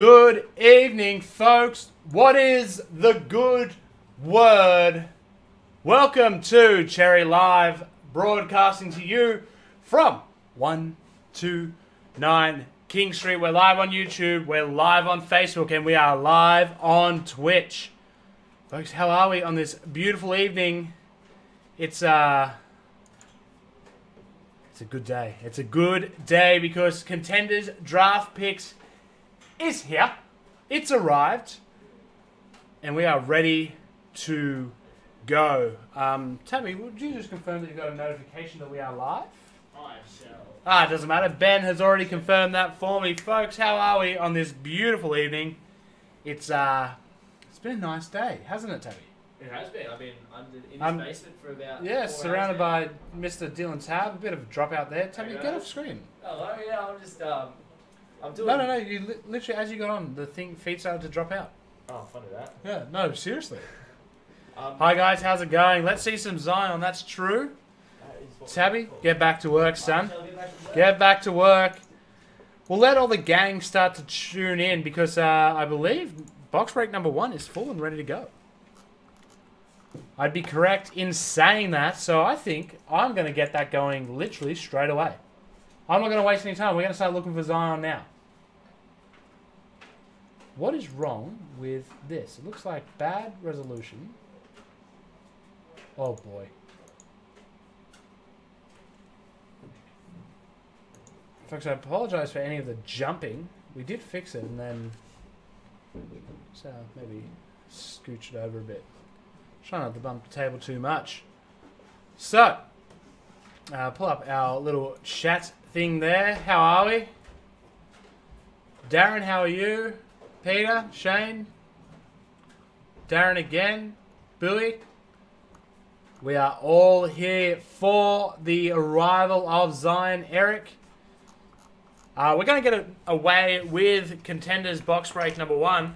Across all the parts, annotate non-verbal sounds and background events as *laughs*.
Good evening, folks. What is the good word? Welcome to Cherry Live, broadcasting to you from 129 King Street. We're live on YouTube, we're live on Facebook, and we are live on Twitch. Folks, how are we on this beautiful evening? It's uh it's a good day. It's a good day because contenders draft picks is here. It's arrived. And we are ready to go. Um, Tammy, would you just confirm that you got a notification that we are live? I shall. Ah, it doesn't matter. Ben has already confirmed that for me. Folks, how are we on this beautiful evening? It's uh it's been a nice day, hasn't it, Tabby? It has been. I've been under in Um, this basement for about. Yeah, surrounded by Mr. Dylan Tab. A bit of a dropout there. Tabby, Hey, get off screen. Hello, yeah, I'm just um, I'm doing. No, no, no. You li- literally, as you got on, the thing feed started to drop out. Oh, funny that. Yeah, no, seriously. *laughs* Um, Hi guys, how's it going? Let's see some Zion. That's true. Tabby, get back to work, son. shall back to work. Get back to work. We'll let all the gang start to tune in because uh, I believe box break number one is full and ready to go. I'd be correct in saying that, so I think I'm going to get that going literally straight away. I'm not going to waste any time. We're going to start looking for Zion now. What is wrong with this? It looks like bad resolution. Oh boy. Folks, I apologize for any of the jumping. We did fix it and then so maybe scooch it over a bit. Try not to bump the table too much. So, uh, pull up our little chat thing there. How are we? Darren, how are you? Peter, Shane, Darren again, Billy. We are all here for the arrival of Zion Eric. Uh, we're going to get away with contenders box break number one.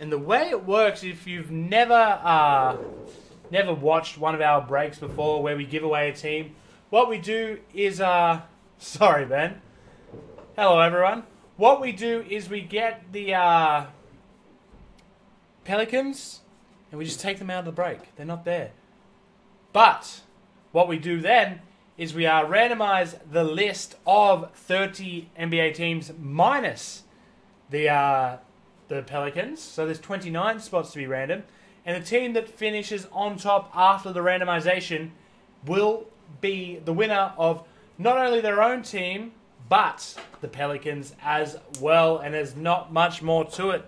And the way it works, if you've never uh, never watched one of our breaks before, where we give away a team, what we do is uh, *laughs* sorry, Ben. Hello, everyone. What we do is we get the uh, Pelicans and we just take them out of the break. They're not there. But what we do then is we uh, randomize the list of 30 NBA teams minus the uh, the Pelicans. So there's 29 spots to be random, and the team that finishes on top after the randomization will be the winner of not only their own team but the Pelicans as well. And there's not much more to it.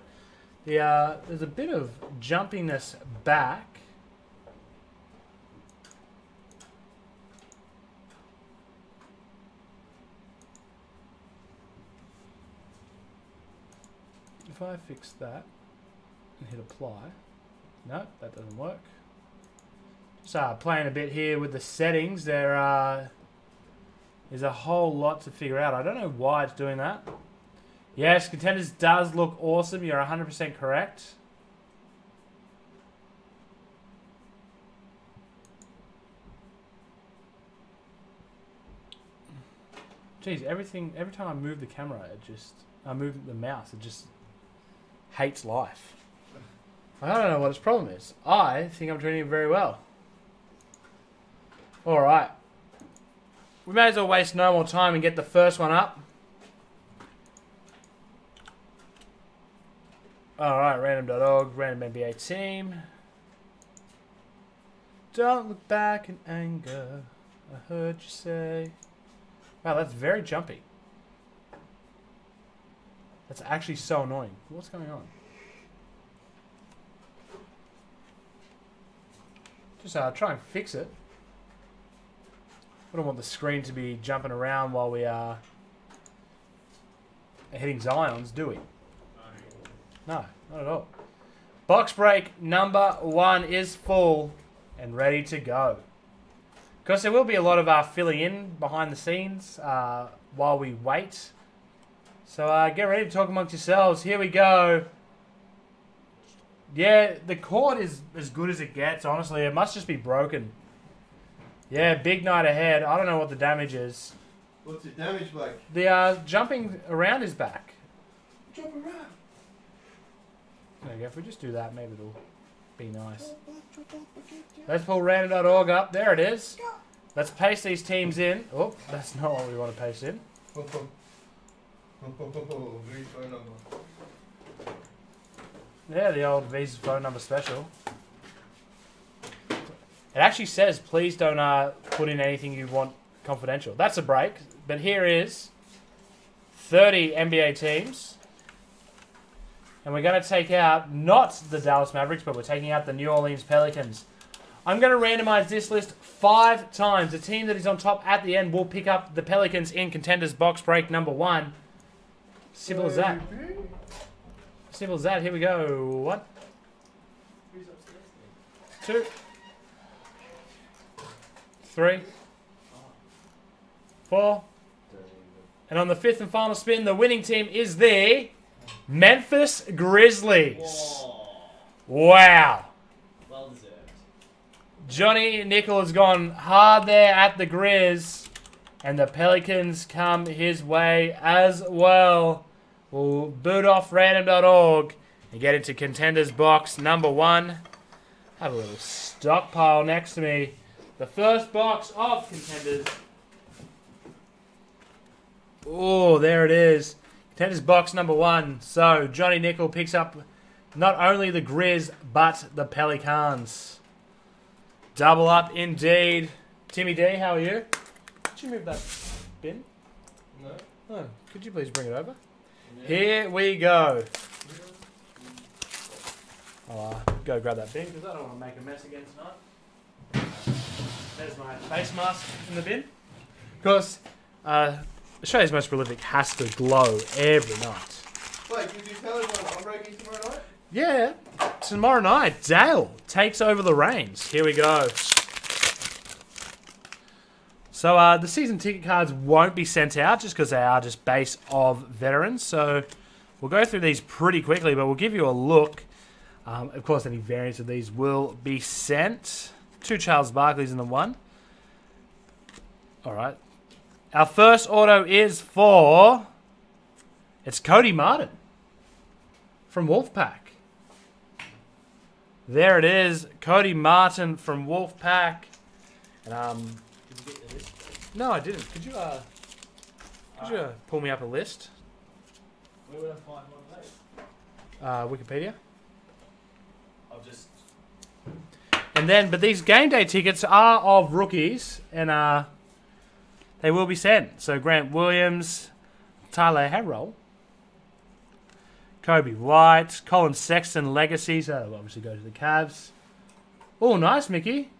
The uh, there's a bit of jumpiness back. If I fix that and hit apply, no, that doesn't work. So playing a bit here with the settings, there uh, is a whole lot to figure out. I don't know why it's doing that. Yes, contenders does look awesome. You're 100% correct. Jeez, everything. Every time I move the camera, it just. I move the mouse, it just hates life. I don't know what his problem is. I think I'm doing it very well. All right. We may as well waste no more time and get the first one up. All right, random.org, random NBA team. Don't look back in anger. I heard you say. Wow, that's very jumpy. That's actually so annoying. What's going on? Just uh, try and fix it. I don't want the screen to be jumping around while we are hitting Zions, do we? No, not at all. Box break number one is full and ready to go. Because there will be a lot of uh, filling in behind the scenes uh, while we wait. So uh, get ready to talk amongst yourselves. Here we go. Yeah, the cord is as good as it gets, honestly. It must just be broken. Yeah, big night ahead. I don't know what the damage is. What's the damage like? The uh, jumping around his back. Jump around. Go. If we just do that, maybe it'll be nice. Let's pull random.org up. There it is. Let's paste these teams in. Oh, that's not what we want to paste in. Phone *laughs* number. Yeah, the old Visa phone number special. It actually says, please don't uh, put in anything you want confidential. That's a break. But here is 30 NBA teams. And we're going to take out not the Dallas Mavericks, but we're taking out the New Orleans Pelicans. I'm going to randomize this list five times. The team that is on top at the end will pick up the Pelicans in contenders box break number one. Simple as that. Simple as that. Here we go. One, two, three, four. And on the fifth and final spin, the winning team is the Memphis Grizzlies. Whoa. Wow. Well deserved. Johnny Nickel has gone hard there at the Grizz, and the Pelicans come his way as well. We'll boot off random.org and get into contenders box number one. Have a little stockpile next to me. The first box of contenders. Oh, there it is. Contenders box number one. So Johnny Nickel picks up not only the Grizz but the Pelicans. Double up indeed. Timmy D, how are you? Could you move that bin? No? Oh, could you please bring it over? Yeah. Here we go. I'll uh, go grab that bin because I don't want to make a mess again tonight. There's my face mask in the bin. Because uh, Australia's most prolific has to glow every night. Wait, did you tell everyone I'm breaking tomorrow night? Yeah, tomorrow night, Dale takes over the reins. Here we go. So uh, the season ticket cards won't be sent out just because they are just base of veterans. So we'll go through these pretty quickly, but we'll give you a look. Um, of course, any variants of these will be sent. Two Charles Barkleys in the one. All right. Our first auto is for. It's Cody Martin from Wolfpack. There it is, Cody Martin from Wolfpack. And um, Did you get the list? no, I didn't. Could you uh, could you uh, pull me up a list? Where would I find one of those? Uh, Wikipedia. I'll just. And then, but these game day tickets are of rookies, and uh, they will be sent. So Grant Williams, Tyler Herro, Coby White, Collin Sexton Legacy, so that'll obviously go to the Cavs. Oh, nice, Mickey.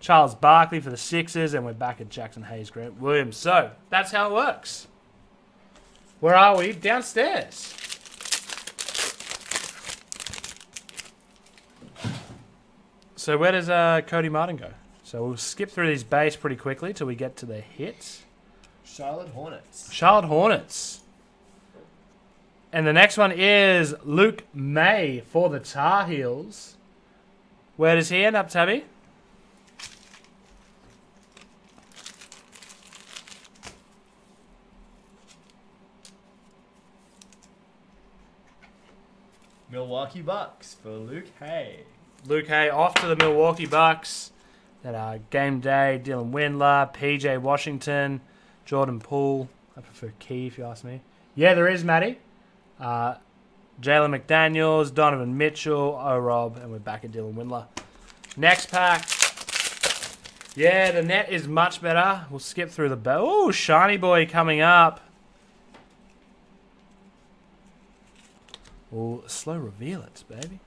Charles Barkley for the Sixers, and we're back at Jaxson Hayes, Grant Williams. So that's how it works. Where are we? Downstairs. So where does uh, Cody Martin go? So we'll skip through these base pretty quickly till we get to the hits. Charlotte Hornets. Charlotte Hornets. And the next one is Luke Maye for the Tar Heels. Where does he end up, Tabby? Milwaukee Bucks for Luke Hay. Luke Hay off to the Milwaukee Bucks. That are game day, Dylan Windler, PJ Washington, Jordan Poole. I prefer Key if you ask me. Yeah, there is Maddie. Uh, Jalen McDaniels, Donovan Mitchell, O Rob, and we're back at Dylan Windler. Next pack. Yeah, the net is much better. We'll skip through the bell. Oh, shiny boy coming up. We'll slow reveal it, baby.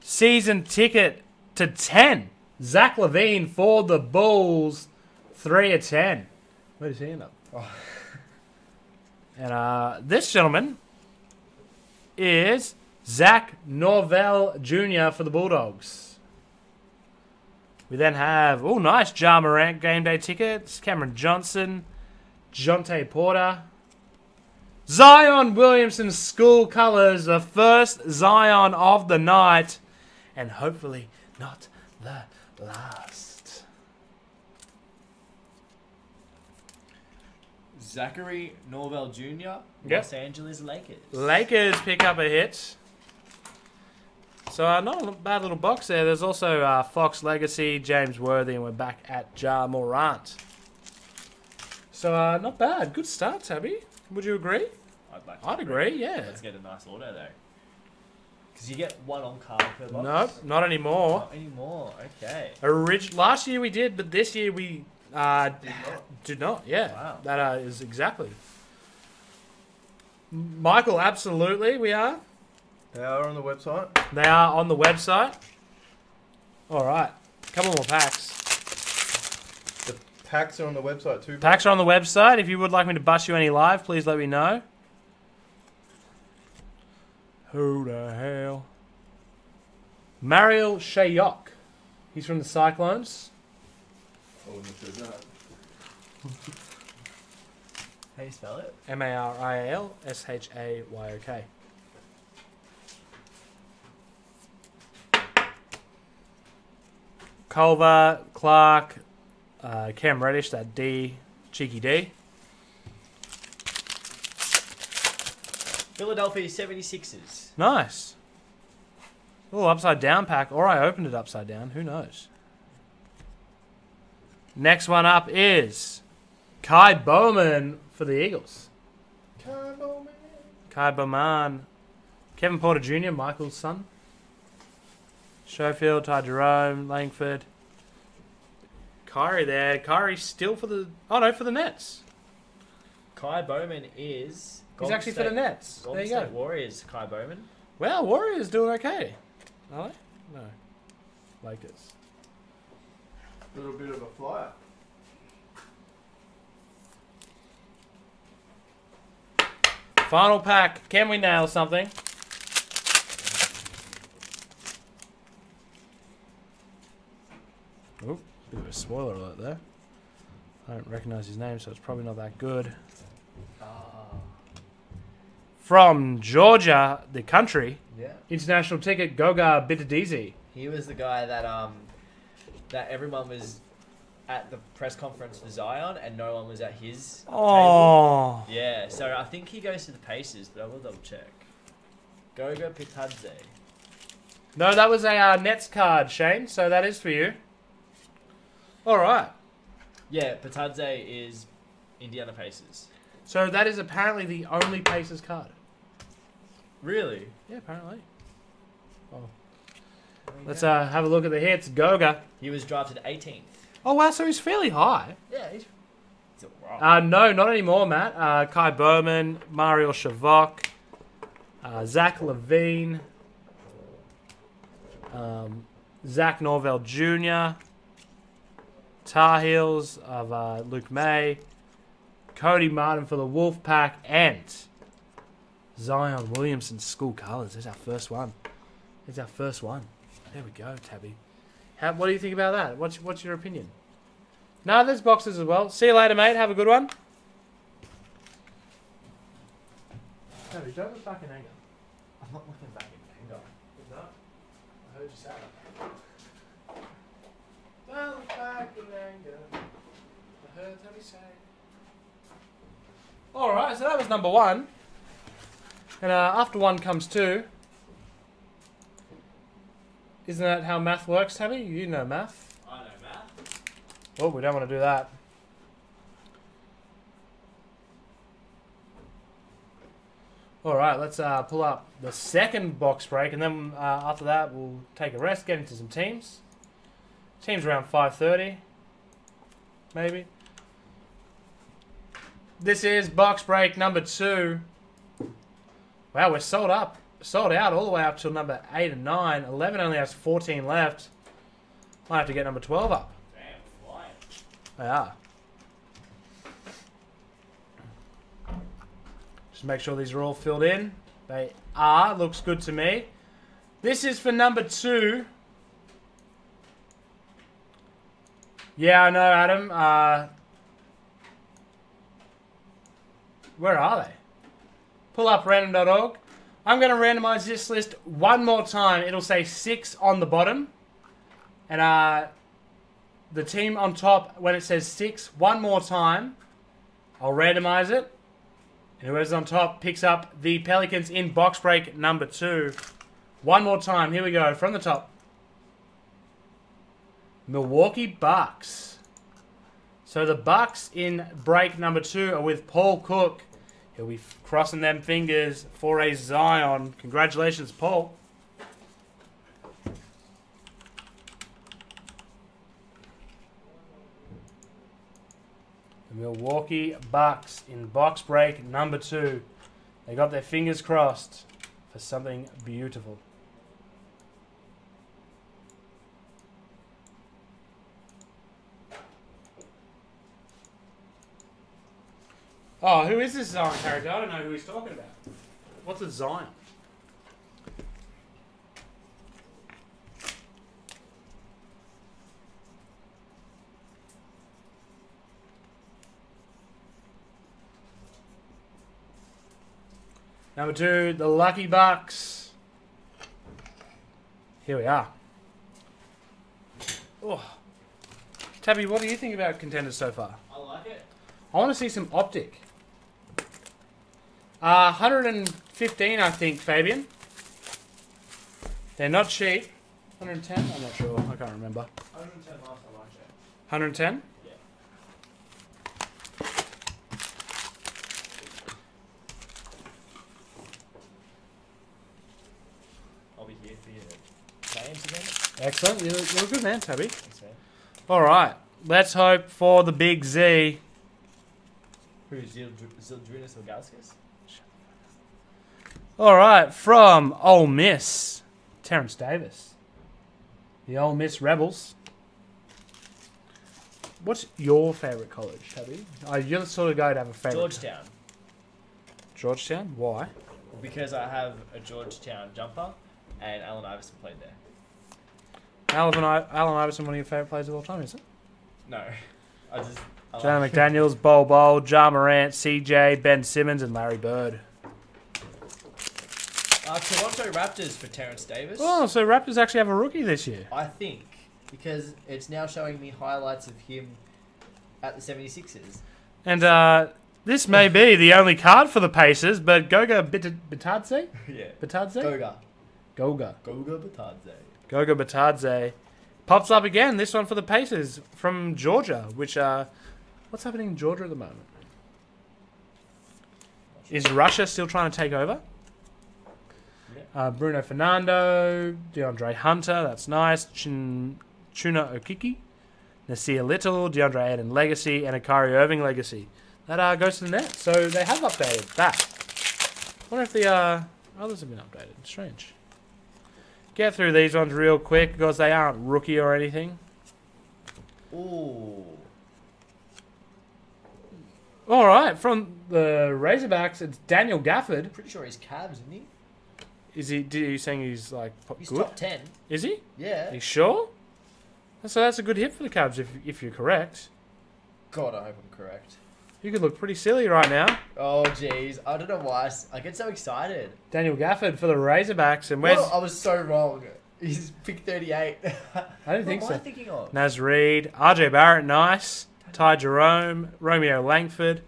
Season ticket to 10. Zach LaVine for the Bulls. 3 of 10. Where does he end up? *laughs* And uh, this gentleman is Zach Norvell Jr. for the Bulldogs. We then have, oh, nice, Ja Morant game day tickets. Cameron Johnson, Jontay Porter, Zion Williamson school colours, the first Zion of the night, and hopefully not the last. Zachary Norvell Jr. Yep. Los Angeles Lakers. Lakers pick up a hit. So uh, not a bad little box there. There's also uh, Fox Legacy, James Worthy, and we're back at Ja Morant. So uh, not bad. Good start, Tabby. Would you agree? I'd like to I'd agree. Yeah. Let's get a nice auto though. Because you get one on card per box. Nope, not anymore. Not anymore. Okay. Orig- last year we did, but this year we uh, Did not. did not. Yeah, Wow. that uh, is exactly. Michael, absolutely, we are. They are on the website. They are on the website. All right, couple more packs. The packs are on the website too. bro. Packs are on the website. If you would like me to bust you any live, please let me know. Who the hell? Marial Shayok. He's from the Cyclones. I wouldn't have said that. How do you spell it? M A R I A L S H A Y O K. Culver, Clarke, uh, Cam Reddish, that D, cheeky D. Philadelphia 76ers. Nice. Oh, upside down pack. Or I opened it upside down. Who knows? Next one up is Ky Bowman for the Eagles. Combo man. Ky Bowman. Kevin Porter Jr., Michael's son. Schofield, Ty Jerome, Langford. Kyrie there. Kyrie still for the. Oh no, for the Nets. Ky Bowman is. He's actually State, for the Nets. Golden there you State go. Warriors. Ky Bowman. Well, Warriors doing okay. Are they? No. Lakers. A little bit of a flyer. Final pack. Can we nail something? Oop, bit of a spoiler alert there. I don't recognize his name, so it's probably not that good. From Georgia, the country, Yeah. international ticket Goga Bitadze. He was the guy that um that everyone was at the press conference for Zion and no one was at his table. Oh, Yeah, so I think he goes to the Pacers, but I will double check. Goga Bitadze. no, that was a uh, Nets card, Shane. So that is for you. All right. Yeah, Bitadze is Indiana Pacers. So that is apparently the only Pacers card. Really? Yeah, apparently. Let's uh, have a look at the hits. Goga. He was drafted 18th. Oh wow, so he's fairly high. Yeah, he's, he's. Uh, no, not anymore, Matt. Uh, Ky Bowman, Mario Shavok, uh, Zach LaVine, um, Zach Norvell Jr., Tar Heels of uh, Luke Maye, Cody Martin for the Wolf Pack, and Zion Williamson School Colors. There's our first one. There's our first one. There we go, Tabby. How, what do you think about that? What's, what's your opinion? No, there's boxes as well. See you later, mate. Have a good one. Tabby, don't look back in anger. I'm not looking back in anger. No, I heard you say that. Don't look back in anger. I heard. Alright, so that was number one. And uh, after one comes two. Isn't that how math works, Tabby? You know math. I know math. Oh, we don't want to do that. All right, let's uh, pull up the second box break, and then uh, after that we'll take a rest, get into some teams. Teams around five thirty, maybe. This is box break number two. Wow, we're sold up, sold out all the way up till number eight and nine. Eleven only has fourteen left. Might have to get number twelve up. Damn, flying. They are. Just make sure these are all filled in. They are. Looks good to me. This is for number two. Yeah, I know, Adam. Uh, where are they? pull up random.org. I'm going to randomize this list one more time. It'll say six on the bottom. And uh, the team on top, when it says six, one more time, I'll randomize it. And whoever's on top picks up the Pelicans in box break number two. One more time. Here we go. From the top. Milwaukee Bucks. So the Bucks in break number two are with Paul Cook. He'll be crossing them fingers for a Zion. Congratulations, Paul. The Milwaukee Bucks in box break number two. They got their fingers crossed for something beautiful. Oh, who is this Zion character? I don't know who he's talking about. What's a Zion? Number two, the Lucky Bucks. Here we are. Oh. Tabby, what do you think about contenders so far? I like it. I want to see some optic. Uh, 115, I think, Fabian. They're not cheap. 110? I'm not sure. I can't remember. 110 last I like it. 110? Yeah. I'll be here for your names again. Excellent. You're, you're a good man, Tabby. Thanks, man. All right. Let's hope for the big Z. Who's Zydrunas Ilgauskas? All right. From Ole Miss, Terrence Davis. The Ole Miss Rebels. What's your favourite college, Tabby? Uh, you're the sort of guy to have a favourite. Georgetown. Georgetown? Why? Because I have a Georgetown jumper and Allen Iverson played there. Allen, Iverson, one of your favourite players of all time, is it? No. I just. I John like- McDaniels, Bol Bol, Ja Morant, CJ, Ben Simmons, and Larry Bird. Uh, Toronto Raptors for Terrence Davis. Oh, so Raptors actually have a rookie this year. I think because it's now showing me highlights of him at the 76ers. And uh, this may be the only card for the Pacers, but Goga Bit- Batadze? *laughs* yeah. Batadze? Goga. Goga. Goga Batadze. Goga Batadze. Pops up again, this one for the Pacers from Georgia, which, uh, what's happening in Georgia at the moment? Is Russia still trying to take over? Uh, Bruno Fernando, DeAndre Hunter, that's nice. Chin, Chuma Okeke, Nassir Little, DeAndre Ayton Legacy, and Akari Irving Legacy. That uh, goes to the net. So they have updated that. wonder if the uh, others have been updated. Strange. Get through these ones real quick because they aren't rookie or anything. Ooh. All right, from the Razorbacks, it's Daniel Gafford. Pretty sure he's Cavs, isn't he? Is he? Are you saying he's like He's good? top 10. Is he? Yeah. Are you sure? So that's a good hit for the Cavs if if you're correct. God, I hope I'm correct. You could look pretty silly right now. Oh, jeez. I don't know why. I get so excited. Daniel Gafford for the Razorbacks, and where's Well, I was so wrong. He's pick 38. *laughs* I didn't think what so. am I thinking of? Naz Reid, RJ Barrett, nice. Ty Jerome, Romeo Langford,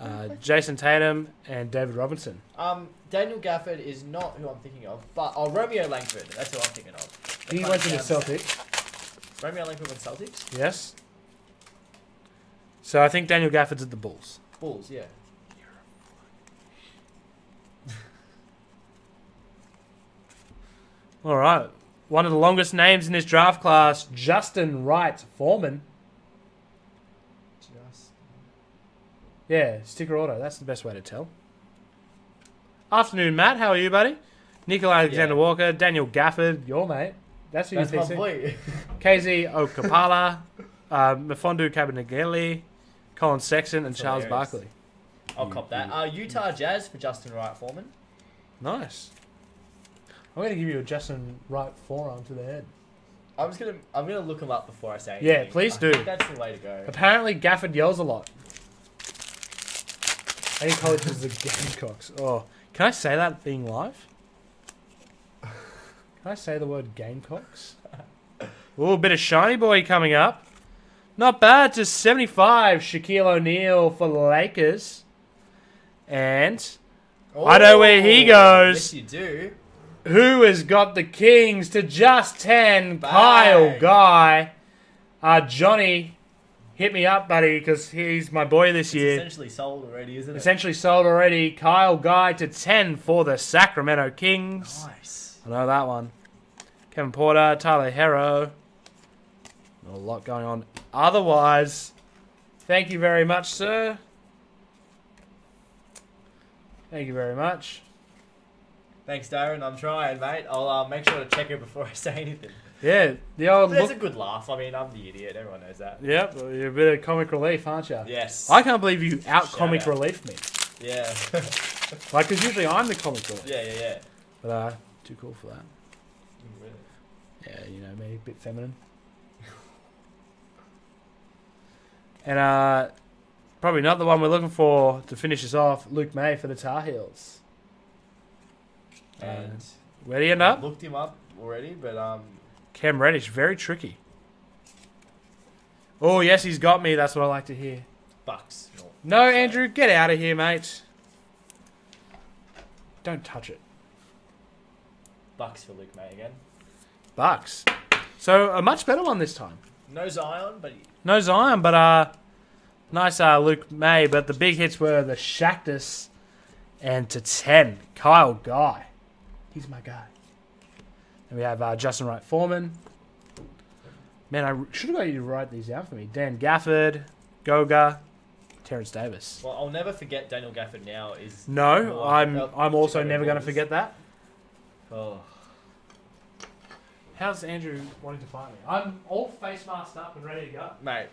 uh, Jayson Tatum, and David Robinson. Um, Daniel Gafford is not who I'm thinking of, but oh, Romeo Langford. That's who I'm thinking of. He went to the Celtics. Romeo Langford went Celtics. Yes. So I think Daniel Gafford's at the Bulls. Bulls, yeah. *laughs* All right. One of the longest names in this draft class, Justin Wright Foreman. Just Yeah, sticker auto. That's the best way to tell. Afternoon, Matt. How are you, buddy? Nickeil Alexander Yeah. Walker, Daniel Gafford, your mate. That's who that's you my think. *laughs* KZ Okpala, uh, Mfiondu Kabengele, Collin Sexton, and That's Charles hilarious. Barkley. I'll cop that. Uh, Utah Jazz for Justin Wright Foreman. Nice. I'm going to give you a Justin Wright forearm to the head. I'm just gonna I'm gonna look him up before I say. Anything. Yeah, please I do. think that's the way to go. Apparently, Gafford yells a lot. Any colleges the Gamecocks. Oh, can I say that being live? Can I say the word Gamecocks? *laughs* Ooh, a bit of shiny boy coming up. Not bad to 75. Shaquille O'Neal for the Lakers. And I know where he Oh, goes. Yes, you do. who has got the Kings to just 10? Bang. Kyle Guy. Uh, Johnny, hit me up, buddy, because he's my boy this It's year. essentially sold already, isn't it? Essentially sold already. Kyle Guy to 10 for the Sacramento Kings. Nice. I know that one. Kevin Porter, Tyler Herro. Not a lot going on. Otherwise, thank you very much, sir. Thank you very much. Thanks, Darren. I'm trying, mate. I'll uh, make sure to check it before *laughs* I say anything. Yeah, the old There's look. a good laugh. I mean, I'm the idiot. Everyone knows that. Yep, you're a bit of comic relief, aren't you? Yes. I can't believe you out comic out. relief me. Yeah. *laughs* Like, because usually I'm the comic relief. yeah, yeah, yeah. But, uh, too cool for that. Mm, Really. Yeah, you know me, a bit feminine. *laughs* and uh, probably not the one we're looking for to finish us off. Luke Maye for the Tar Heels. And Where do you end I up? looked him up already, but um, Cam Reddish, very tricky. Oh yes, he's got me. That's what I like to hear. Bucks. No. Andrew, get out of here, mate. Don't touch it. Bucks for Luke Maye again. Bucks. So a much better one this time. No Zion, but No Zion, but uh, nice uh, Luke Maye. But the big hits were the Shactus and to 10, Kyle Guy. He's my guy. And we have uh, Justin Wright Foreman. Man, I should have got you to write these down for me. Dan Gafford, Goga, Terrence Davis. well, I'll never forget Daniel Gafford. Now is No, I'm I'm also never going to forget that. oh How's Andrew wanting to find me? I'm all face masked up and ready to go. mate,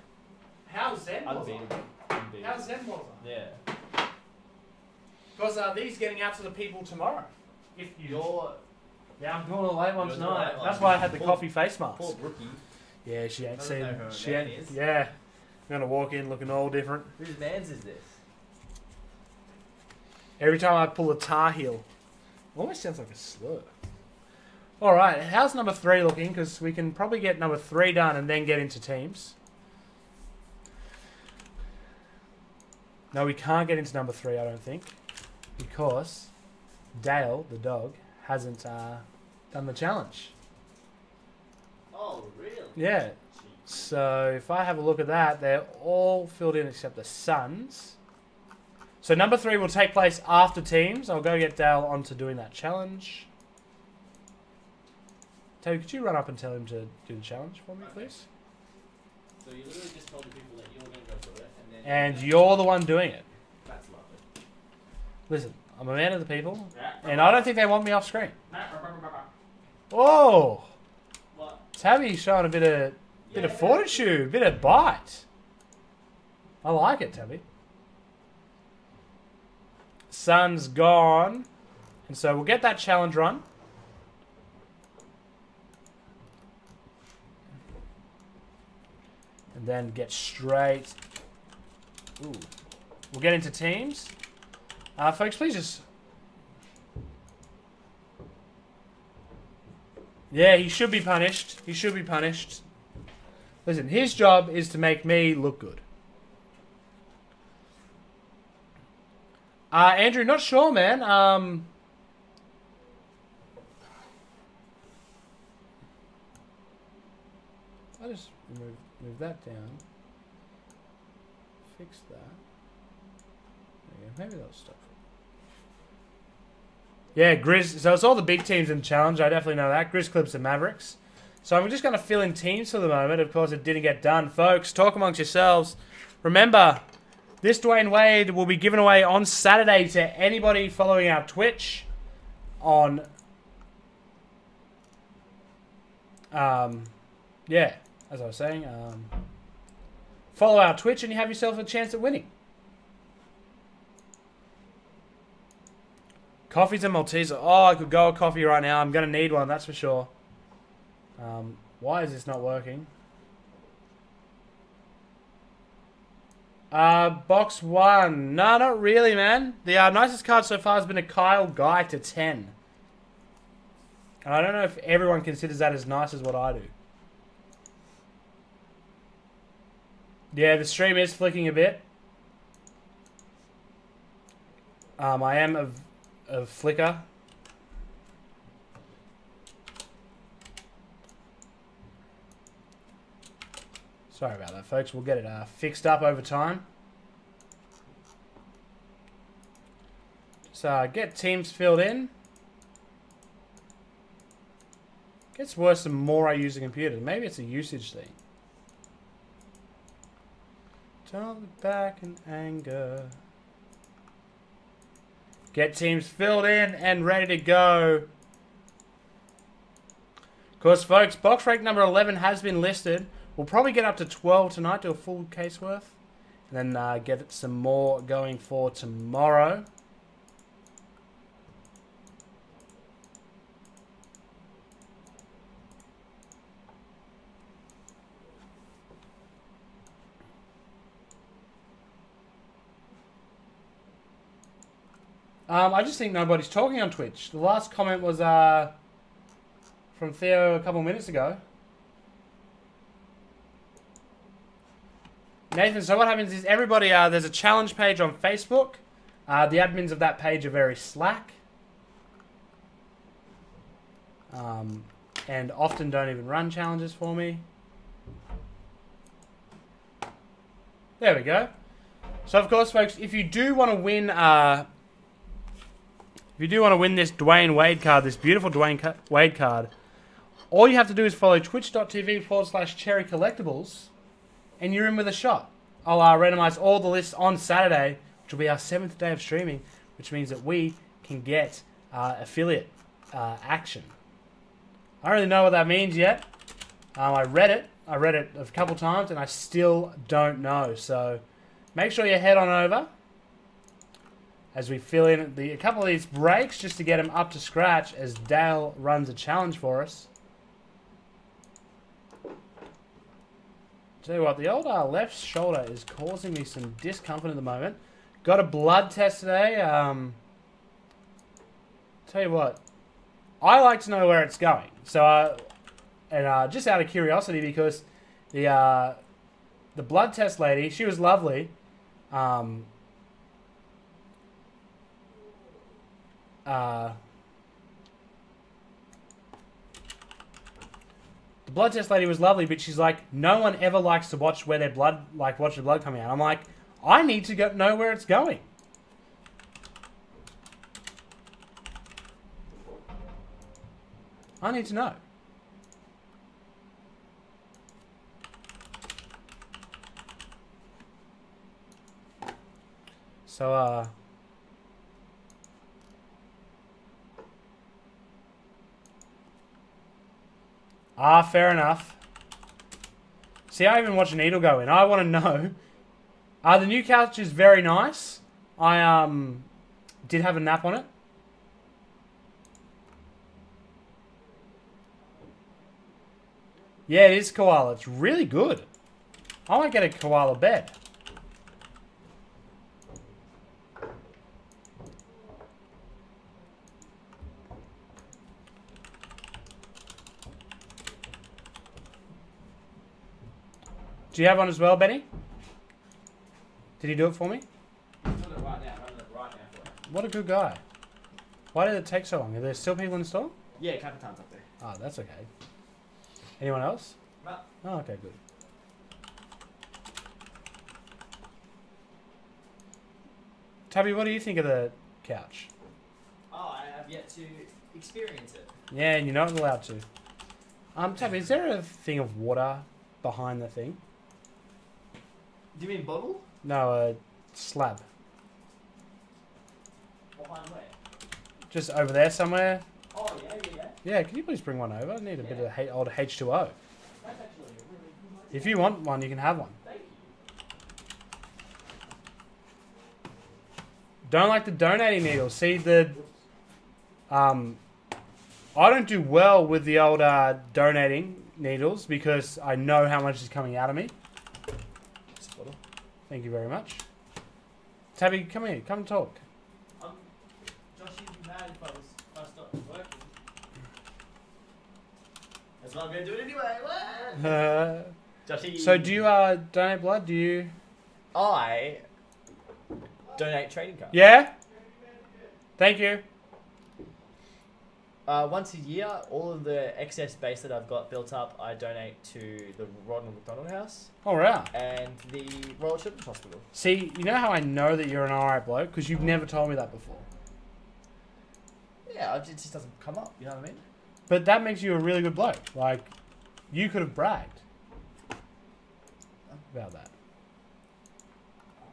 How's Zen was unbeatable. How's Zen was on? Yeah. Because uh, these getting out to the people tomorrow. If you You're Yeah, I'm doing a late one You're doing tonight. late. That's why I had the Poor- coffee face mask. poor rookie. Yeah, she ain't Doesn't seen. know who her She man ain't. is. Yeah, I'm gonna walk in looking all different. Whose man's is this? Every time I pull a tar heel, almost sounds like a slur. All right, how's number three looking? Because we can probably get number three done and then get into teams. No, we can't get into number three. I don't think because Dale, the dog, hasn't uh, done the challenge. Oh, really? Yeah. So if I have a look at that, they're all filled in except the Suns. So number three will take place after teams. I'll go get Dale onto doing that challenge. Toby, could you run up and tell him to do the challenge for me, please? So you literally just told the people that you're going to go through it, and then. And you're the one doing it. That's lovely. Listen, I'm a man of the people, Yeah. and I don't think they want me off screen. Whoa! What? Tabby's showing a bit of bit of Yeah. fortitude, bit of bite. I like it, Tabby. Sun's gone, and so we'll get that challenge run. And then get straight. Ooh. We'll get into teams. Uh, folks, please just. Yeah, he should be punished. He should be punished. Listen, his job is to make me look good. Uh, Andrew, not sure, man. Um, I just move move that down. Fix that. There you go. Maybe that'll stop. Yeah, Grizz. So it's all the big teams in the challenge. I definitely know that. Grizz Clips and Mavericks. So I'm just going to fill in teams for the moment. Of course, it didn't get done. Folks, talk amongst yourselves. Remember, this Dwyane Wade will be given away on Saturday to anybody following our Twitch on. Um, yeah, as I was saying, um, follow our Twitch and you have yourself a chance at winning. Coffees and Malteser. Oh, I could go a coffee right now. I'm going to need one, that's for sure. Um, why is this not working? Uh, box one. No, not really, man. The uh, nicest card so far has been a Kyle Guy to 10. And I don't know if everyone considers that as nice as what I do. Yeah, the stream is flicking a bit. Um, I am a flicker. Sorry about that, folks. We'll get it uh, fixed up over time. Just uh, get teams filled in. Gets worse the more I use the computer. Maybe it's a usage thing. Don't look back in anger. Get teams filled in and ready to go. Of course, folks, box rank number 11 has been listed. We'll probably get up to 12 tonight, do a full case worth. And then uh, get some more going for tomorrow. Um, I just think nobody's talking on Twitch. The last comment was uh, from Theo a couple minutes ago. Nathan, so what happens is everybody, uh, there's a challenge page on Facebook. Uh, the admins of that page are very slack. Um, and often don't even run challenges for me. There we go. So, of course, folks, if you do want to win, uh, if you do want to win this Dwyane Wade card, this beautiful Dwyane Ca- Wade card, all you have to do is follow twitch.tv forward slash cherry collectables and you're in with a shot. I'll uh, randomize all the lists on Saturday, which will be our seventh day of streaming, which means that we can get uh, affiliate uh, action. I don't really know what that means yet. Um, I read it. I read it a couple times, and I still don't know. So make sure you head on over as we fill in the, a couple of these breaks just to get them up to scratch as Dale runs a challenge for us. Tell you what, the old uh, left shoulder is causing me some discomfort at the moment. Got a blood test today. Um, tell you what, I like to know where it's going. So, uh, and uh, just out of curiosity, because the uh, the blood test lady, she was lovely. Um, uh, the blood test lady was lovely, but she's like, no one ever likes to watch where their blood, like watch the blood coming out. I'm like, I need to go, know where it's going. I need to know. So, uh, Ah, fair enough. See, I even watch a needle go in. I want to know. Uh, the new couch is very nice. I um did have a nap on it. Yeah, it is koala. It's really good. I might get a koala bed. Do you have one as well, Benny? Did he do it for me? I'm doing it right now. I'm doing it right now for you. What a good guy. Why did it take so long? Are there still people in the store? Yeah, Capitan's up there. Ah, that's okay. Anyone else? No. Oh, okay, good. Tubby, what do you think of the couch? Oh, I have yet to experience it. Yeah, and you're not allowed to. Um, Tubby, is there a thing of water behind the thing? Do you mean bottle? No, a slab. Behind where? Just over there somewhere. Oh, yeah, yeah, yeah. Yeah, can you please bring one over? I need a bit of H- old H2O. That's actually a really good idea. If you want one, you can have one. Thank you. Don't like the donating needle. See the um I don't do well with the old uh, donating needles because I know how much is coming out of me. Thank you very much. Tabby, come here. Come talk. I'm, Josh, you'd be mad if I was if I stopped working. That's why I'm gonna do it anyway. Uh, Joshy. so do you uh, donate blood? Do you? I donate trading cards. Yeah. Thank you. Uh, once a year, all of the excess base that I've got built up, I donate to the Ronald McDonald House All right. and the Royal Children's Hospital. See, you know how I know that you're an alright bloke because you've never told me that before. Yeah, it just doesn't come up. You know what I mean? But that makes you a really good bloke. Like, you could have bragged about that.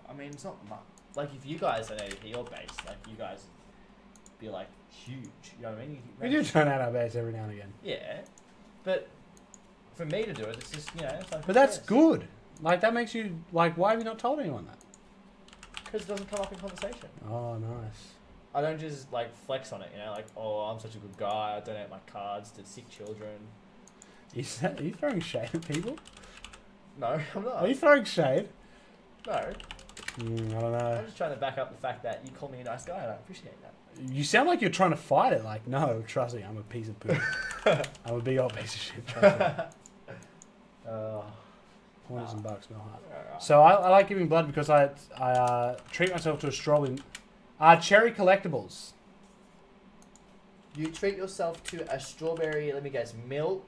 I mean, it's not much. Like if you guys donated to your base, like you guys be like huge. You know what I mean? We do turn out our base every now and again. Yeah, but for me to do it, it's just you know. It's like, But that's good. Like, that makes you, like, why have you not told anyone that? because it doesn't come up in conversation. Oh, nice. I don't just like flex on it. You know, like oh, I'm such a good guy. I donate my cards to sick children. Is that, are you throwing shade at people? No, *laughs* I'm not. Are you throwing shade? No, Mm, I don't know. I'm just trying to back up the fact that you call me a nice guy, and I appreciate that. You sound like you're trying to fight it. Like, no, trust me, I'm a piece of poop. *laughs* I'm a big old piece of shit. Trust me. Uh, Pointers and bucks, no heart. alright. So I, I like giving blood because I I uh, treat myself to a stroll in uh, cherry collectables. you treat yourself to a strawberry. Let me guess, milk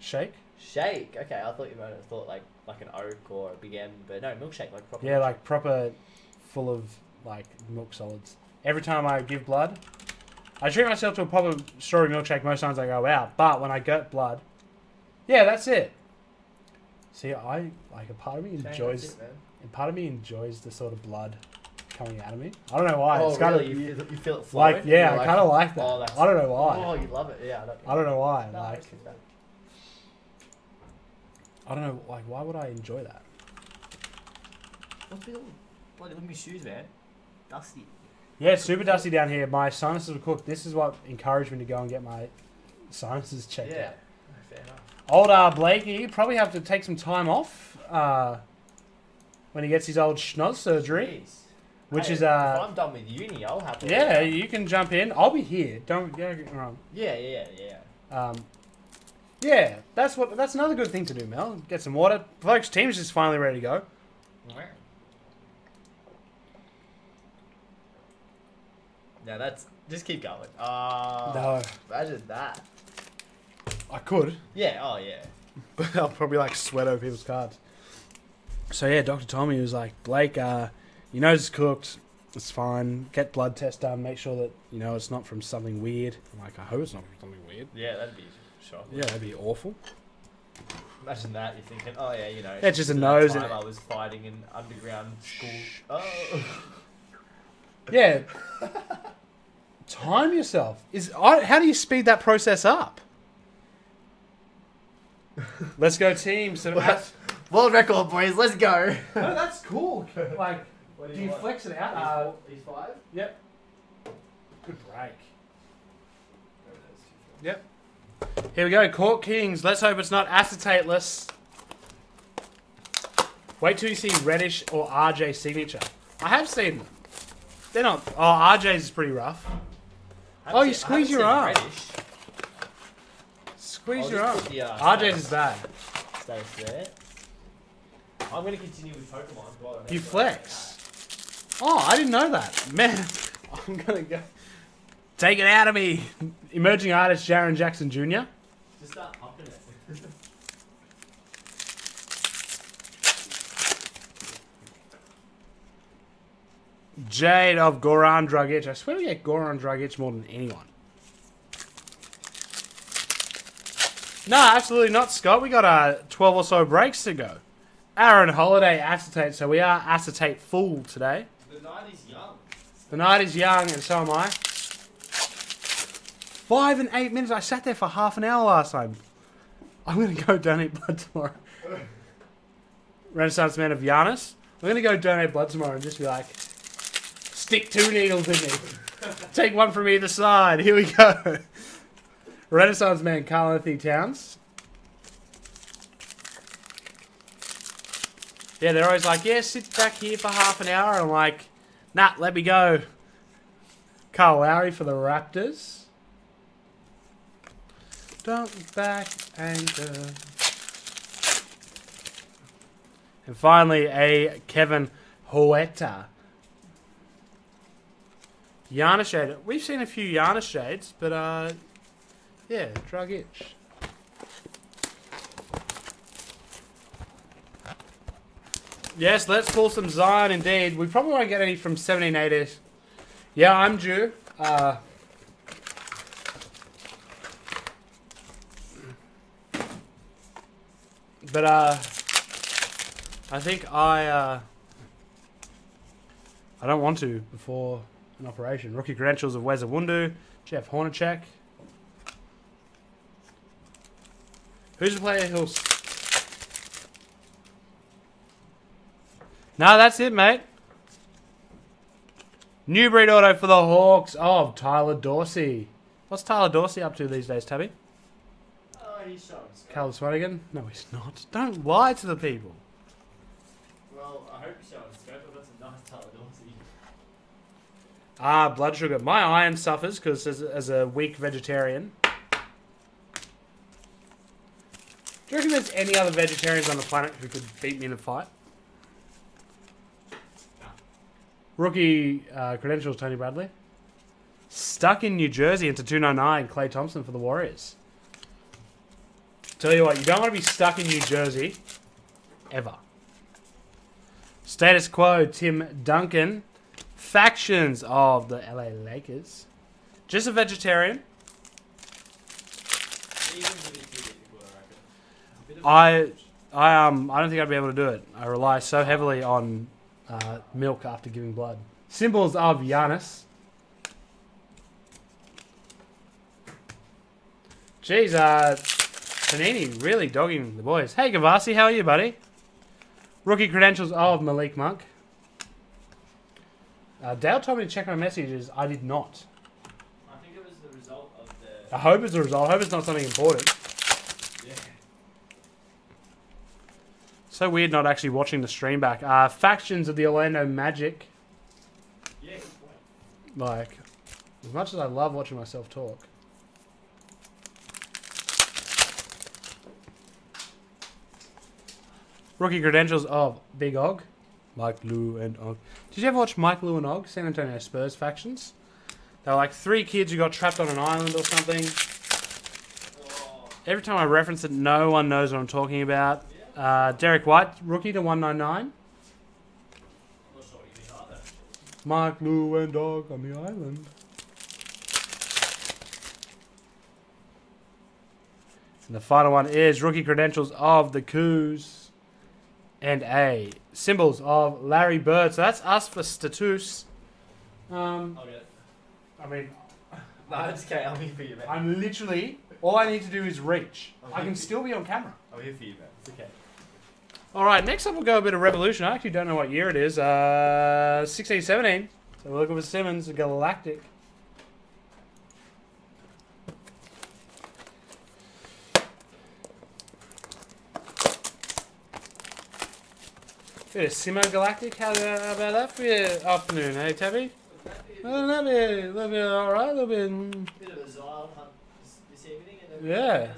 Shake? shake. Okay, I thought you might have thought like like an oak or a big M, but no, milkshake like proper. Yeah, like proper, full of like milk solids. Every time I give blood, I treat myself to a proper strawberry milkshake most times I go out. But when I get blood, yeah, that's it. See, I like a part of me enjoys. it, part of me enjoys the sort of blood coming out of me. I don't know why. oh, it's kind really? of you, feel, you feel it flowing? like yeah, I kind of like that. oh, I don't know why. Oh, you love it. Yeah, I don't. I don't know why. No, like. I don't know. Like why would I enjoy that? What's with all bloody look my shoes, man? Dusty. Yeah, it's super dusty down here. My sinuses were cooked. This is what encouraged me to go and get my sinuses *laughs* checked yeah. out. Fair enough. Old uh, Blakey probably have to take some time off uh, when he gets his old schnoz surgery, Jeez. which Hey, is If uh, I'm done with uni, I'll happily. yeah, you can jump in. I'll be here. Don't get me wrong. Yeah, yeah, yeah. Um, yeah, that's what. That's another good thing to do, Mel. Get some water. Folks, team's just finally ready to go. Now that's just keep going. Uh, No, Imagine that. I could. Yeah. Oh yeah. but *laughs* I'll probably like sweat over people's cards. So yeah, Doctor told me he was like, Blake, uh, your nose is cooked. It's fine. Get blood test done. Make sure that you know it's not from something weird. I'm like, I hope it's not from something weird. Yeah, that'd be shocking. Yeah, that'd be awful. Imagine that. You're thinking, oh yeah, you know. Yeah, just a nose I was fighting in underground school. Oh. *laughs* Yeah. Time yourself. Is I, how do you speed that process up? Let's go, team. So *laughs* What? World record, boys. Let's go. no, that's cool. Like, What do you flex it out? Uh, These five. yep. Good break. Yep. Here we go, Court Kings. Let's hope it's not acetateless. Wait till you see Reddish or RJ signature. I have seen them. They're not. Oh, RJ's is pretty rough. Oh, you squeeze your arm. Squeeze I'll your arm. the, uh, RJ's is bad. Status there. I'm gonna continue with Pokemon. while You flex. Oh, I didn't know that. Man, *laughs* I'm gonna go. Take it out of me. Emerging artist Jaren Jackson Jr. Just start pumping it. Jade of Goran Dragic. I swear we get Goran Dragic more than anyone. No, absolutely not, Scott. We got uh, 12 or so breaks to go. Aaron Holiday acetate, so we are acetate full today. The night is young. The night is young, and so am I. Five and eight minutes. I sat there for half an hour last time. I'm gonna go donate blood tomorrow. *laughs* Renaissance man of Giannis. I'm gonna go donate blood tomorrow and just be like, stick two needles in me. Take one from either side. Here we go. Renaissance man Karl-Anthony Towns. Yeah, they're always like, yeah, sit back here for half an hour. I'm like, nah, let me go. Kyle Lowry for the Raptors. Don't back anchor. And finally, a Kevin Huerter. Yana Shade. We've seen a few Yana Shades, but uh, yeah, Dragic. Yes, let's pull some Zion indeed. We probably won't get any from 1780s. Yeah, I'm due. Uh, but uh, I think I uh, I don't want to before an operation. Rookie credentials of Wes Iwundu, Jeff Hornacek. Who's the player who'll No, that's it, mate. New breed auto for the Hawks of Tyler Dorsey. What's Tyler Dorsey up to these days, Tabby? Oh, he's showing. Cal Swanigan? No, he's not. Don't lie to the people. Well, I hope he's showing scope. I've got some nice Tyler Dorsey. Ah, blood sugar. My iron suffers because as, as a weak vegetarian. Do you reckon there's any other vegetarians on the planet who could beat me in a fight? Rookie uh, credentials, Tony Bradley. Stuck in New Jersey into 299, Klay Thompson for the Warriors. Tell you what, you don't want to be stuck in New Jersey ever. Status quo, Tim Duncan. Factions of the LA Lakers. Just a vegetarian. I. I um I don't think I'd be able to do it. I rely so heavily on uh, milk after giving blood. Symbols of Giannis. Jeez, uh, Panini really dogging the boys. Hey Gavasi, how are you, buddy? Rookie credentials of Malik Monk. Uh, Dale told me to check my messages. I did not. I think it was the result of the. I hope it's a result. I hope it's not something important. Yeah. So weird not actually watching the stream back. Uh, factions of the Orlando Magic. Yeah, good point. Like, as much as I love watching myself talk. Rookie credentials of Big Og, Mike Lou and Og. Did you ever watch Mike Og, San Antonio Spurs factions? They were like three kids who got trapped on an island or something. Every time I reference it, no one knows what I'm talking about. Uh, Derrick White, rookie to 199. I'm not sure what you mean either. Mark, Lou, and Dog on the island. And the final one is rookie credentials of the Coos and a symbols of Larry Bird. So that's us for status. Um, I'll get it. I mean, *laughs* No, it's okay. I'm here for you, man. I'm literally all I need to do is reach. I can still be on camera. I'm here for you, man. It's okay. All right, next up we'll go a bit of Revolution. I actually don't know what year it is. Uh, 16, 17. So we're looking for Simmons, Galactic. Of Simo Galactic. How, about that for your afternoon, hey Tabby? A little bit, a little bit, all right, a little bit. mm, Bit of a Zion hunt this, evening, and Yeah.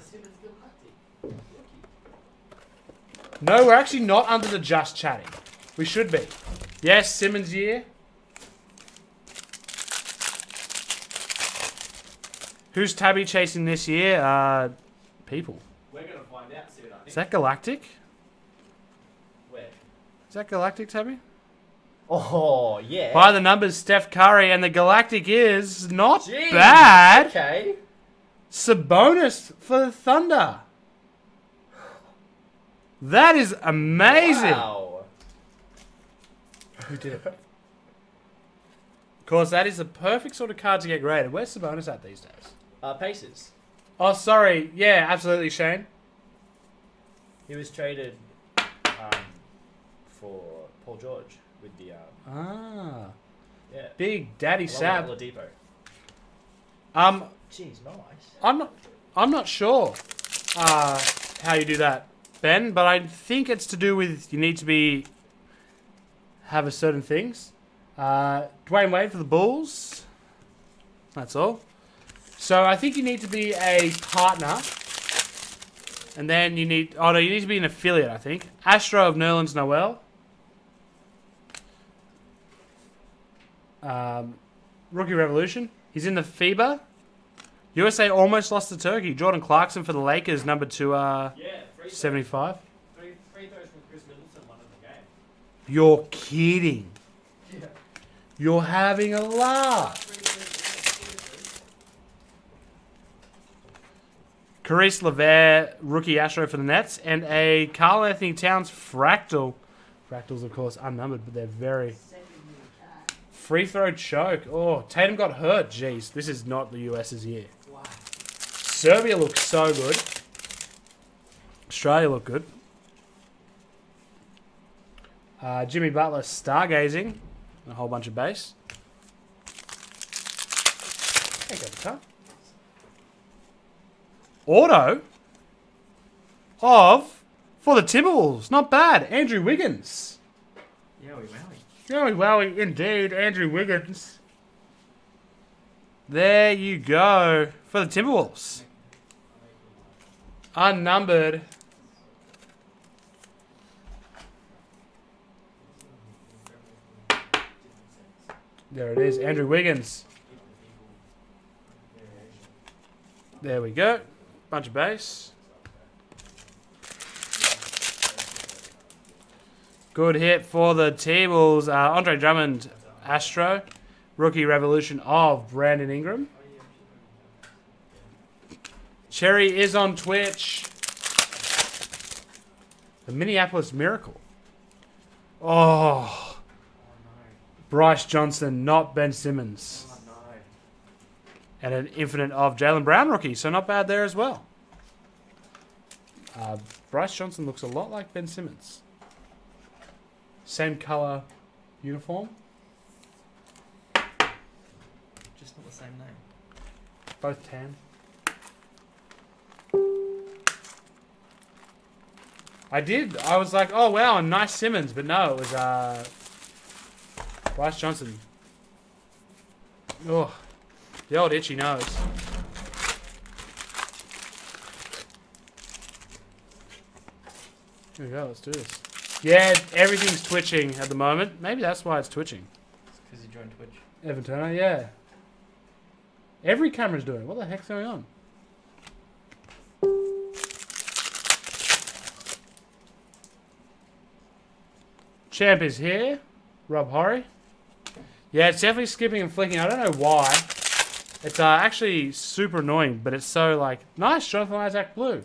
No, we're actually not under the just chatting. We should be. Yes, Simmons year. Who's Tabby chasing this year? Uh, people. We're gonna find out soon, I think. Is that Galactic? Is that Galactic, Tabby? Oh yeah. By the numbers, Steph Curry, and the Galactic is not Jeez, bad. Okay. Sabonis for the Thunder. That is amazing. Wow. Who did it? Of course, that is the perfect sort of card to get graded. Where's Sabonis at these days? Uh, Pacers. Oh, sorry. Yeah, absolutely, Shane. He was traded for Paul George with the um, Ah, yeah. Big Daddy Sab. Oladipo. Um, Jeez, nice. I'm not. I'm not sure. Uh, how you do that. Ben, but I think it's to do with you need to be have a certain things. Uh, Dwyane Wade for the Bulls. That's all. So I think you need to be a partner, and then you need. Oh no, you need to be an affiliate. I think Astro of Nerlens Noel. Um, Rookie Revolution. He's in the FIBA. USA almost lost to Turkey. Jordan Clarkson for the Lakers, number two, uh, Yeah, throws, 75. free, free throws from Khris Middleton won in the game. You're kidding. Yeah. You're having a laugh. Caris LeVert, rookie Astro for the Nets, and a Karl-Anthony Towns fractal. Fractals, of course, unnumbered, but they're very. Free throw choke. Oh, Tatum got hurt. Jeez, this is not the US's year. Wow. Serbia looks so good. Australia look good. Uh, Jimmy Butler stargazing. A whole bunch of base. Hey, go the. Auto of for the Timberwolves. Not bad. Andrew Wiggins. Yeah, we wowie. Oh, well, indeed, Andrew Wiggins. There you go for the Timberwolves. Unnumbered. There it is, Andrew Wiggins. There we go. Bunch of base. Good hit for the T-Bulls. Uh, Andre Drummond, Astro. Rookie Revolution of Brandon Ingram. Cherry is on Twitch. The Minneapolis Miracle. Oh. Brice Johnson, not Ben Simmons. And an infinite of Jaylen Brown rookie, so not bad there as well. Uh, Brice Johnson looks a lot like Ben Simmons. Same color uniform, Just not the same name. both tan. I did. I was like, oh wow, a nice Simmons, but no, it was uh, Brice Johnson. Oh, the old itchy nose. Here we go. Let's do this. Yeah, everything's twitching at the moment. Maybe that's why it's twitching. It's because you joined Twitch. Evan Turner, yeah. Every camera's doing. it. What the heck's going on? Champ is here. Rob Horry. Yeah, it's definitely skipping and flicking. I don't know why. It's uh, actually super annoying, but it's so like nice. Jonathan Isaac Blue.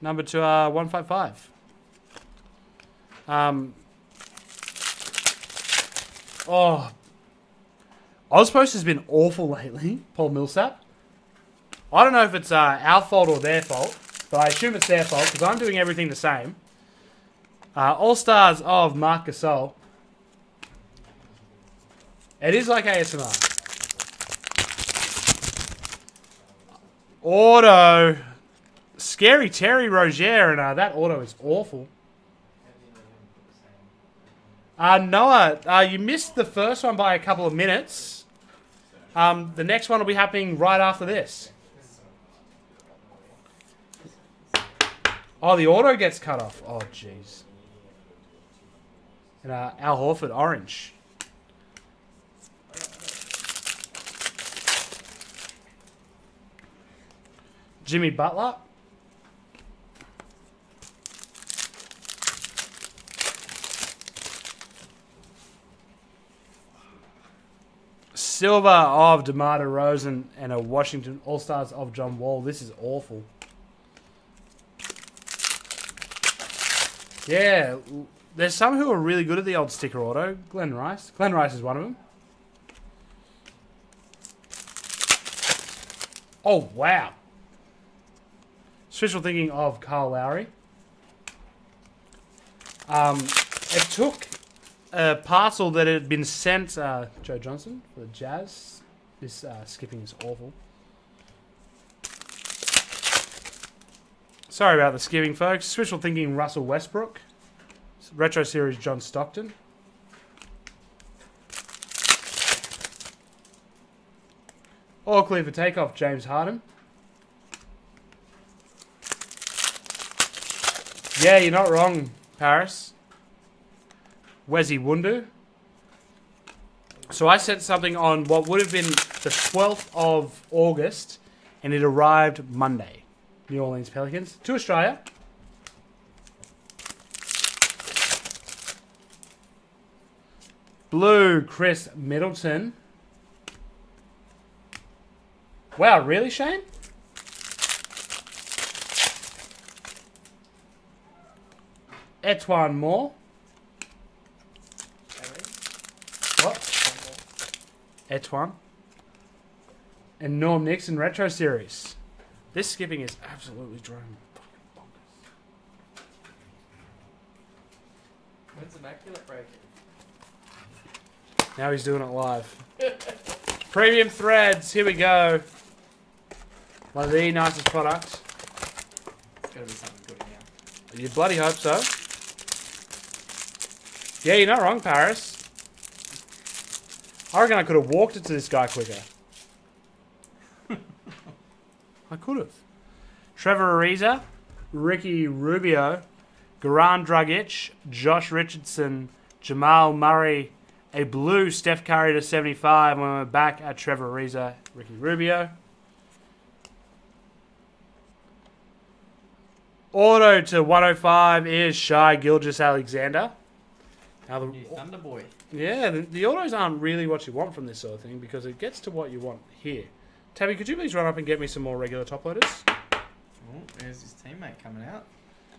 Number to uh, one five five. Um. Oh, AusPost has been awful lately, Paul Millsap. I don't know if it's uh, our fault or their fault, but I assume it's their fault because I'm doing everything the same. Uh, All Stars of Marc Gasol. It is like ASMR. Auto. Scary Terry Rozier, and uh, that auto is awful. Uh, Noah, uh, you missed the first one by a couple of minutes. Um, the next one will be happening right after this. Oh, the auto gets cut off. Oh, jeez. And uh, Al Horford, orange. Jimmy Butler. Silver of DeMar DeRozan and a Washington All Stars of John Wall. This is awful. Yeah, there's some who are really good at the old sticker auto. Glen Rice. Glen Rice is one of them. Oh, wow. Special thinking of Kyle Lowry. Um, it took a parcel that had been sent uh, Joe Johnson for the Jazz. This uh, skipping is awful. Sorry about the skipping, folks. Wishful thinking Russell Westbrook. Retro series John Stockton. All clear for takeoff, James Harden. Yeah, you're not wrong, Paris. Wes Iwundu. So I sent something on what would have been the 12th of August, and it arrived Monday. New Orleans Pelicans to Australia. Blue, Khris Middleton. Wow, really, Shane? E'Twaun Moore. What? E'Twaun. And Norm Nixon Retro Series. This skipping is absolutely driving me fucking When's Immaculate break? bonkers. Now he's doing it live. *laughs* Premium threads, here we go. One of the nicest products. It's gotta be something good now. You bloody hope so. Yeah, you're not wrong, Paris. I reckon I could have walked it to this guy quicker. *laughs* I could have. Trevor Ariza, Ricky Rubio, Goran Dragic, Josh Richardson, Jamal Murray, a blue Steph Curry to 75 when we're back at Trevor Ariza, Ricky Rubio. Auto to 105 is Shai Gilgeous-Alexander. Now the, New Thunder Boy. yeah, the, the autos aren't really what you want from this sort of thing because it gets to what you want here. Tabby, could you please run up and get me some more regular top loaders? Oh, there's his teammate coming out.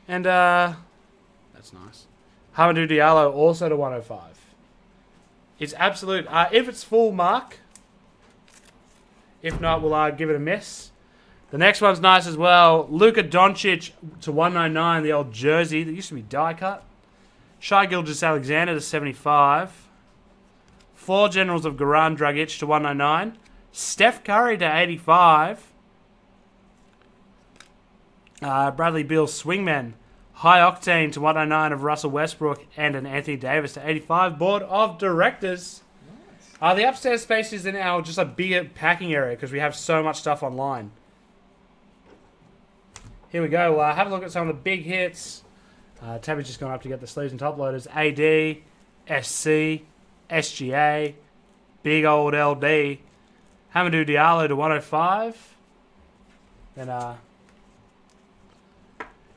And uh that's nice. Hamidou Diallo also to 105. It's absolute. Uh, if it's full mark, if not, we'll uh, give it a miss. The next one's nice as well. Luka Doncic to 199, the old jersey that used to be die cut. Shai Gilgeous-Alexander to 75. Four Generals of Goran Dragic to 109. Steph Curry to 85. Uh, Bradley Beal Swingman. High Octane to 109 of Russell Westbrook and an Anthony Davis to 85. Board of Directors. Uh, the upstairs space is in our just a bigger packing area because we have so much stuff online. Here we go. Uh, have a look at some of the big hits. Uh, Tabby's just gone up to get the sleeves and top loaders. AD, SC, SGA, big old LD. Hamidou Diallo to 105. Then uh,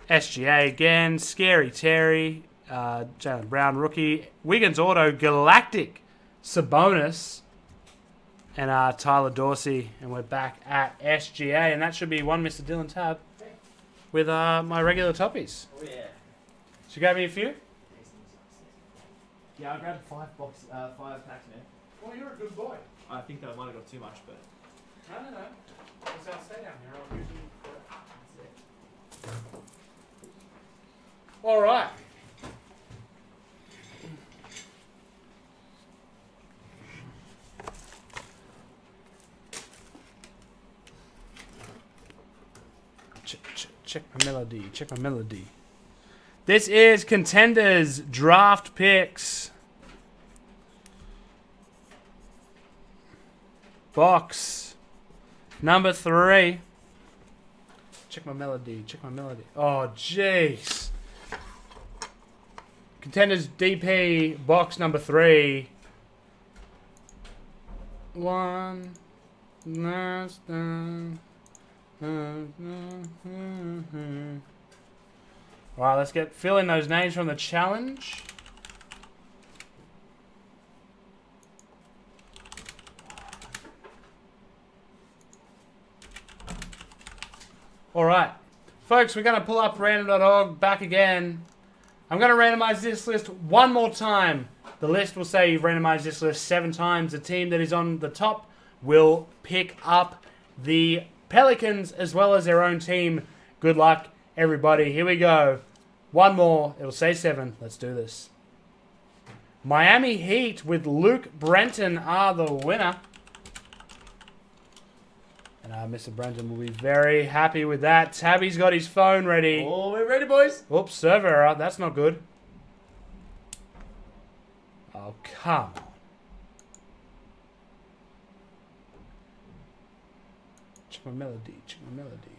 SGA again. Scary Terry. Uh, Jaylen Brown rookie. Wiggins Auto Galactic. Sabonis. And uh, Tyler Dorsey. And we're back at SGA. And that should be one Mr. Dylan Tab with uh, my regular toppies. Oh yeah. Should you grab me a few? Yeah, I grabbed five box, uh, five packs, man. Well, you're a good boy. I think that I might have got too much, but No, no, no. I'll stay down here. I'll usually... All right. Check, check, check my melody. Check my melody. This is contenders draft picks. Box number three. Check my melody. Check my melody. Oh, jeez. Contenders DP box number three. One. last time. Alright, let's get fill in those names from the challenge. Alright. Folks, we're going to pull up random.org back again. I'm going to randomize this list one more time. The list will say you've randomized this list seven times. The team that is on the top will pick up the Pelicans as well as their own team. Good luck, everybody. Here we go. One more. It'll say seven. Let's do this. Miami Heat with Luke Brenton are the winner. And uh, Mr. Brenton will be very happy with that. Tabby's got his phone ready. Oh, we're ready, boys. Oops, server error. That's not good. Oh, come on. Check my melody. Check my melody.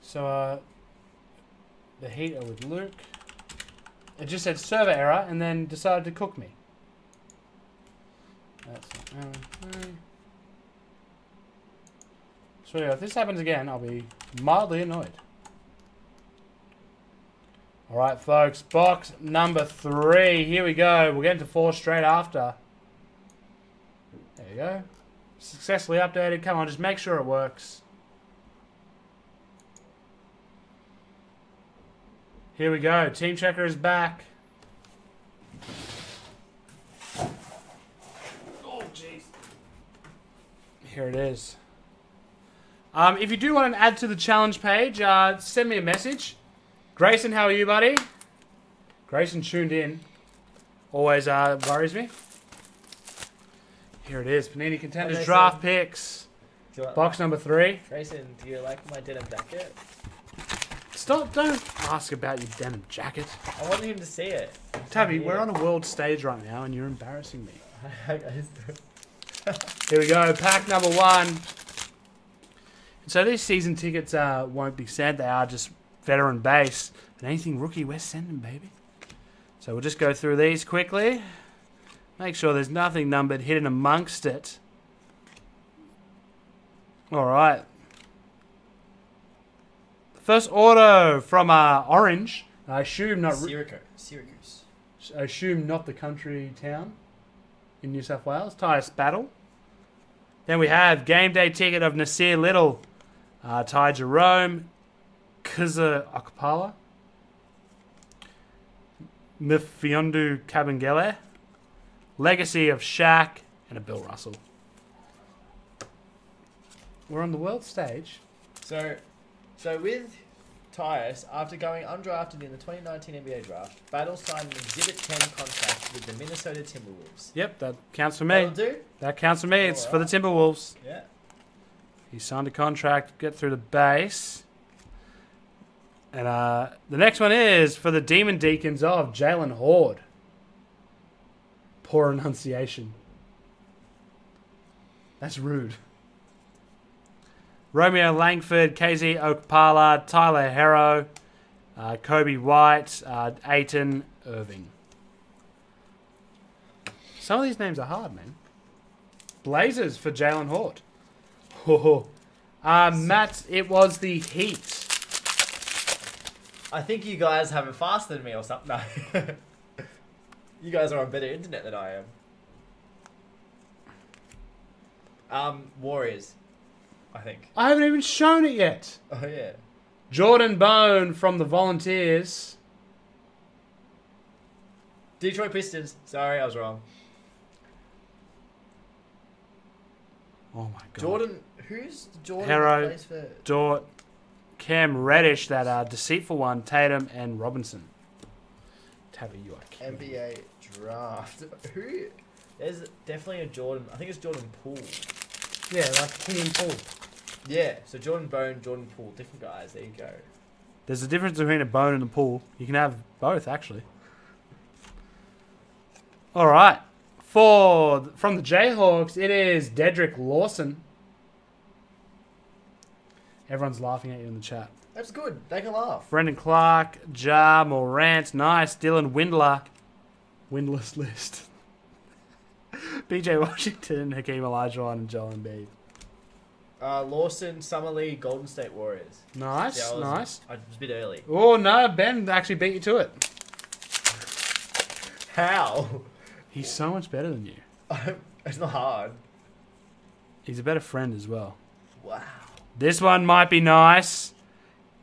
So, uh, the heater with Luke. It just said server error and then decided to cook me. That's so yeah, if this happens again, I'll be mildly annoyed. All right, folks, box number three. Here we go. We'll get into four straight after. There you go. Successfully updated. Come on, just make sure it works. Here we go. Team Checker is back. Oh, jeez. Here it is. Um, if you do want to add to the challenge page, uh, send me a message. Grayson, how are you, buddy? Grayson tuned in. Always uh, worries me. Here it is. Panini Contenders draft picks. Box number three. Grayson, do you like my denim jacket? Stop, don't ask about your denim jacket. I wanted him to see it. Tabby, we're on a world stage right now and you're embarrassing me. *laughs* Here we go, pack number one. So these season tickets uh, won't be sent; they are just veteran base. And anything rookie, we're sending, baby. So we'll just go through these quickly. Make sure there's nothing numbered hidden amongst it. All right. First auto from uh, Orange. I assume not. Syracuse. Syracuse. I assume not the country town in New South Wales. Tyus Battle. Then we have game day ticket of Nassir Little, uh, Ty Jerome, KZ Okpala, Mfiondu Kabengele, Legacy of Shaq, and a Bill Russell. We're on the world stage. So, so with Tyus, after going undrafted in the 2019 NBA draft, Battle signed an Exhibit 10 contract with the Minnesota Timberwolves. Yep, that counts for That'll me. do? That counts for me. It's for the Timberwolves. Yeah. He signed a contract, get through the base. And uh, the next one is for the Demon Deacons of Jaylen Hoard. Poor enunciation. That's rude. Romeo Langford, KZ Okpala, Tyler Herro, uh, Coby White, uh, Aiton Irving. Some of these names are hard, man. Blazers for Jalen Hort. Oh. *laughs* Uh, Matt, it was the Heat. I think you guys have it faster than me or something. *laughs* No. You guys are on better internet than I am. Um, Warriors. I think. I haven't even shown it yet. Oh yeah. Jordan Bone from the Volunteers. Detroit Pistons. Sorry, I was wrong. Oh my god. Jordan. Who's Jordan? That for Dort, Cam Reddish, that uh, deceitful one, Tatum, and Robinson. Tabby, you are kidding. NBA draft. Who? There's definitely a Jordan. I think it's Jordan Poole. Yeah, like King and Paul. Yeah. So Jordan Bone, Jordan Poole, different guys. There you go. There's a difference between a bone and a pool. You can have both, actually. All right. For from the Jayhawks, it is Dedric Lawson. Everyone's laughing at you in the chat. That's good. They can laugh. Brandon Clarke, Ja Morant, nice. Dylan Windler, windless list. *laughs* PJ Washington, Hakeem Olajuwon, and Joel Embiid. Uh, Lawson, Summer League, Golden State Warriors. Nice, Yeah, I was, nice. I was a bit early. Oh no, Ben actually beat you to it. *laughs* How? He's so much better than you. *laughs* it's not hard. He's a better friend as well. Wow. This one might be nice.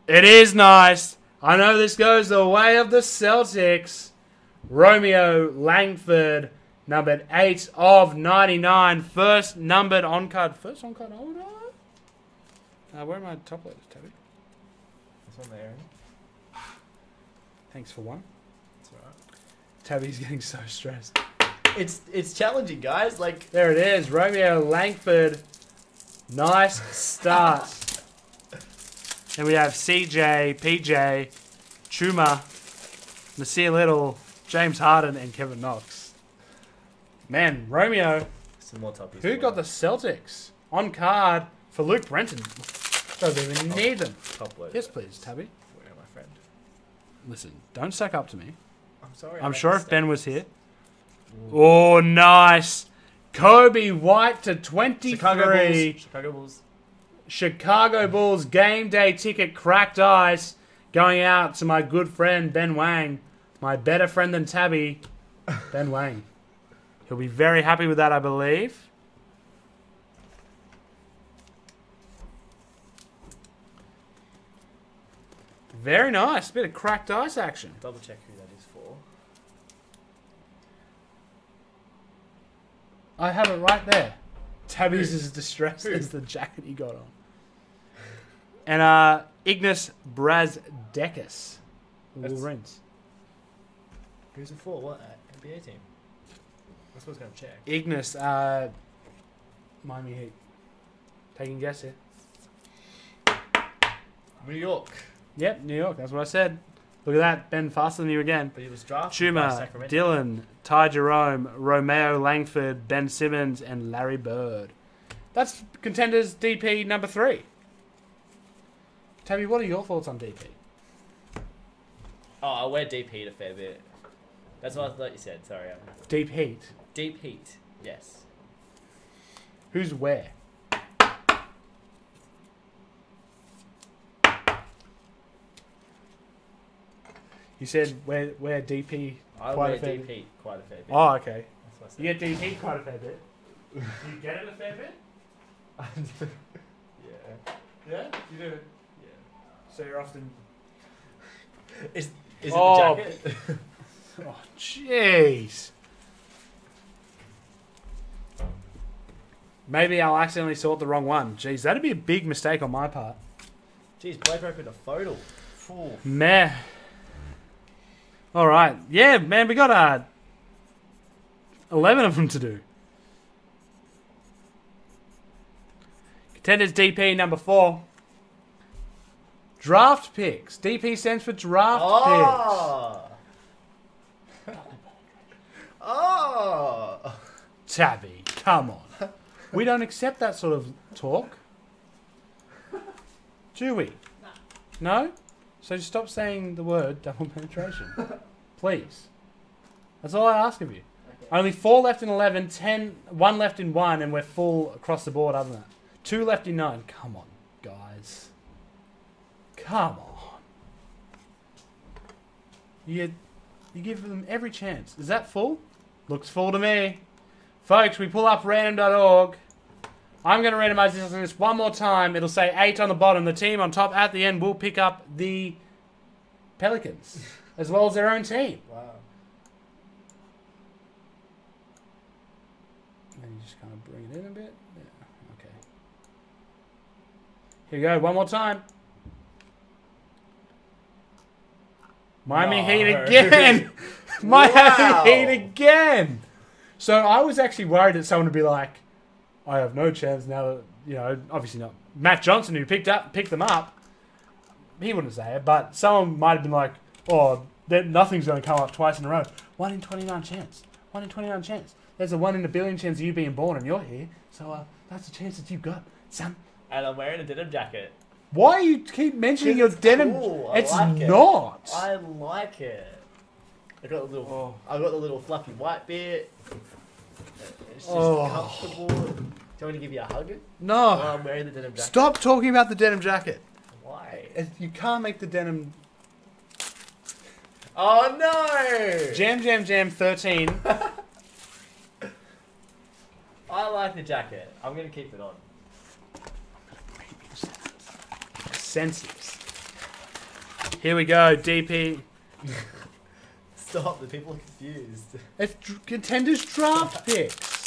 It is nice. I know this goes the way of the Celtics. Romeo Langford, numbered 8 of 99. First numbered on card. First on card holder? Uh, where are my top letters, Tabby? It's on there. Thanks for one. It's alright. Tabby's getting so stressed. It's it's challenging, guys. Like There it is. Romeo Langford. Nice start. And we have CJ, PJ, Chuma, Nassir Little, James Harden, and Kevin Knox. Man, Romeo, some more toppies. who got the Celtics on card for Luke Brenton? Doesn't even need them. top load? Yes, please, Tabby. Where, my friend? Listen, don't suck up to me. I'm sorry. I'm sure if Ben was here. Oh, nice. Coby White to 23. Chicago Bulls. Chicago Bulls. Chicago Bulls game day ticket cracked ice going out to my good friend Ben Wang, my better friend than Tabby, Ben Wang. He'll be very happy with that, I believe. Very nice. Bit of cracked ice action. Double check who that is for. I have it right there. Tabby's as distressed as the jacket he got on. And uh, Ignas Brazdeikis. Wolverines. Who's it for? What uh, NBA team? I suppose gonna check. Ignas, uh, Miami Heat. Taking a guess here. New York, Yep, New York. That's what I said. Look at that. Ben faster than you again. but he was drafted Chuma. Dylan, Ty Jerome, Romeo Langford, Ben Simmons, and Larry Bird. That's contenders DP number three. Tabby, what are your thoughts on DP? Oh, I wear deep heat a fair bit. That's what I thought you said. Sorry. Deep Heat. deep heat. Yes. Who's where? You said where where DP I Quite a fair deep bit. quite a fair bit. Oh, okay. That's what I You get DP quite a fair bit. *laughs* you get it a fair bit? *laughs* yeah. Yeah, you do. So you're often. Is is it Oh. the jacket? *laughs* Oh, jeez. Maybe I'll accidentally sort the wrong one. Jeez, that'd be a big mistake on my part. Jeez, Blake opened a photo. Phew. Meh. All right. Yeah, man, we got uh, 11 of them to do. Contenders DP number four. Draft picks. DP stands for draft ah. picks. Oh. *laughs* oh. Tabby, come on. We don't accept that sort of talk. Do we? No? So just stop saying the word double penetration. Please. That's all I ask of you. Only four left in 11, ten, one left in one, and we're full across the board other than that. Two left in nine. Come on, guys. Come on. You, you give them every chance. Is that full? Looks full to me. Folks, we pull up random.org. I'm going to randomize this one more time. It'll say eight on the bottom. The team on top at the end will pick up the Pelicans, as well as their own team. Wow. And you just kind of bring it in a bit. Yeah, okay. Here we go, one more time. Miami No. Heat *laughs* again! *laughs* Miami Wow. Heat again! So I was actually worried that someone would be like, I have no chance now that, you know, obviously not. Matt Johnson, who picked up picked them up, he wouldn't say it, but someone might have been like, oh, that nothing's going to come up twice in a row. One in 29 chance. One in 29 chance. There's a one in a billion chance of you being born and you're here. So uh, that's a chance that you've got, son. And I'm wearing a denim jacket. Why you keep mentioning your denim? cool, It's like it. not. I like it. I got the little. Oh. I got the little fluffy white bit. It's just Oh. comfortable. Do you want me to give you a hug? No. While I'm wearing the denim jacket. Stop talking about the denim jacket. Why? You can't make the denim. Oh no! Jam Jam Jam 13. *laughs* I like the jacket. I'm gonna keep it on. Senses. Here we go, DP. Stop. The people are confused. It's dr- contenders draft picks.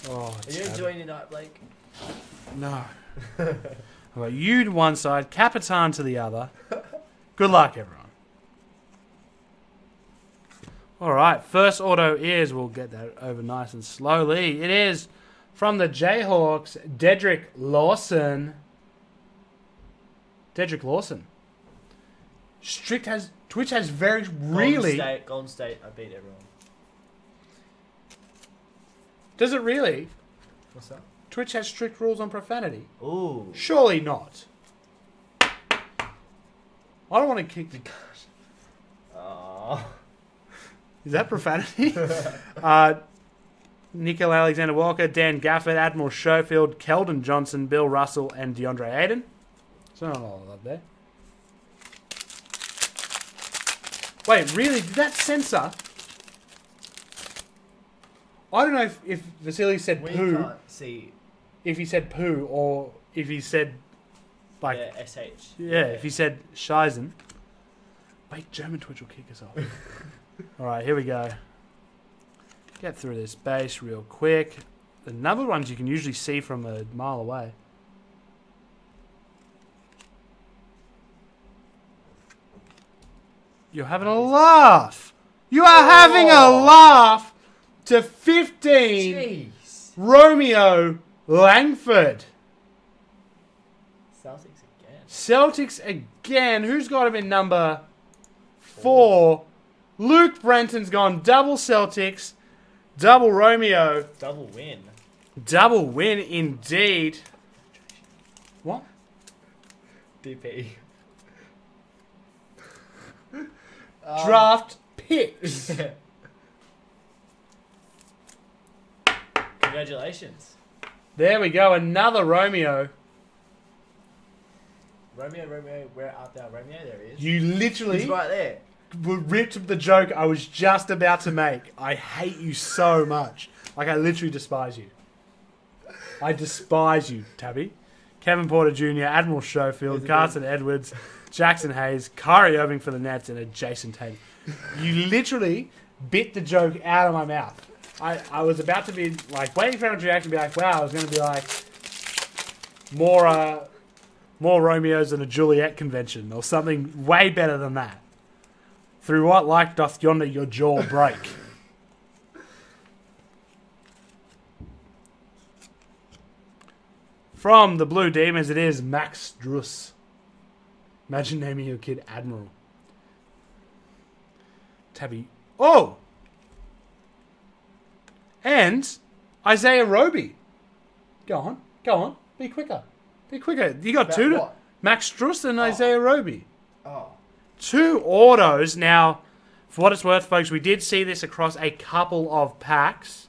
*laughs* Oh, Are you enjoying your night, Blake? No. *laughs* well, you to one side, Capitan to the other. Good luck, everyone. All right, first auto is, we'll get that over nice and slowly. It is from the Jayhawks, Dedric Lawson. Dedric Lawson. Strict has, Twitch has very, Golden really, State, Golden State. I beat everyone. does it really? What's that? Twitch has strict rules on profanity. Ooh. Surely not. I don't want to kick the. Oh. Is that *laughs* profanity? uh, Nickeil Alexander-Walker, Dan Gafford, Admiral Schofield, Keldon Johnson, Bill Russell, and Deandre Ayton. So not all of that there. Wait, really? Did that censor? I don't know if, if Vasily said We poo, can't see if he said poo, or if he said like the SH. yeah, if he said Scheisen. Wait, German Twitch will kick us off. *laughs* Alright, here we go. Get through this base real quick. The number ones you can usually see from a mile away. You're having a laugh! You are having a Oh. laugh to 15 Jeez. Romeo Langford. Celtics again. Celtics again. Who's got him in number four? Luke Brenton's gone double Celtics, double Romeo, Double win. double win indeed. What? DP. Um, Draft picks. *laughs* Congratulations. there we go. Another Romeo. Romeo, Romeo, where art thou, Romeo? There he is. You literally He's right there. ripped the joke I was just about to make. I hate you so much. Like I literally despise you. I despise you, Tabby. Kevin Porter Jr., Admiral Schofield, Carson Edwards, Jaxson Hayes, Kyrie Irving for the Nets, and a Jayson Tatum. You literally bit the joke out of my mouth. I, I was about to be like waiting for him to react be like, wow, I was going to be like more uh, more Romeos than a Juliet convention or something way better than that. Through what like doth yonder your jaw break? *laughs* From the Blue Demons, it is Max Strus. Imagine naming your kid Admiral. Tabby. Oh! And Isaiah Roby. Go on. Go on. Be quicker. Be quicker. You got About two to. Max Strus and Isaiah Roby Oh. two autos. Now, for what it's worth, folks, we did see this across a couple of packs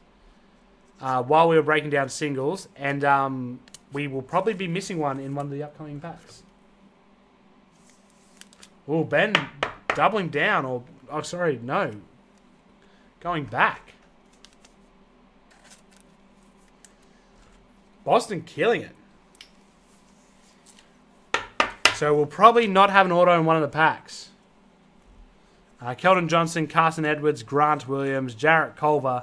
uh, while we were breaking down singles, and um, we will probably be missing one in one of the upcoming packs. Oh, Ben doubling down, or oh, sorry, no, going back. Boston killing it. So we'll probably not have an auto in one of the packs. Uh, Keldon Johnson, Carson Edwards, Grant Williams, Jarrett Culver,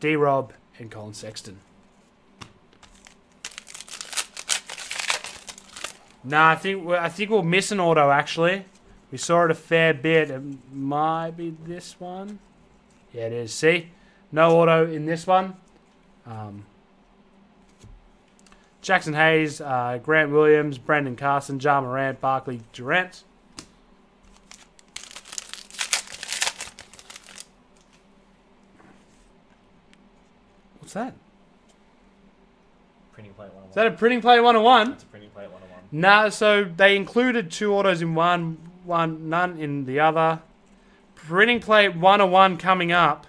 D Rob, and Collin Sexton. Nah, I think I think we'll miss an auto actually. We saw it a fair bit. It might be this one. Yeah, it is. See, no auto in this one. Um, Jaxson Hayes, uh, Grant Williams, Brandon Carson, John Morant, Barkley Durant. What's that? Printing plate 101. Is that a printing plate 101? That's a printing plate 101. No, so they included two autos in one, one none in the other. Printing plate 101 coming up.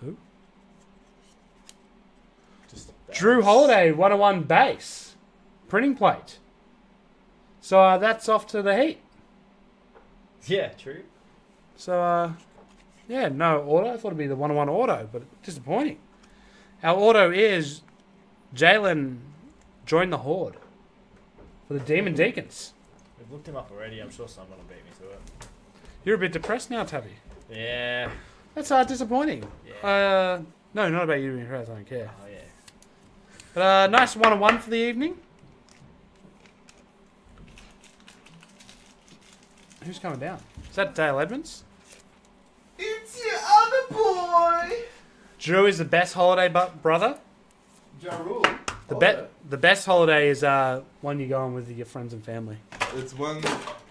Who? Just Jrue Holiday 101 base. Printing plate. So uh, that's off to the Heat. Yeah, true. So, uh, yeah, no auto. I thought it'd be the 101 auto, but disappointing. Our auto is Jalen join the Horde for the Demon Deacons. We've looked him up already. I'm sure someone will beat me to it. You're a bit depressed now, Tabby. Yeah. That's uh, disappointing. Yeah. Uh, no, not about you being depressed. I don't care. oh, yeah. But uh, nice one on one for the evening. Who's coming down? Is that Dale Edmonds? It's your other boy. Jrue is the best holiday bu- brother. Ja Rule. The be- the best holiday is uh, one you go on with your friends and family. It's one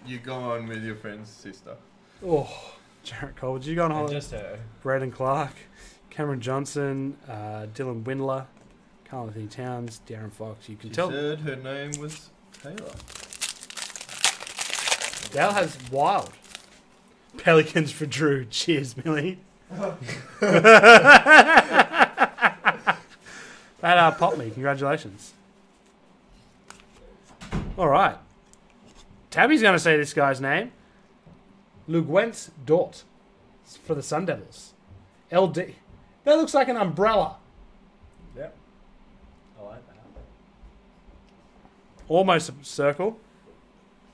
you go on with your friend's sister. Oh, Jarrett Cole. Did you go on And holiday? just her. Brandon Clarke, Cameron Johnson, uh, Dylan Windler, Karl-Anthony Towns, De'Aaron Fox. You can She tell said her name was Taylor. Dale has wild. Pelicans for Jrue. Cheers, Millie. *laughs* *laughs* that uh, popped me. Congratulations. All right. Tabby's going to say this guy's name. Luguentz Dort for the Sun Devils. LD. That looks like an umbrella. Yep. I like that. Almost a circle.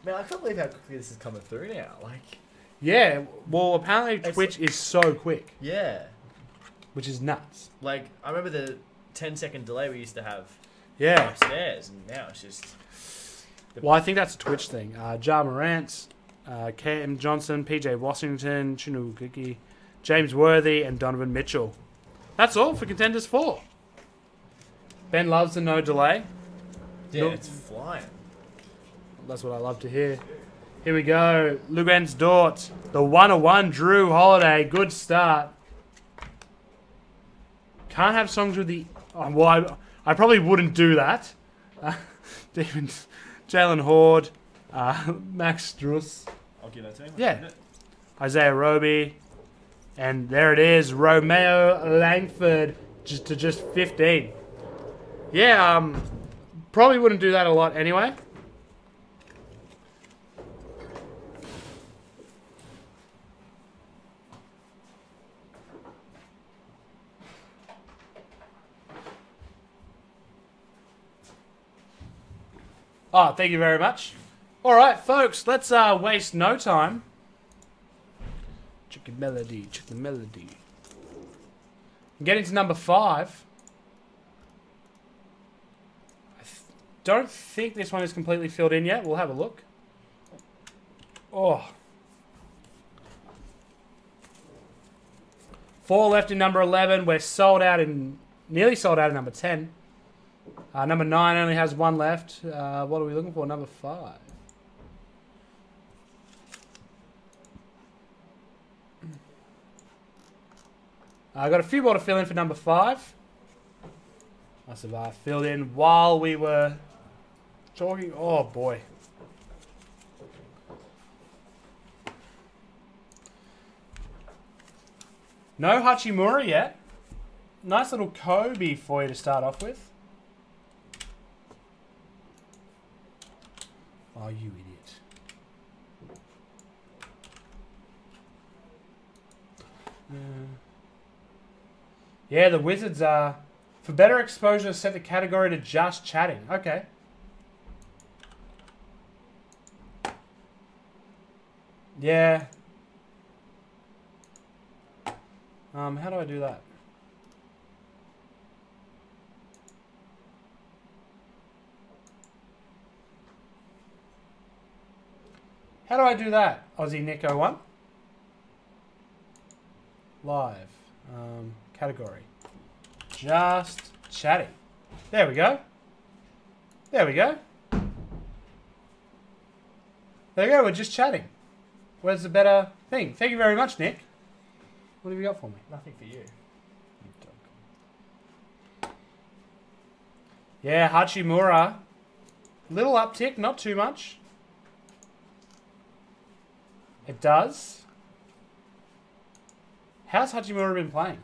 Man, I can't believe how quickly this is coming through now. Like, Yeah. Well, apparently Twitch is so quick, yeah. which is nuts. Like, I remember the 10 second delay we used to have Yeah. upstairs, and now it's just. Well, I think that's a Twitch thing. Uh, Ja Morant, uh, Cam Johnson, PJ Washington, Chinu Giki, James Worthy, and Donovan Mitchell. That's all for Contenders 4. Ben loves the no delay. Yeah, it's flying. That's what I love to hear. Here we go. Luguentz Dort, the 101 Jrue Holiday. Good start. Can't have songs with the. Oh, well, I, I probably wouldn't do that. *laughs* Uh, Demons, Jaylen Hoard, uh, *laughs* Max Strus. I'll give that to him. Yeah. Isaiah Roby, and there it is, Romeo Langford, just to just 15. Yeah, um, probably wouldn't do that a lot anyway. Oh, thank you very much. All right, folks, let's uh, waste no time. Check the melody, check the melody. Getting to number five. I th- don't think this one is completely filled in yet. We'll have a look. Oh. Four left in number 11. We're sold out in, nearly sold out in number 10. Uh, number 9 only has one left. Uh, what are we looking for? Number 5. I got a few more to fill in for number five. Must have uh, filled in while we were talking. Oh boy. No Hachimura yet. Nice little Kobe for you to start off with. Oh, you idiot. Yeah, the Wizards are. For better exposure, set the category to just chatting. Okay. Yeah. Um, how do I do that? How do I do that? Aussie Nico one. Live. Um, category. Just chatting. There we go. There we go. There we go. We're just chatting. Where's the better thing? Thank you very much, Nick. What have you got for me? Nothing for you. Yeah, Hachimura. Little uptick, not too much. It does. How's Hachimura been playing?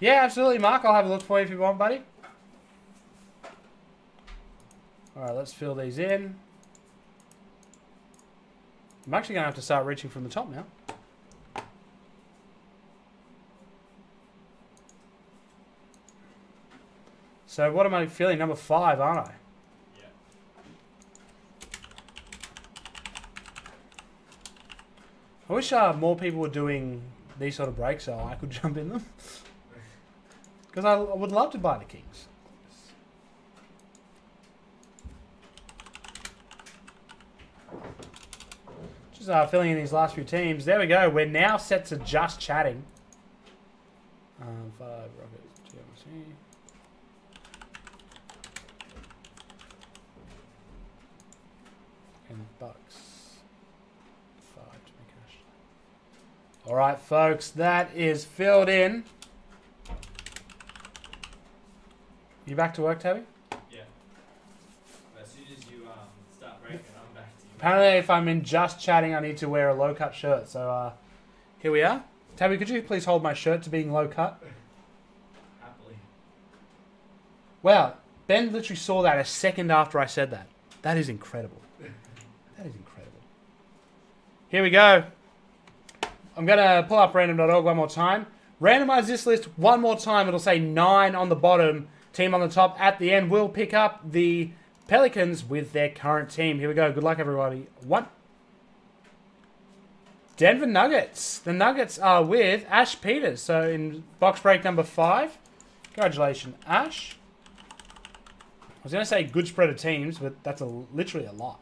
Yeah, absolutely, Mark. I'll have a look for you if you want, buddy. Alright, let's fill these in. I'm actually going to have to start reaching from the top now. So what am I feeling? Number five, aren't I? Yeah. I wish uh, more people were doing these sort of breaks so I could *laughs* jump in them. Because I, I would love to buy the Kings. Just uh, filling in these last few teams. There we go. We're now set to just chatting. Um, five TLC. And Bucks. Five to make cash. All right, folks, that is filled in. You back to work, Tabby? Yeah. As soon as you um, start breaking, I'm back to you. Apparently, if I'm in just chatting, I need to wear a low cut shirt. So uh, here we are. Tabby, could you please hold my shirt to being low cut? *laughs* Happily. Wow, Ben literally saw that a second after I said that. That is incredible. *laughs* That is incredible. Here we go. I'm going to pull up random.org one more time. Randomize this list one more time. It'll say nine on the bottom, team on the top. At the end, we'll pick up the Pelicans with their current team. Here we go. Good luck, everybody. One. Denver Nuggets. The Nuggets are with Ash Peters. So in box break number five. Congratulations, Ash. I was going to say good spread of teams, but that's a, literally a lie.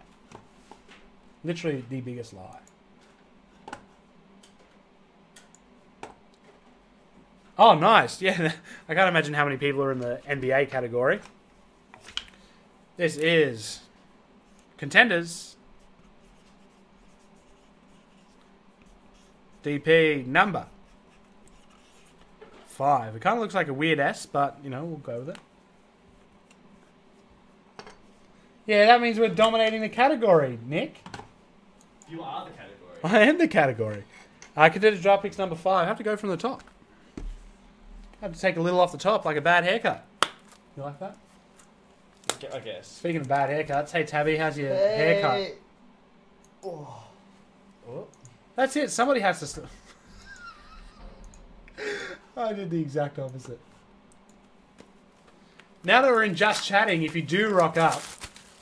Literally the biggest lie. Oh, nice. Yeah, *laughs* I can't imagine how many people are in the NBA category. This is contenders. DP number five. It kind of looks like a weird S, but you know we'll go with it. Yeah, that means we're dominating the category, Nick. You are the category. I am the category. I contenders draft picks number five. I have to go from the top. I have to take a little off the top, like a bad haircut. You like that? I guess. Speaking of bad haircuts, hey Tabby, how's your haircut? Oh. Oh. That's it. Somebody has to. St- *laughs* I did the exact opposite. Now that we're in just chatting, if you do rock up,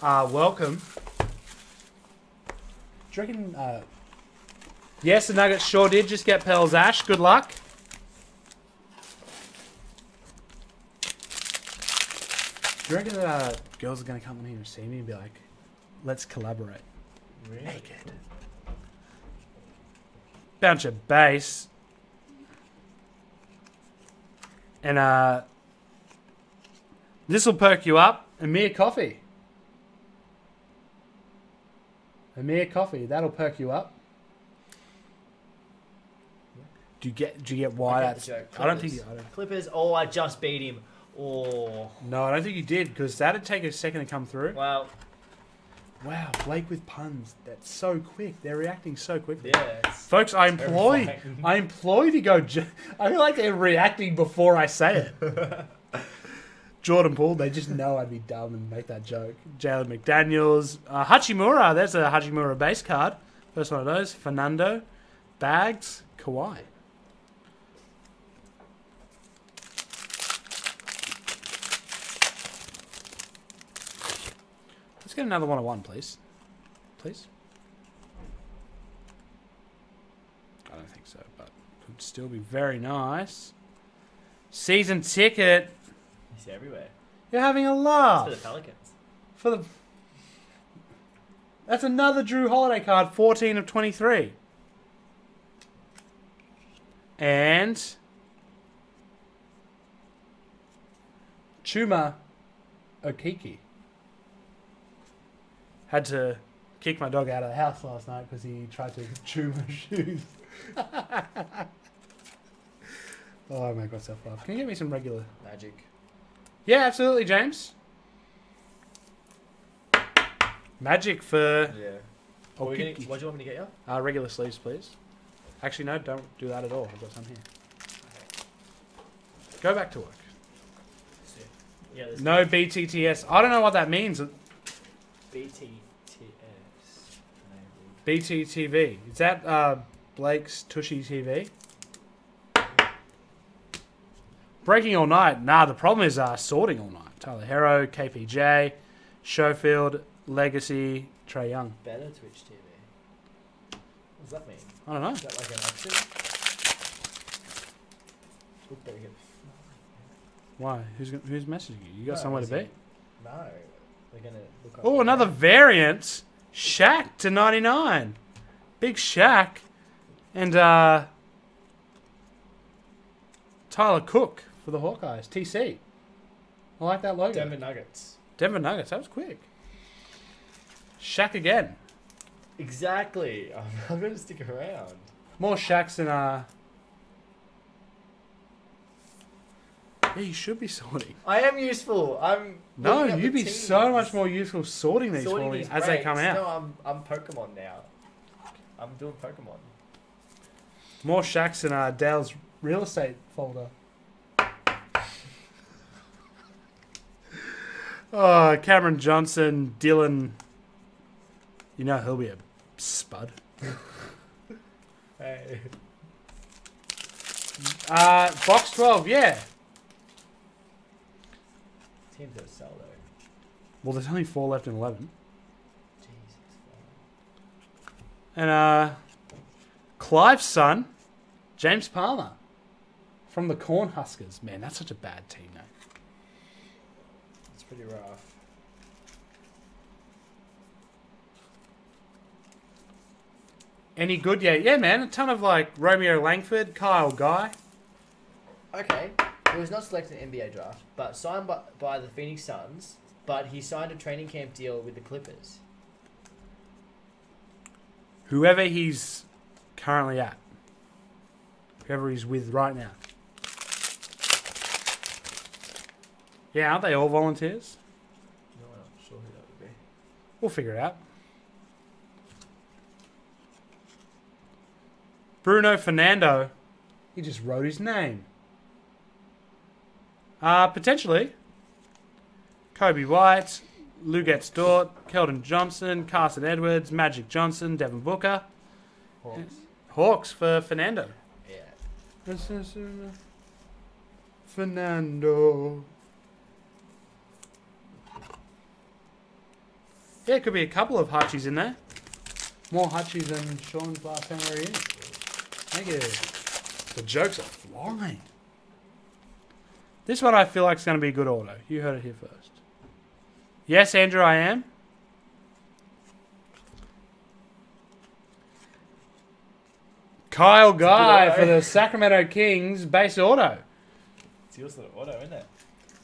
uh, welcome. Do you reckon? Uh, yes, the Nuggets sure did just get Pell's Ash. Good luck. Do you reckon that uh, girls are going to come in here and see me and be like, let's collaborate? Really? Naked. Bounce your bass. And uh this will perk you up. A mere coffee. A mere coffee. That'll perk you up. Do you get do you get why I that's. I don't think you, I don't, Clippers. Oh, I just beat him. Oh. No, I don't think you did because that'd take a second to come through. Wow. Wow, Blake with puns. That's so quick. They're reacting so quickly. yeah. Folks, I employ terrifying. I employ to go. I feel like they're reacting before I say it. *laughs* Jordan Poole, they just know I'd be dumb and make that joke. Jalen McDaniels, uh, Hachimura. There's a Hachimura base card. First one of those. Fernando, Bags, Kawhi. Let's get another one on one, please. Please. I don't think so, but could still be very nice. Season ticket. He's everywhere. You're having a It's laugh. for the Pelicans. For the. That's another Jrue Holiday card, 14 of 23. And. Chuma Okeke. Had to kick my dog out of the house last night because he tried to *laughs* chew my shoes. *laughs* oh, I make myself laugh. Can you get me some regular? Magic. Yeah, absolutely, James. Magic for Yeah. What, were you gonna, what do you want me to get you? Uh, regular sleeves, please. Actually, no, don't do that at all. I've got some here. Go back to work. Yeah, No BTTS. I don't know what that means. BTTS. BTTV. Is that uh, Blake's Tushy TV? Breaking all night. Nah, the problem is uh, sorting all night. Tyler Herro, KPJ, Schofield, Legacy, Trae Young. Better Twitch TV. What does that mean? I don't know. Is that like an option? Oop, there we go. Why? Who's who's messaging you? You got No, somewhere to be? No. They're gonna look. Oh, another variant. Shaq to 99. Big Shaq and uh, Tyler Cook for the Hawkeyes. TC. I like that logo. Denver Nuggets. Denver Nuggets. That was quick. Shaq again. Exactly. *laughs* I'm, I'm going to stick around. More Shaqs than uh. Yeah, you should be sorting. I am useful. I'm. No, you'd be so much more useful sorting these Sorting these as they come out. No, I'm, I'm Pokemon now. I'm doing Pokemon. More shacks in uh, Dale's real estate folder. *laughs* Oh, Cameron Johnson, Dylan. You know he'll be a spud. *laughs* Hey. Uh, box 12, yeah. Teams that sell though. Well, there's only four left in 11. Jesus. And uh, Clive's son, James Palmer, from the Cornhuskers. Man, that's such a bad team, though. It's pretty rough. Any good? yet? yeah, man. A ton of like Romeo Langford, Kyle Guy. Okay. He was not selected in the NBA draft, but signed by, by the Phoenix Suns, but he signed a training camp deal with the Clippers. Whoever he's currently at. Whoever he's with right now. Yeah, aren't they all volunteers? No, I'm not sure who that would be. We'll figure it out. Bruno Fernando. He just wrote his name. Uh, potentially. Coby White, Luguentz Dort, Keldon Johnson, Carson Edwards, Magic Johnson, Devin Booker. Hawks. Hawks for Fernando. Yeah. Fernando. Yeah, it could be a couple of Hutchies in there. More Hutchies than Sean's last time we were in. Thank you. The jokes are flying. This one I feel like is going to be a good auto. You heard it here first. Yes, Andrew, I am. Kyle Guy for the Sacramento Kings base auto. It's your sort of auto, isn't it?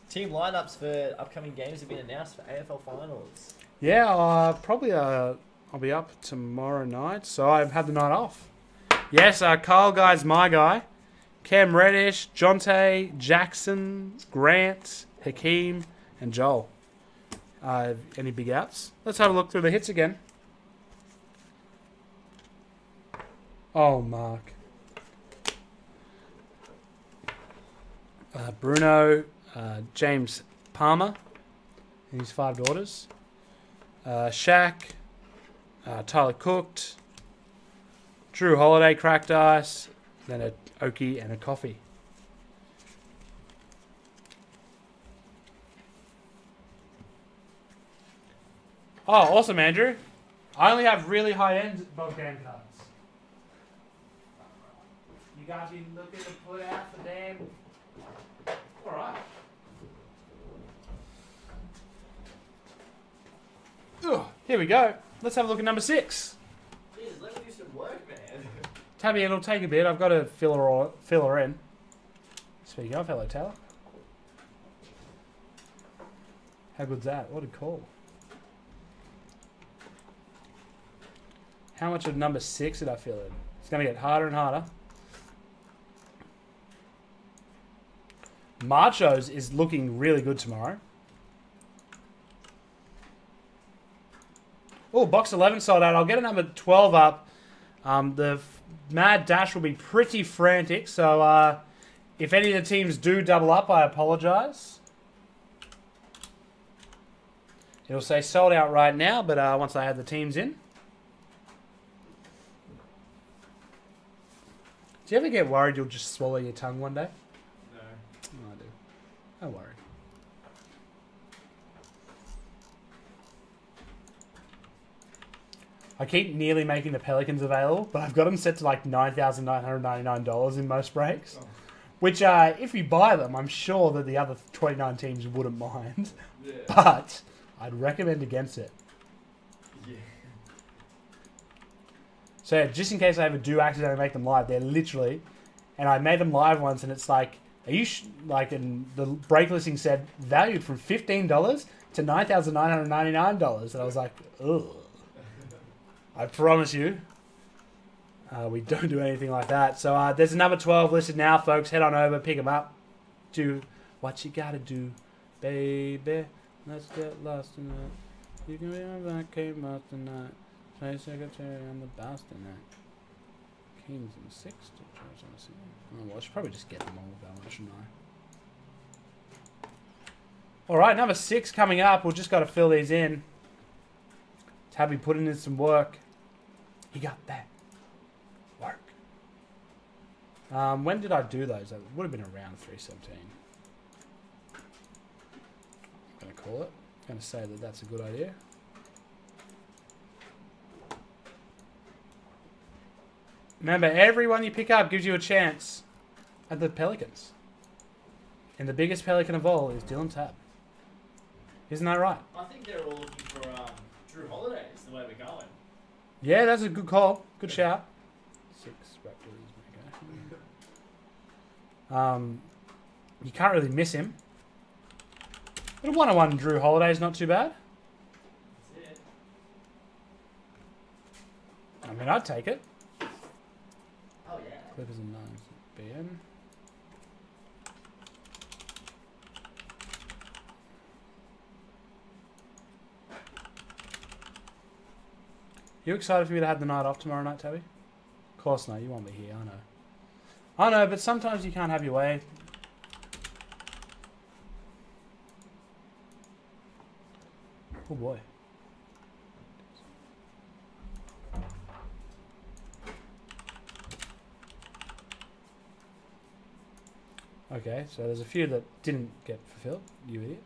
Team lineups for upcoming games have been announced for AFL finals. Yeah, uh, probably uh, I'll be up tomorrow night, so I've had the night off. Yes, uh, Kyle Guy's my guy. Cam Reddish, Jontay, Jackson, Grant, Hakeem, and Joel. Uh, any big outs? Let's have a look through the hits again. Oh, Mark. Uh, Bruno, uh, James Palmer, and his five daughters. Uh, Shaq, uh, Tyler Cooked, Jrue Holiday cracked ice, then a Okie and a coffee. Oh, awesome, Andrew. I only have really high end Bogdan cards. You guys be looking to put out the damn. Alright. Ugh, Here we go. Let's have a look at number six. Jesus, let me do some work, man. Tabby, it'll take a bit. I've got to fill her, all- fill her in. Speaking of, hello, Taylor. How good's that? What a call. How much of number six did I fill in? It's going to get harder and harder. Marchos is looking really good tomorrow. Oh, box 11 sold out. I'll get a number 12 up. Um, the Mad Dash will be pretty frantic, so uh, if any of the teams do double up, I apologise. It'll say sold out right now, but uh, once I add the teams in. Do you ever get worried you'll just swallow your tongue one day? No. Oh, I do. Don't worry. I keep nearly making the Pelicans available, but I've got them set to like nine thousand nine hundred ninety nine dollars in most breaks. Oh. Which, uh, if you buy them, I'm sure that the other twenty nine teams wouldn't mind. Yeah. *laughs* But I'd recommend against it. yeah. So yeah, just in case I ever do accidentally make them live, they're literally, and I made them live once, and it's like, are you sh-? like, and the break listing said valued from fifteen dollars to nine thousand nine hundred ninety nine dollars, and I was like, ugh. I promise you, uh, we don't do anything like that. So uh, there's another twelve listed now, folks. Head on over, pick them up, do what you gotta do, baby. Let's get lost tonight. You can be on that came out tonight. Play secretary on the boss tonight. Kings and six to George on the scene. Oh, well, I should probably just get them all going, shouldn't I? Alright, number six coming up. We've just got to fill these in. Tabby putting in some work. He got that work. Um, when did I do those? It would have been around 317. I'm going to call it. I'm going to say that that's a good idea. Remember, everyone you pick up gives you a chance at the Pelicans. And the biggest Pelican of all is Dylan Tab. Isn't that right? I think they're all looking for um, Jrue Holidays, the way we're going. Yeah, that's a good call. Good shout. Six Raptors. Um, you can't really miss him. But a one-on-one Jrue Holiday is not too bad. That's it. I mean, I'd take it. Oh yeah. Clippers and nines. BM. You excited for me to have the night off tomorrow night, Tabby? Of course not. You won't be here. I know. I know, but sometimes you can't have your way. Oh boy. Okay, so there's a few that didn't get fulfilled. You idiot.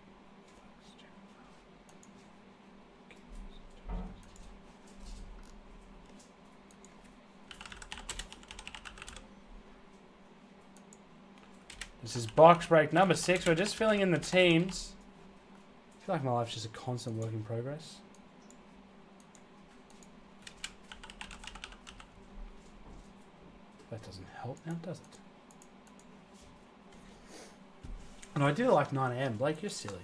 This is box break number six. We're just filling in the teams. I feel like my life's just a constant work in progress. That doesn't help now, does it? And I do like 9am. Blake, you're silly.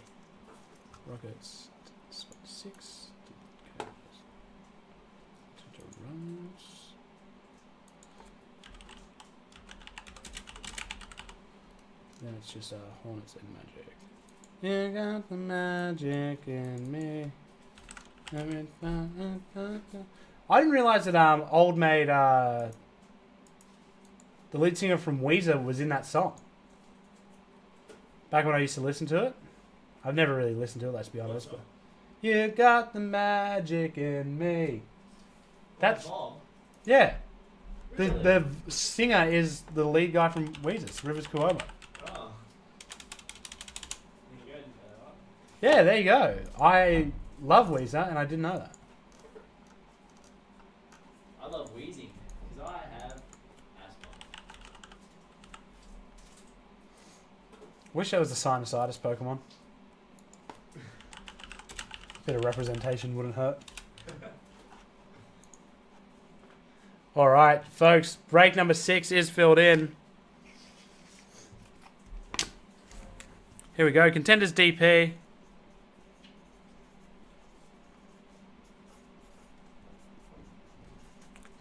Rockets. Spot 6. To runs. Then it's just uh, Hornets and Magic. You got the magic in me. I didn't realize that um, old mate, uh, the lead singer from Weezer, was in that song. Back when I used to listen to it. I've never really listened to it, let's be honest. But you got the magic in me. That's yeah. The the singer is the lead guy from Weezer, Rivers Cuomo. Oh. There you go, uh, Yeah, there you go. I love Weezer, and I didn't know that. I love wheezing because I have asthma. Wish there was a sinusitis Pokemon. *laughs* Bit of representation wouldn't hurt. *laughs* All right, folks. Break number six is filled in. Here we go. Contenders DP.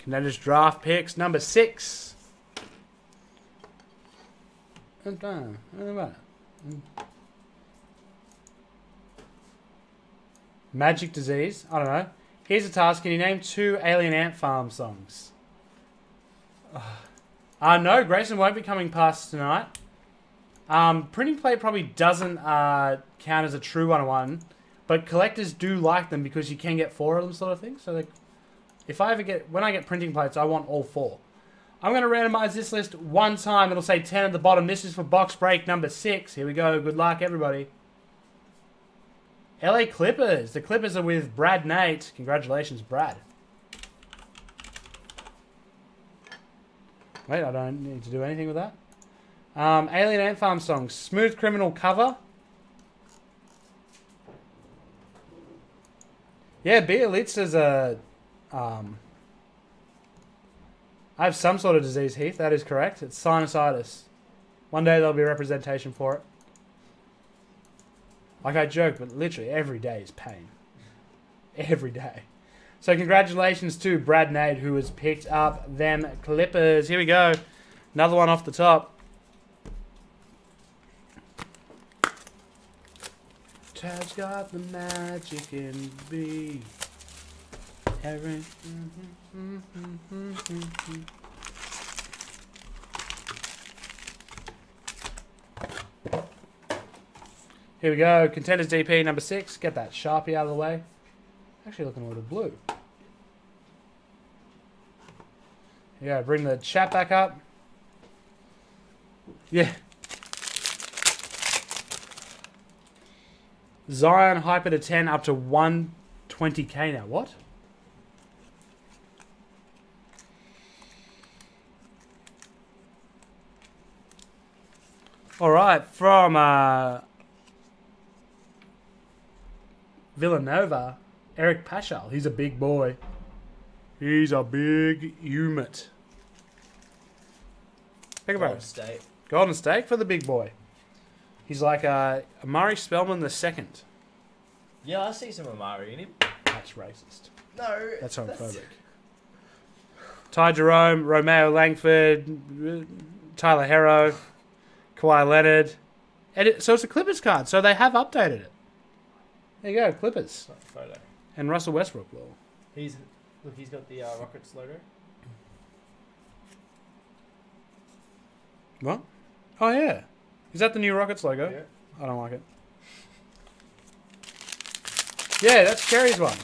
Contenders draft picks number six. Magic disease. I don't know. Here's a task. Can you name two Alien Ant Farm songs? *sighs* Uh, no, Grayson won't be coming past tonight. Um, printing plate probably doesn't uh, count as a true 101, but collectors do like them because you can get four of them, sort of thing. So, like, if I ever get when I get printing plates, I want all four. I'm going to randomize this list one time. It'll say 10 at the bottom. This is for box break number six. Here we go. Good luck, everybody. LA Clippers. The Clippers are with Brad Nate. Congratulations, Brad. Wait, I don't need to do anything with that. Um, Alien Ant Farm song. Smooth Criminal cover. Yeah, Bielitsa's a. Um, I have some sort of disease, Heath. That is correct. It's sinusitis. One day there'll be a representation for it. Like I joke, but literally every day is pain. Every day. So congratulations to Brad Nade who has picked up them Clippers. Here we go. Another one off the top. Tad's got the magic in me. Here we go. Contenders DP number six. Get that sharpie out of the way. Actually looking a little blue. Yeah, bring the chat back up. Yeah. Zion hyper to 10 up to 120k now. What? All right, from uh, Villanova, Eric Paschall. He's a big boy. He's a big unit. Think about Golden it. State. Golden State for the big boy. He's like uh, Omari Spellman the second. Yeah, I see some Amari in him. That's racist. No. That's homophobic. Ty Jerome, Romeo Langford, Tyler Herro, Kawhi Leonard. And it, so it's a Clippers card. So they have updated it. There you go, Clippers. It's photo. And Russell Westbrook. Well, He's look. He's got the uh, Rockets logo. what? Oh yeah, is that the new Rockets logo? Yeah. I don't like it. Yeah, that's Cherry's one.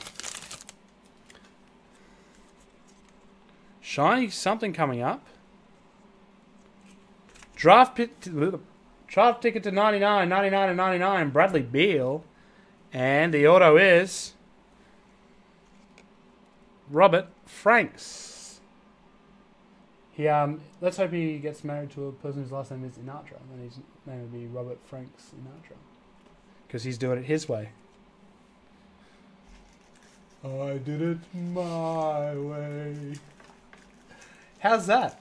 Shiny something coming up. Draft draft ticket to 99, 99 and 99, Bradley Beal. And the auto is Robert Franks. He um let's hope he gets married to a person whose last name is Inatra, and his name would be Robert Franks Inatra. Because he's doing it his way. I did it my way. How's that?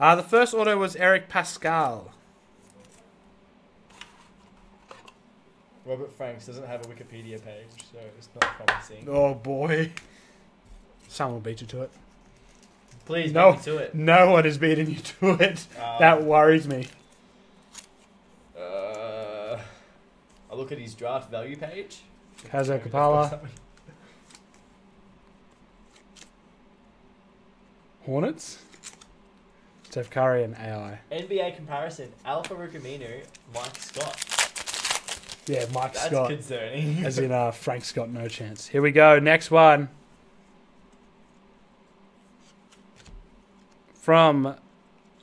Uh, the first auto was Eric Paschall. Robert Franks doesn't have a Wikipedia page, so it's not promising. Oh boy. Someone will beat you to it. Please No. beat me to it. No one is beating you to it. Um, That worries me. Uh, I look at his draft value page. KZ Okpala. Hornets? Steph Curry and AI. NBA comparison: Al-Farouq Aminu, Mike Scott. Yeah, Mike Scott. That's concerning. As in uh, *laughs* Frank Scott, no chance. Here we go. Next one. From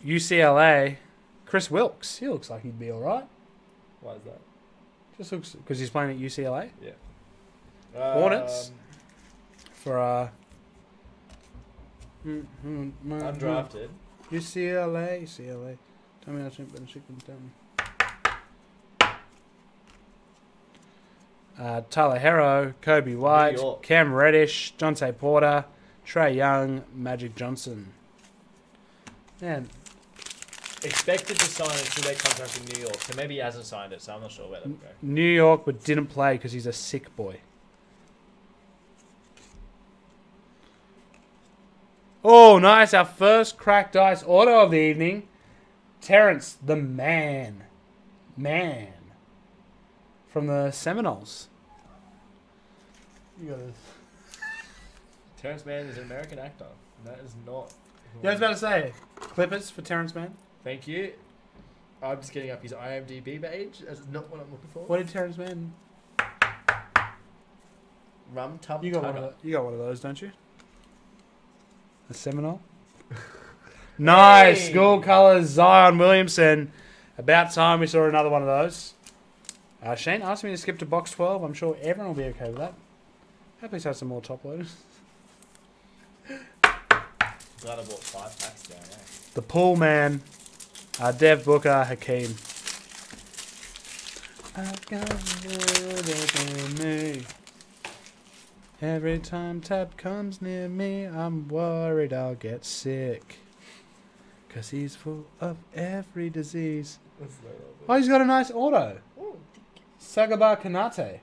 UCLA, Kris Wilkes. He looks like he'd be all right. Why is that? Just looks because he's playing at UCLA Yeah. Hornets? Um, for uh. mm, mm, mm, undrafted. UCLA, UCLA. Tell me I shouldn't shit them tell me. Uh, Tyler Herro, Coby White. Cam Reddish, Jontay Porter, Trae Young, Magic Johnson. Man, Expected to sign a two-way contract in New York, so maybe he hasn't signed it. So I'm not sure where that will go. New York, but didn't play because he's a sick boy. Oh, nice. Our first cracked dice auto of the evening. Terrence, the man. Man. From the Seminoles. You got this. Terrence Mann is an American actor. That is not. Yeah, I was about to say. Clippers for Terance Mann. Thank you. I'm just getting up his IMDb page. That's not what I'm looking for. What did Terrence Mann? Rum Tub You got one of you got one of those, don't you? A Seminole. *laughs* nice Hey! school colors, Zion Williamson. About time we saw another one of those. Uh, Shane asked me to skip to box twelve. I'm sure everyone will be okay with that. Happy to have some more top loaders. *laughs* Glad I bought five packs down there. The pool man, uh, Dev Booker, Hakeem. I've got good in me. Every time Tab comes near me, I'm worried I'll get sick. Cause he's full of every disease. Oh, he's got a nice auto. Ooh, Sagaba Konate.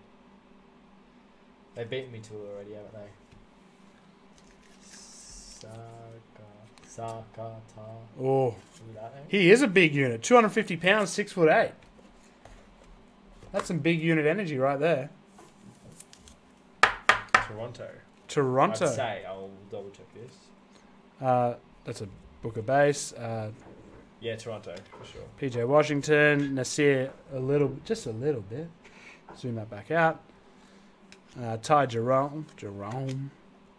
They've beaten me to it already, haven't they? Saga, Sakata. Oh, Remember that name? he is a big unit. 250 pounds, 6 foot 8. That's some big unit energy right there. Toronto. Toronto. I'd say I'll double check this. Uh, that's a Booker base. Uh, Yeah, Toronto for sure. PJ Washington, Nassir a little, just a little bit. Zoom that back out. Uh, Ty Jerome, Jerome,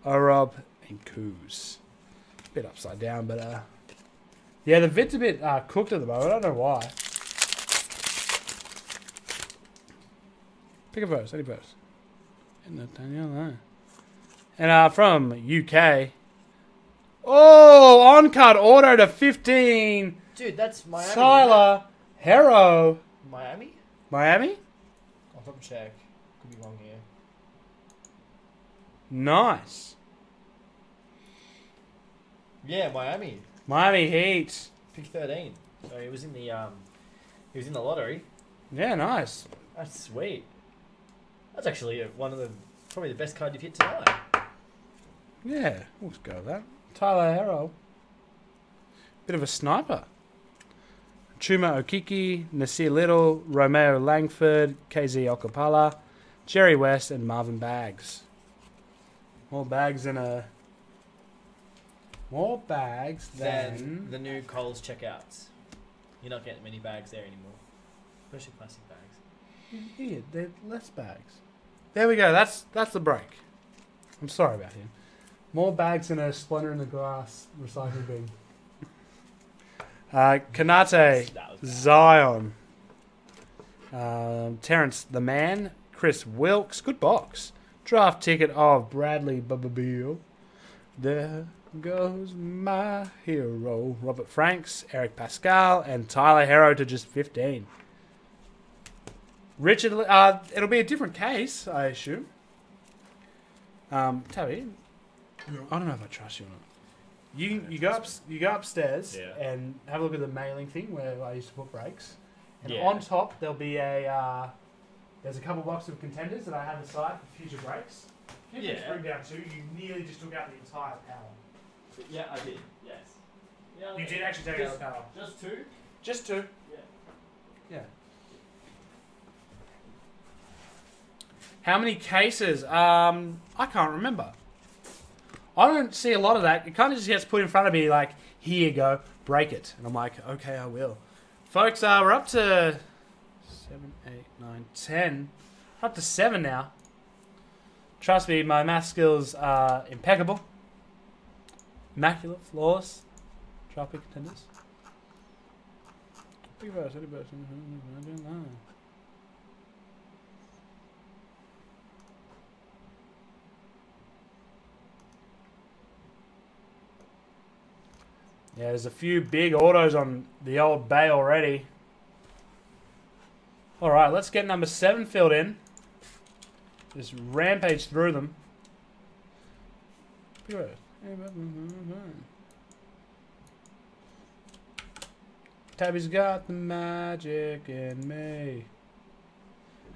Orob, and Kuz. Bit upside down, but uh, yeah, the vid's a bit uh, cooked at the moment. I don't know why. Pick a verse, any verse. And Nathaniel. And uh, from UK. Oh, on card auto to 15. Dude, that's Miami. Tyler Herro, Miami? Miami. I'll double check. Could be wrong here. Nice. Yeah, Miami. Miami Heat. Pick 13. So he was in the um, he was in the lottery. Yeah, nice. That's sweet. That's actually uh, one of the probably the best card you've hit tonight. Yeah, let's go with that. Tyler Herro. Bit of a sniper. Chuma Okeke, Nassir Little, Romeo Langford, KZ Okpala, Jerry West, and Marvin Bags. More bags than a. More bags Then than. the new Coles checkouts. You're not getting many bags there anymore, especially plastic bags. Yeah, they're less bags. There we go. That's that's the break. I'm sorry about him. More bags than a splinter in the glass recycling bin. *laughs* Uh, Kanate, That was bad. Zion, um, Terrence the Man, Kris Wilkes, good box. Draft ticket of Bradley Bubbeal. There goes my hero. Robert Franks, Eric Paschall, and Tyler Herro to just 15. Richard, uh, it'll be a different case, I assume. Um, Tabby, I don't know if I trust you or not. You you go up you go upstairs Yeah. and have a look at the mailing thing where I used to put brakes, and Yeah. on top there'll be a uh, there's a couple boxes of contenders that I have aside for future brakes. If you Yeah. bring down two, you nearly just took out the entire power. Yeah, I did. Yes. Yeah, You did actually take out the power. Just two. Just two. Yeah. Yeah. How many cases? Um, I can't remember. I don't see a lot of that. It kind of just gets put in front of me like, here you go, break it. And I'm like, okay, I will. Folks, uh, we're up to seven, eight, nine, ten. We're up to seven now. Trust me, my math skills are impeccable. Immaculate, flawless. Tropic contenders. Big verse, any verse. I don't know. Yeah, there's a few big autos on the old bay already. All right, let's get number seven filled in. Just rampage through them. Tabby's got the magic in me.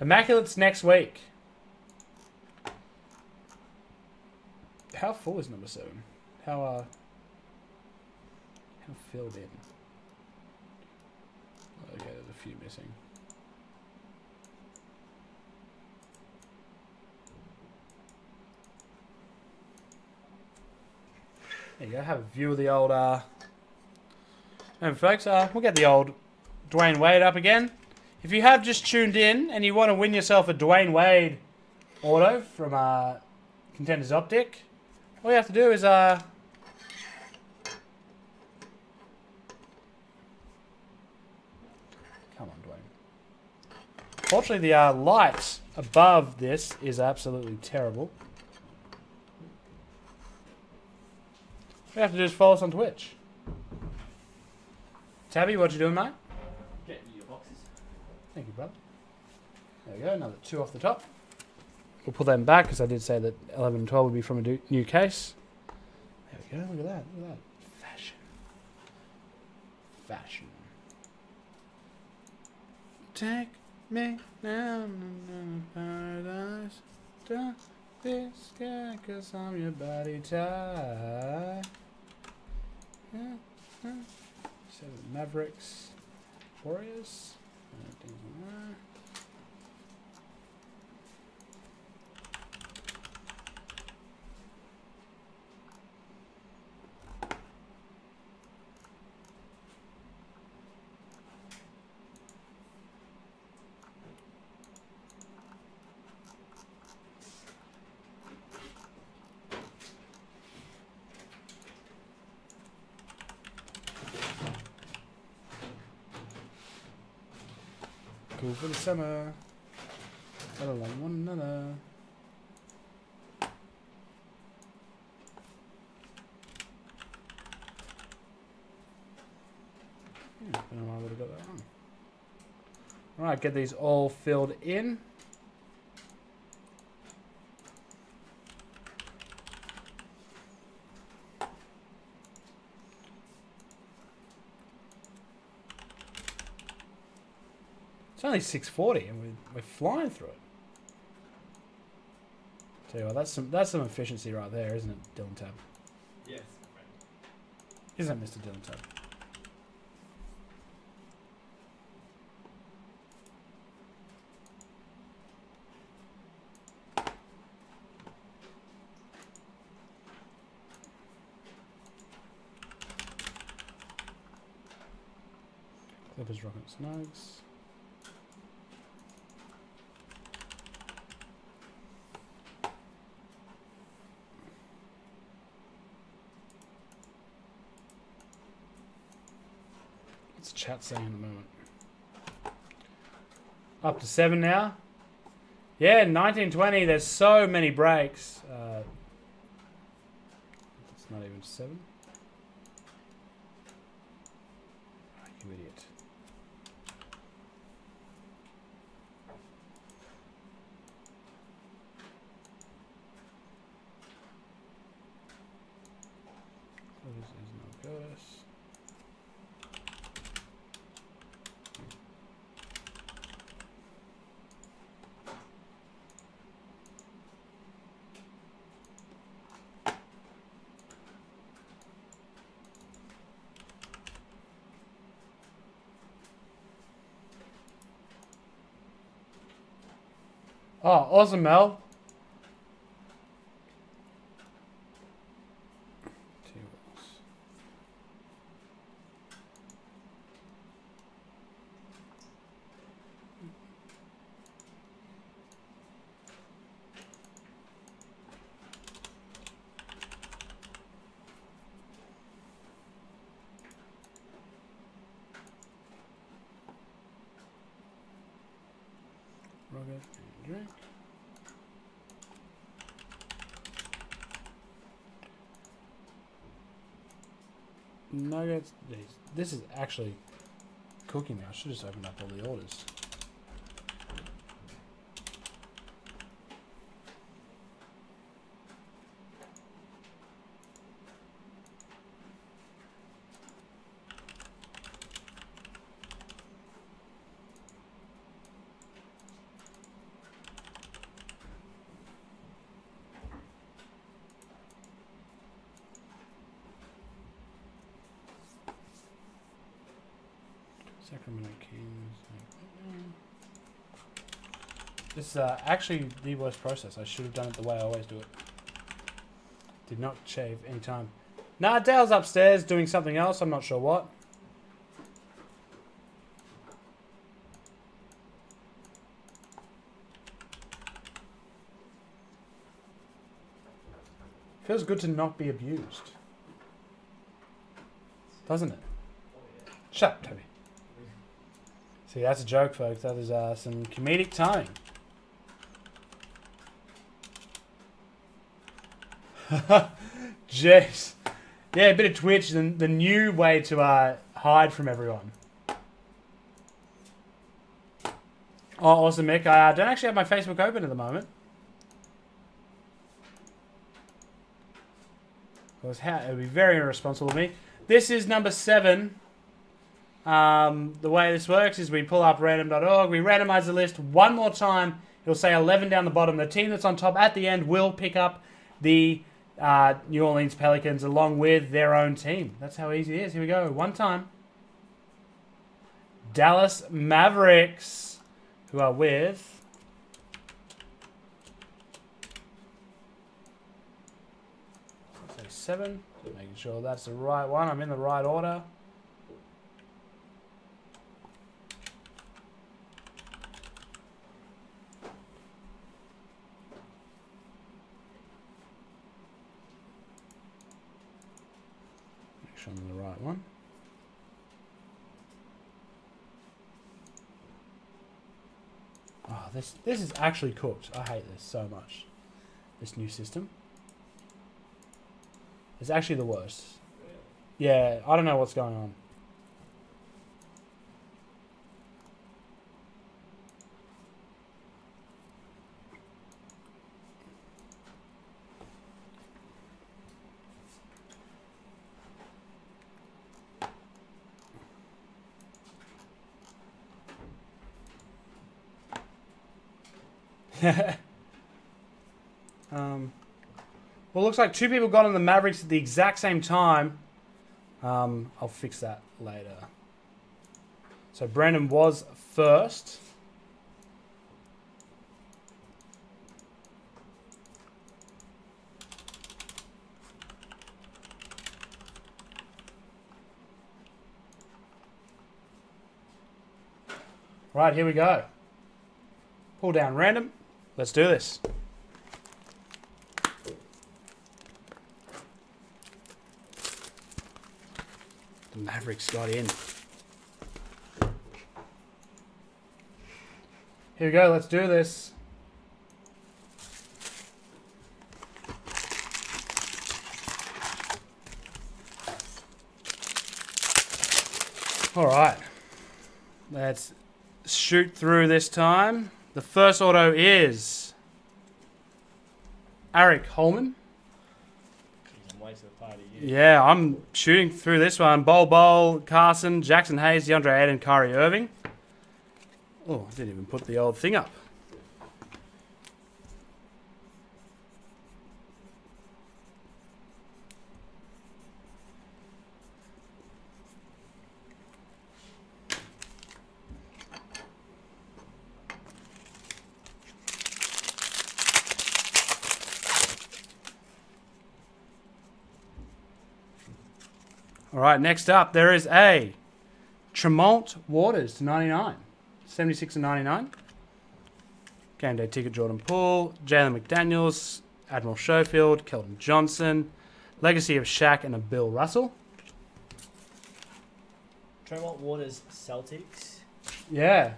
Immaculate's next week. How full is number seven? How uh filled in? Okay, there's a few missing. There you go. Have a view of the old uh and folks, uh, we'll get the old Dwyane Wade up again. If you have just tuned in and you want to win yourself a Dwyane Wade auto from uh, Contenders Optic, all you have to do is uh, come on, Dwyane. Fortunately, the uh, light above this is absolutely terrible. We have to do is follow us on Twitch. Tabby, what you doing, mate? Get you your boxes. Thank you, brother. There we go, another two off the top. we'll put them back because I did say that 11 and 12 would be from a new case. There we go. Look at that. Look at that. Fashion. Fashion. Take me down to paradise. Don't be scared cause I'm your body type. Yeah, yeah. Mavericks. Warriors. For the summer. One I don't know I would have got that wrong. Alright, get these all filled in. Only 640 and we're, we're flying through it. Tell you what, that's some that's some efficiency right there, isn't it, Dylan Tab? Yes. Isn't it, Mr. Dylan Tab? Clippers, Rockets, Nugs. Saying at the moment? Up to seven now. Yeah, 1920. There's so many breaks. Uh, it's not even seven. Ah, you idiot. This is no good. Oh, awesome, Mel. Tables. Rocket and drink. This is actually cooking me. I should just open up all the orders. Sacramento Kings. This is uh, actually the worst process. I should have done it the way I always do it. Did not shave any time. Nah, Dale's upstairs doing something else. I'm not sure what. Feels good to not be abused. Doesn't it? Shut up, Toby. See, that's a joke, folks. That is uh, some comedic timing. *laughs* Jeez. Yeah, a bit of Twitch, the, the new way to uh, hide from everyone. Oh, awesome, Mick. I uh, don't actually have my Facebook open at the moment. Because how, it would be very irresponsible of me. This is number seven. Um, the way this works is we pull up random.org, we randomize the list one more time. It'll say 11 down the bottom. The team that's on top at the end will pick up the uh, New Orleans Pelicans along with their own team. That's how easy it is. Here we go. One time. Dallas Mavericks, who are with. Seven. Making sure that's the right one. I'm in the right order. Make sure I'm in the right one. Oh, this this is actually cooked. I hate this so much. This new system. It's actually the worst. Yeah, I don't know what's going on. *laughs* um, well, it looks like two people got on the Mavericks at the exact same time. Um, I'll fix that later. So Brandon was first. Right, here we go. Pull down random. Let's do this. The Mavericks got in. Here we go, let's do this. All right. Let's shoot through this time. The first auto is Aric Holman. Yeah, I'm shooting through this one. Bol Bol, Carson, Jaxson Hayes, Deandre Ayton, Kyrie Irving. Oh, I didn't even put the old thing up. Right, next up, there is a Tremont Waters to 99. 76 and 99. Game day ticket Jordan Poole, Jalen McDaniels, Admiral Schofield, Keldon Johnson, Legacy of Shaq and a Bill Russell. Tremont Waters Celtics. Yeah.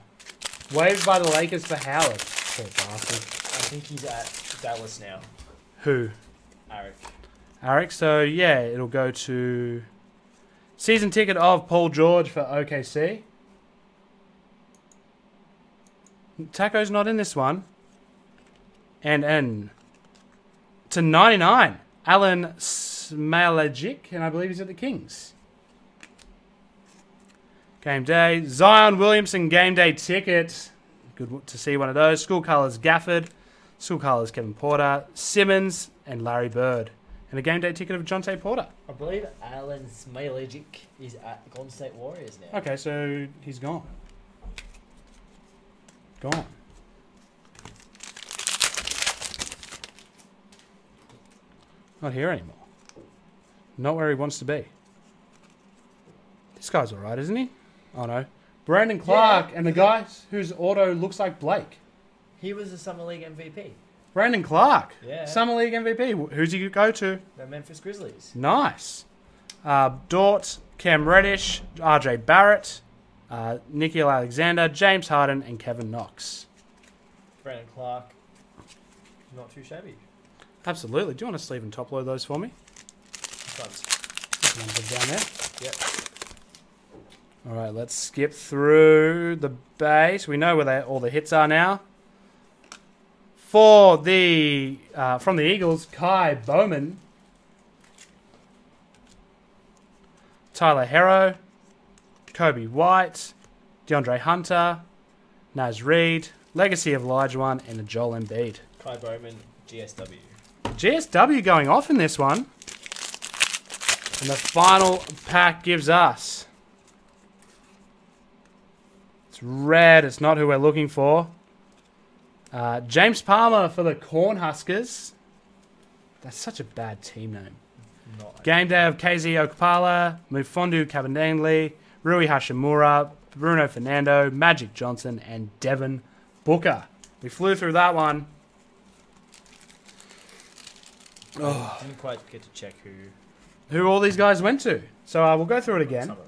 Waived by the Lakers for Howard. Poor bastard. I think he's at Dallas now. Who? Eric. Eric. So, yeah, it'll go to season ticket of Paul George for OKC. Tacko's not in this one. And N. To 99, Alen Smailagic, and I believe he's at the Kings. Game day. Zion Williamson game day ticket. Good to see one of those. School colours Gafford. School colours Kevin Porter. Simmons and Larry Bird. And a game day ticket of Jontay Porter. I believe Alen Smailagic is at Golden State Warriors now. Okay, so he's gone. Gone. Not here anymore. Not where he wants to be. This guy's alright, isn't he? Oh no. Brandon Clarke and the guy whose auto looks like Blake. He was the Summer League MVP. Brandon Clarke. Yeah. Summer League MVP. Who's he go to? The Memphis Grizzlies. Nice. Uh, Dort, Cam Reddish, RJ Barrett, uh, Nickeil Alexander, James Harden, and Kevin Knox. Brandon Clarke. Not too shabby. Absolutely. Do you want to sleeve and top load those for me? Down there. Yep. All right, let's skip through the base. We know where they, all the hits are now. For the uh, from the Eagles, Ky Bowman. Tyler Herro, Coby White, DeAndre Hunter, Naz Reid, Legacy of Elijah and Joel Embiid. Ky Bowman, GSW. GSW going off in this one. And the final pack gives us. It's red. It's not who we're looking for. Uh, James Palmer for the Cornhuskers. That's such a bad team name. Not Game day of KZ Okpala, Mfiondu Kabengele, Rui Hachimura, Bruno Fernando, Magic Johnson, and Devin Booker. We flew through that one. Didn't quite get to check who. Who all these guys went to. So uh, we'll go through it again. Some of them.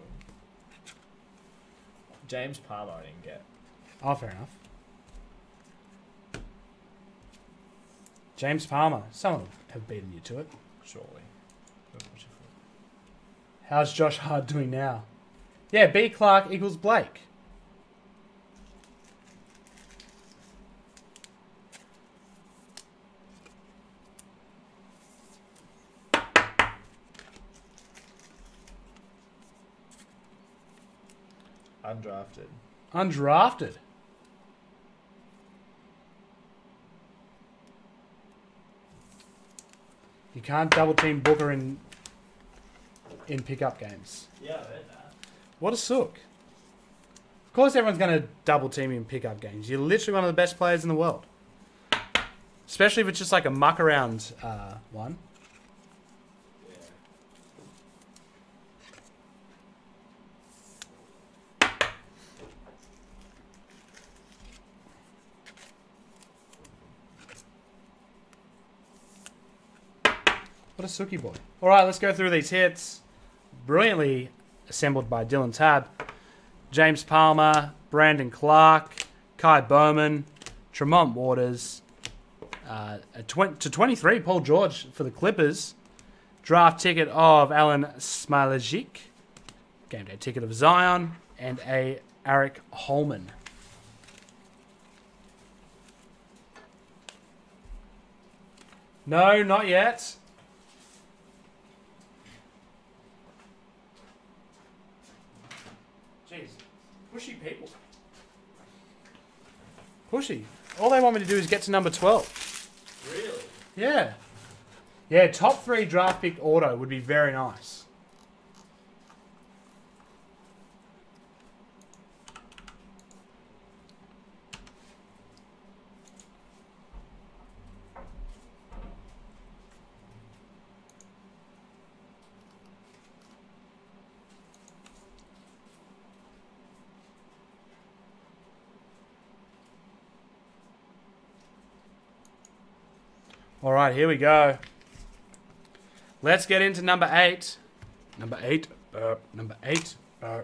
James Palmer, I didn't get. Oh, fair enough. James Palmer. Someone have beaten you to it. Surely. How's Josh Hart doing now? Yeah, B Clark equals Blake. Undrafted. Undrafted. You can't double team Booker in in pickup games. Yeah, I heard that. What a sook. Of course everyone's going to double team you in pickup games. You're literally one of the best players in the world. Especially if it's just like a muck around uh, one. What a sookie boy. All right, let's go through these hits. Brilliantly assembled by Dylan Tab. James Palmer, Brandon Clarke, Ky Bowman, Tremont Waters. Uh, tw- to 23, Paul George for the Clippers. Draft ticket of Alen Smailagic. Game day ticket of Zion. And a Aric Holman. No, not yet. Jeez, pushy people. Pushy. All they want me to do is get to number 12. Really? Yeah. Yeah, top three draft pick auto would be very nice. All right, here we go. Let's get into number eight. Number eight. Uh, number eight. Uh,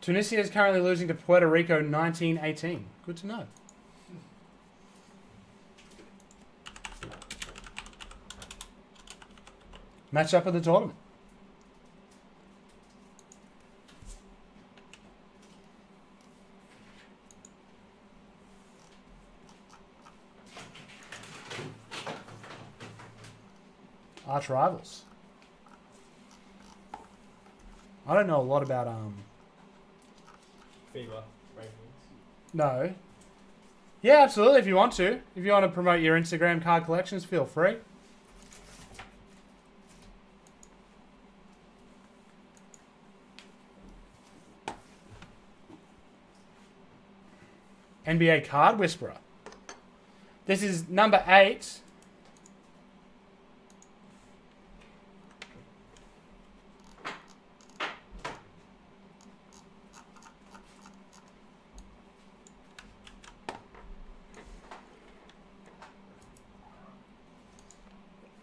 Tunisia is currently losing to Puerto Rico 1918. Good to know. Match up of the tournament. Arch rivals. I don't know a lot about um FIBA rankings. no. Yeah, absolutely if you want to. If you want to promote your Instagram card collections, feel free. NBA Card Whisperer. This is number eight.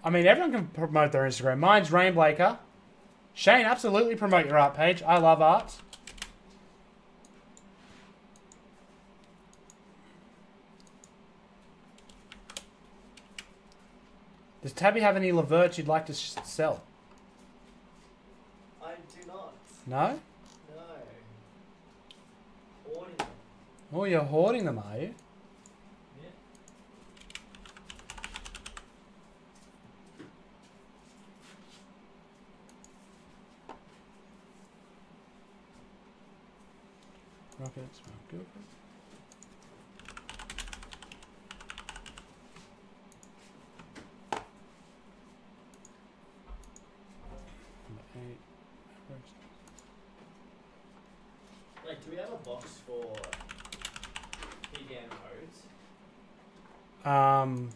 I mean, everyone can promote their Instagram. Mine's Rain Blaker. Shane, absolutely promote your art page. I love art. Does Tabby have any LeVert you'd like to sell? I do not. No? No. Hoarding them. Oh, you're hoarding them, are you? Yeah. Rockets, Mount Guilford. Number eight. Mavericks. Wait, do we have a box for PDM codes? Um, Is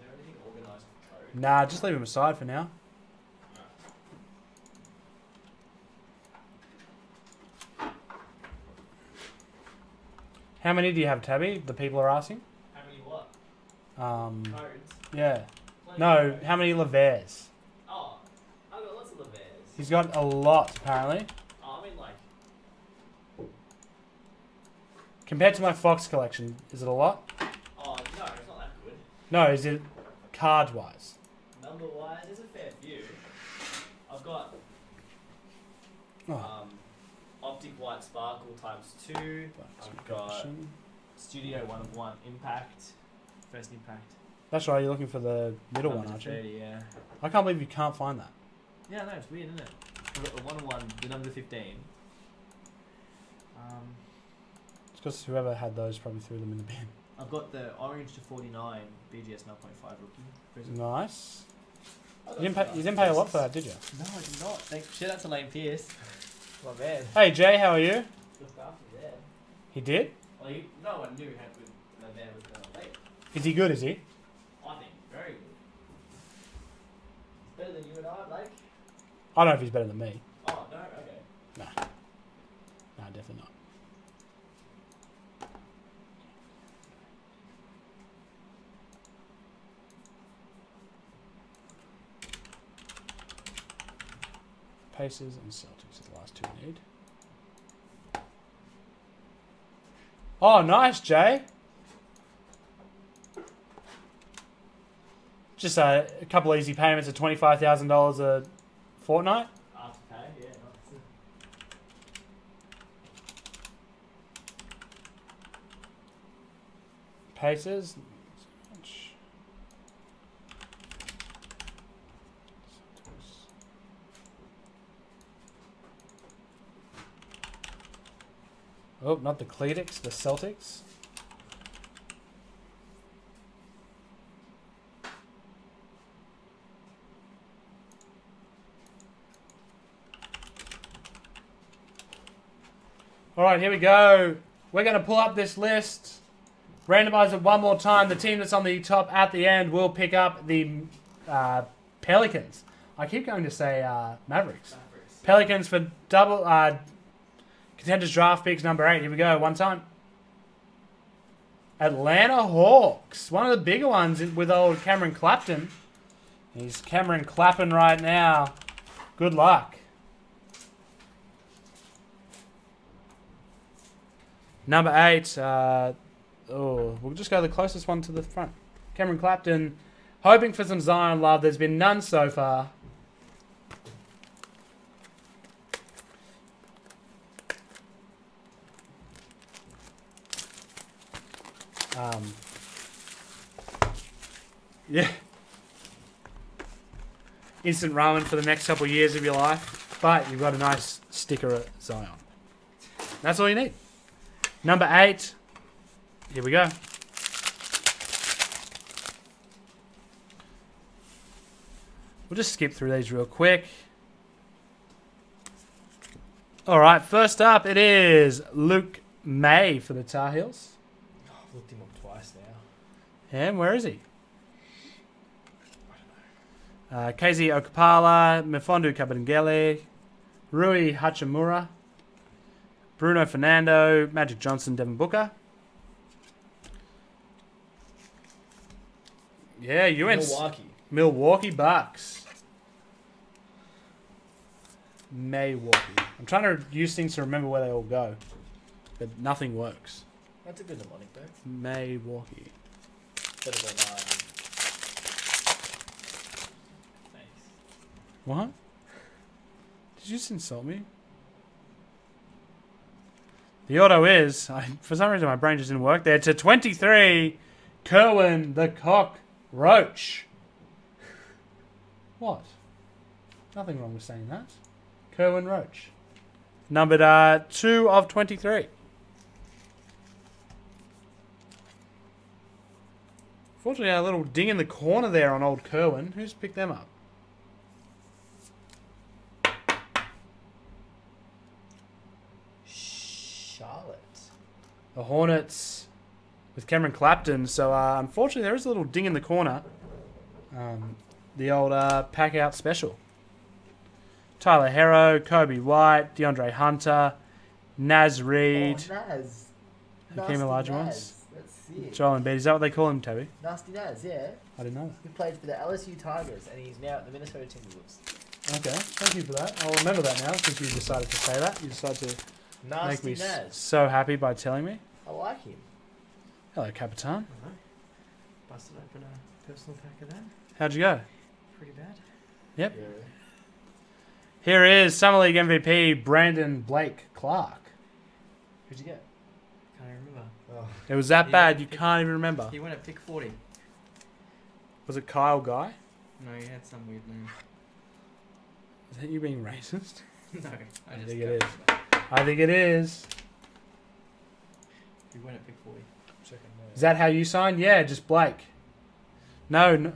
there anything organised for code? nah, just leave them aside for now. How many do you have, Tabby? The people are asking. How many what? Um, Codes? yeah. Plenty No, how many Levers? Oh, I've got lots of Levers. He's got a lot, apparently. Oh, I mean, like, Compared to my Fox collection, is it a lot? oh, no, it's not that good. No, is it card wise? Number wise, there's a fair few. I've got Oh, um, Optic White Sparkle times two, Fox I've got-. Studio One of One Impact, First Impact. That's right, you're looking for the middle Number one, aren't you? yeah. I can't believe you can't find that. Yeah, no, it's weird, isn't it? I've got the one of one, the number fifteen. Um, because whoever had those probably threw them in the bin. I've got the orange to forty nine BGS nine point five rookie. Prism. Nice. I You didn't pay, you didn't pay a lot for that, did you? No, I did not. Thanks. Shout out to Lane Pierce. My man. Hey Jay, how are you? Looked after there. He did? Well, he, no one knew how good the man was going to be. Is he good, is he? I think very good. He's Better than you and I, Blake. I don't know if he's better than me. Oh no, okay. No, definitely not. Pacers and Celtics are the last two we need. Oh, nice, Jay. Just a, a couple easy payments of twenty-five thousand dollars a fortnight. After pay, yeah. Nice. Pacers. Oh, not the Cletics, the Celtics. All right, here we go. We're going to pull up this list. Randomize it one more time. The team that's on the top at the end will pick up the uh, Pelicans. I keep going to say uh, Mavericks. Mavericks. Pelicans for double uh, contenders draft picks number eight. Here we go. One time. Atlanta Hawks, one of the bigger ones with old Cameron Clapton. He's Cameron clapping right now. Good luck. Number eight. Uh, oh, we'll just go the closest one to the front. Cameron Clapton, hoping for some Zion love. There's been none so far. Um, yeah. Instant ramen for the next couple of years of your life, but you've got a nice sticker at Zion. That's all you need. Number eight. Here we go. We'll just skip through these real quick. All right, first up it is Luke Maye for the Tar Heels. Oh, I've looked him And where is he? Uh, KZ Okpala, Mfiondu Kabengele, Rui Hachimura, Bruno Fernando, Magic Johnson, Devin Booker. Yeah, you went Milwaukee. Milwaukee Bucks. Milwaukee. I'm trying to use things to remember where they all go, but nothing works. That's a good mnemonic, though. Milwaukee. Better than mine. Thanks. What? Did you just insult me? The auto is, I, for some reason, my brain just didn't work there. To 23, Kerwin the Cockroach. *laughs* What? Nothing wrong with saying that. Kerwin Roach. Numbered uh, 2 of 23. Fortunately, a little ding in the corner there on old Kerwin. Who's picked them up? Charlotte. the Hornets with Cameron Clapton. So uh, unfortunately, there is a little ding in the corner. Um, the old uh, pack out special. Tyler Herro, Coby White, DeAndre Hunter, Naz Reid, Oh, Naz. Hakeem Nasty Olajuwon. Naz. That's sick. Joel Embiid. Is that what they call him, Toby? Nasty Naz, yeah. I didn't know. He played for the LSU Tigers and he's now at the Minnesota Timberwolves. Okay, thank you for that. I'll remember that now since you decided to say that. You decided to make me s- Naz. so happy by telling me. I like him. Hello, Capitan. Busted open a personal pack of that. How'd you go? Pretty bad. Yep. Yeah. Here is Summer League MVP Brandon Blake Clarke. Who'd you get? Can't even remember. Oh. It was that Yeah. bad you can't even remember. He went at pick 40. Was it Kyle Guy? No, he had some weird name. Is that you being racist? *laughs* no, I, I just think it is. that. I think it is. He went at pick 40. Second Is that how you signed? Yeah, just Blake. No, no,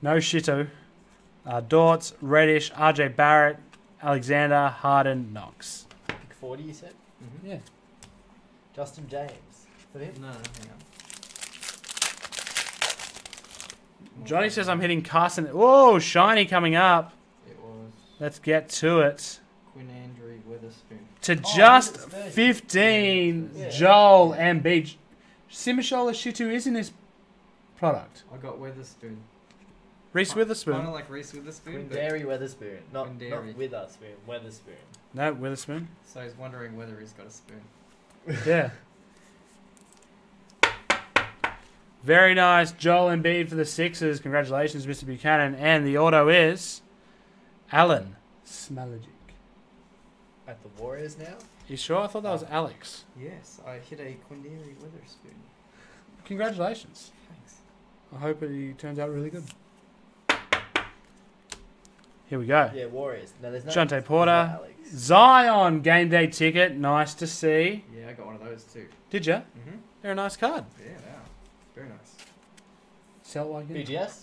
no shito. Uh, Dortz, Reddish, RJ Barrett, Alexander, Harden, Knox. Pick 40, you said? Mm-hmm. Yeah. Justin James. For him? No, no, hang on. Johnny says I'm hitting Carson. Whoa, shiny coming up. It was Let's get to it. Quinn Andrew Witherspoon. To Oh, just look at this. 15, Yeah. Joel Embiid. Simisola Shittu is in this product. I got Witherspoon. Reese Witherspoon. Kind of like Reese Witherspoon. but- Quindary Weatherspoon. Not, Quindary. not Witherspoon. Weatherspoon. No, Witherspoon. So he's wondering whether he's got a spoon. Yeah. *laughs* Very nice. Joel Embiid for the Sixers. Congratulations, Mr. Buchanan. And the auto is Alen Smailagic. At the Warriors now? You sure? I thought that was Alex. Yes, I hit a Quindary Witherspoon. Congratulations. Thanks. I hope it turns out really good. Here we go. Yeah, Warriors. No, there's no. Shante Porter. Alex. Zion game day ticket. Nice to see. Yeah, I got one of those too. Did you? Mm-hmm. They're a nice card. Yeah, wow. Very nice. Sell it like it. BGS?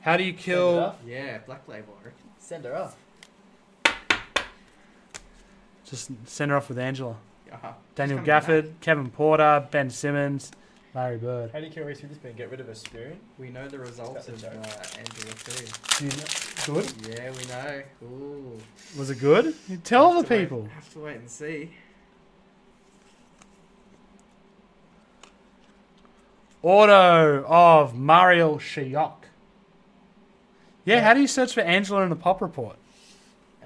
How do you Send it kill? off. Yeah, Black Label, I reckon. Send her off. Just send her off with Angela. Uh-huh. Daniel She's coming Gafford, Kevin Porter, Ben Simmons, Larry Bird. How do you kill Reese Witherspoon? Get rid of a spoon? We know the results That's of a uh. Angela too. You know- Good. Yeah, we know. Ooh. Was it good? You tell the Have to wait- people. have to wait and see. Auto of Marial Shayok. Yeah, Yeah. how do you search for Angela in the pop report?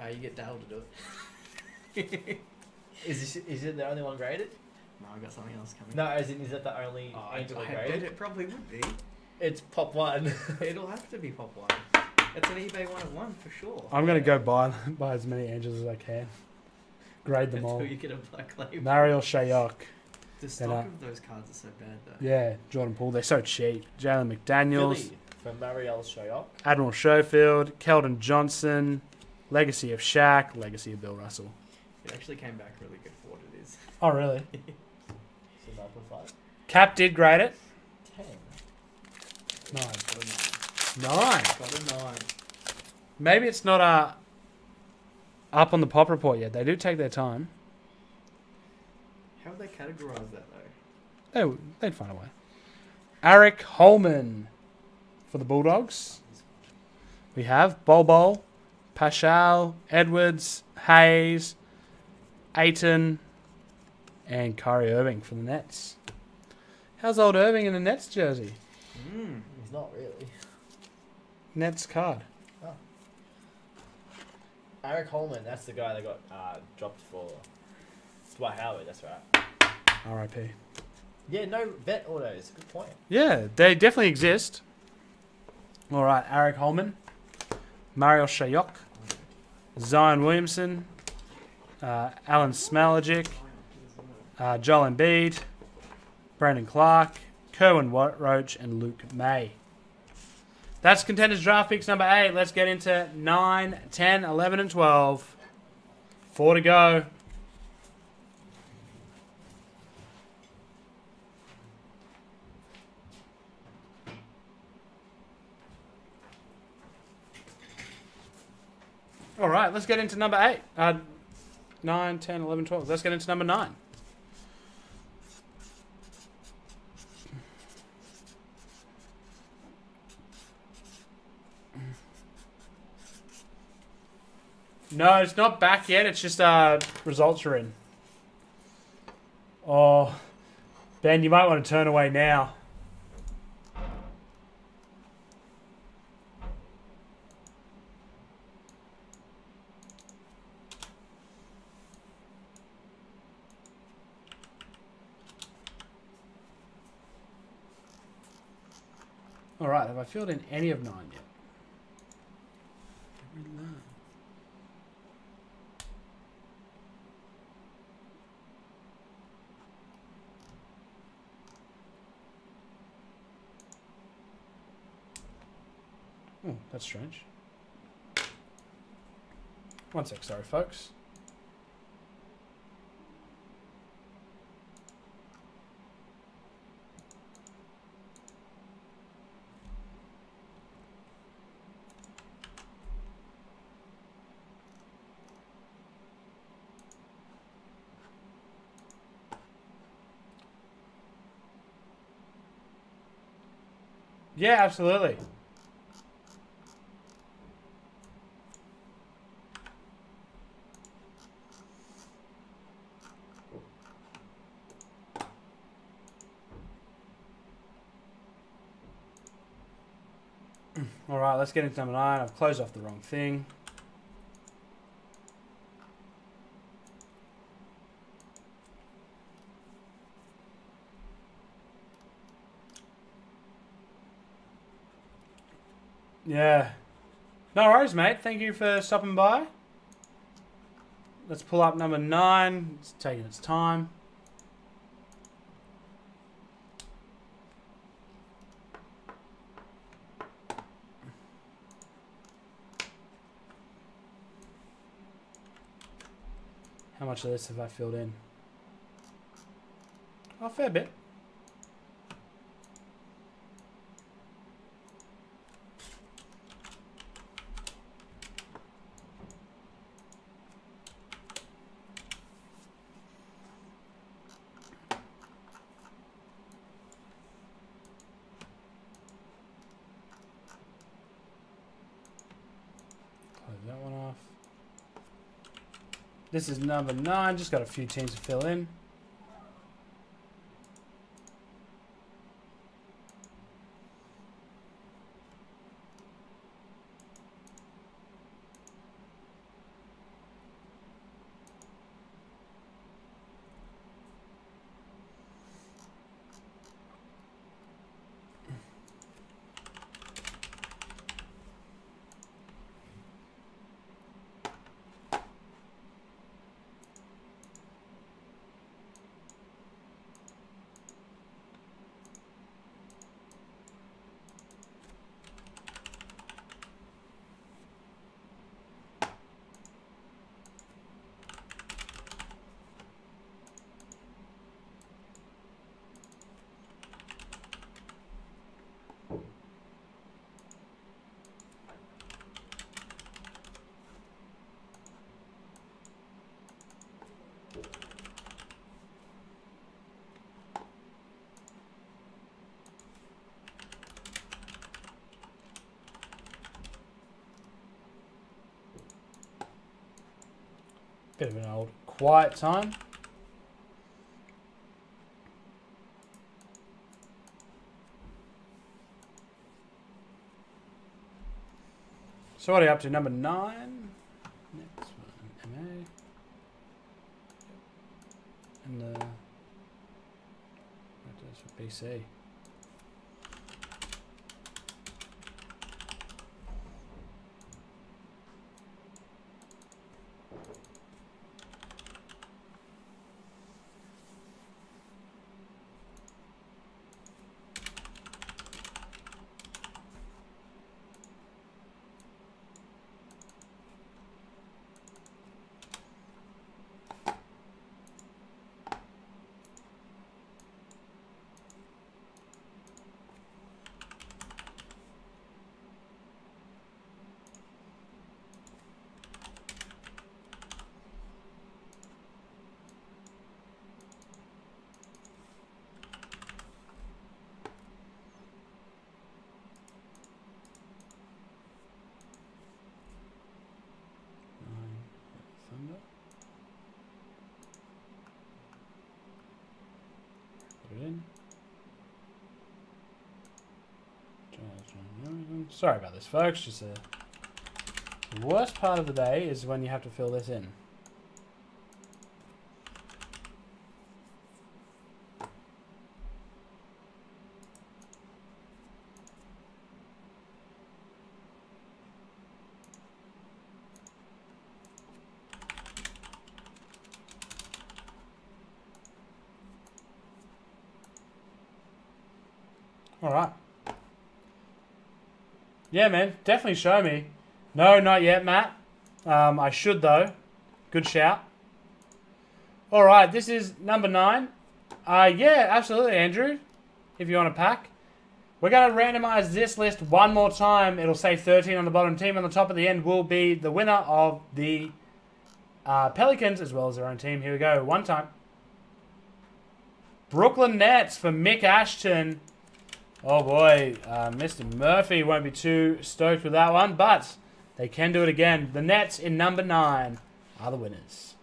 Uh, you get Dale to do it. *laughs* Is this, is it the only one graded? No, I got something else coming. No, as in, is that the only Oh, Angela I bet graded? it probably would be. It's pop one. *laughs* It'll have to be Pop One. It's an eBay one at one for sure. I'm gonna go buy *laughs* buy as many Angels as I can. Grade them Until all. you get a black label. Marial Shayok. The stock uh, of those cards are so bad though. Yeah, Jordan Poole. They're so cheap. Jalen McDaniels, Philly from Marial Shayok. Admiral Schofield, Keldon Johnson, Legacy of Shaq, Legacy of Bill Russell. It actually came back really good for what it is. *laughs* Oh, really? So nine point five. Cap did grade it. Ten. Nine. Got a nine. Nine. Got a nine. Maybe it's not uh, up on the pop report yet. They do take their time. How would they categorize that though? They, they'd find a way. Aric Holman for the Bulldogs. We have Bol Bol, Paschall, Edwards, Hayes, Ayton, and Kyrie Irving for the Nets. How's old Irving in the Nets jersey? Mm. He's not really. Nets card. Aric Holman, that's the guy that got uh, dropped for Dwight Howard. That's right. R.I.P. Yeah, no vet autos. Good point. Yeah, they definitely exist. All right, Aric Holman, Marial Shayok, Zion Williamson, uh, Alen Smailagic, uh, Joel Embiid, Brandon Clarke, Kerwin Roach, and Luke Maye. That's contenders draft picks number eight. Let's get into 9, 10, 11, and 12. Four to go. All right, let's get into number eight. Uh, 9, 10, 11, 12. Let's get into number nine. No, it's not back yet. It's just uh, results are in. Oh, Ben, you might want to turn away now. All right, have I filled in any of nine yet? Oh, that's strange. One sec, sorry, folks. Yeah, absolutely. All right, let's get into number nine. I've closed off the wrong thing. Yeah. No worries, mate. Thank you for stopping by. Let's pull up number nine. It's taking its time. How much of this have I filled in? A fair bit. Close that one off. This is number nine. Just got a few teams to fill in. Of an old quiet time. So what are you up to? Number nine. Next one, MA. And the. What does for BC? one. Sorry about this, folks. Just the worst part of the day is when you have to fill this in. All right. Yeah, man, definitely show me. No, not yet, Matt. Um, I should though. Good shout. All right, this is number nine. Uh, yeah, absolutely, Andrew. If you want a pack, we're going to randomize this list one more time. It'll say 13 on the bottom. Team on the top at the end will be the winner of the uh, Pelicans as well as their own team. Here we go. One time. Brooklyn Nets for Mick Ashton. Oh boy, uh, Mr. Murphy won't be too stoked with that one, but they can do it again. The Nets in number nine are the winners.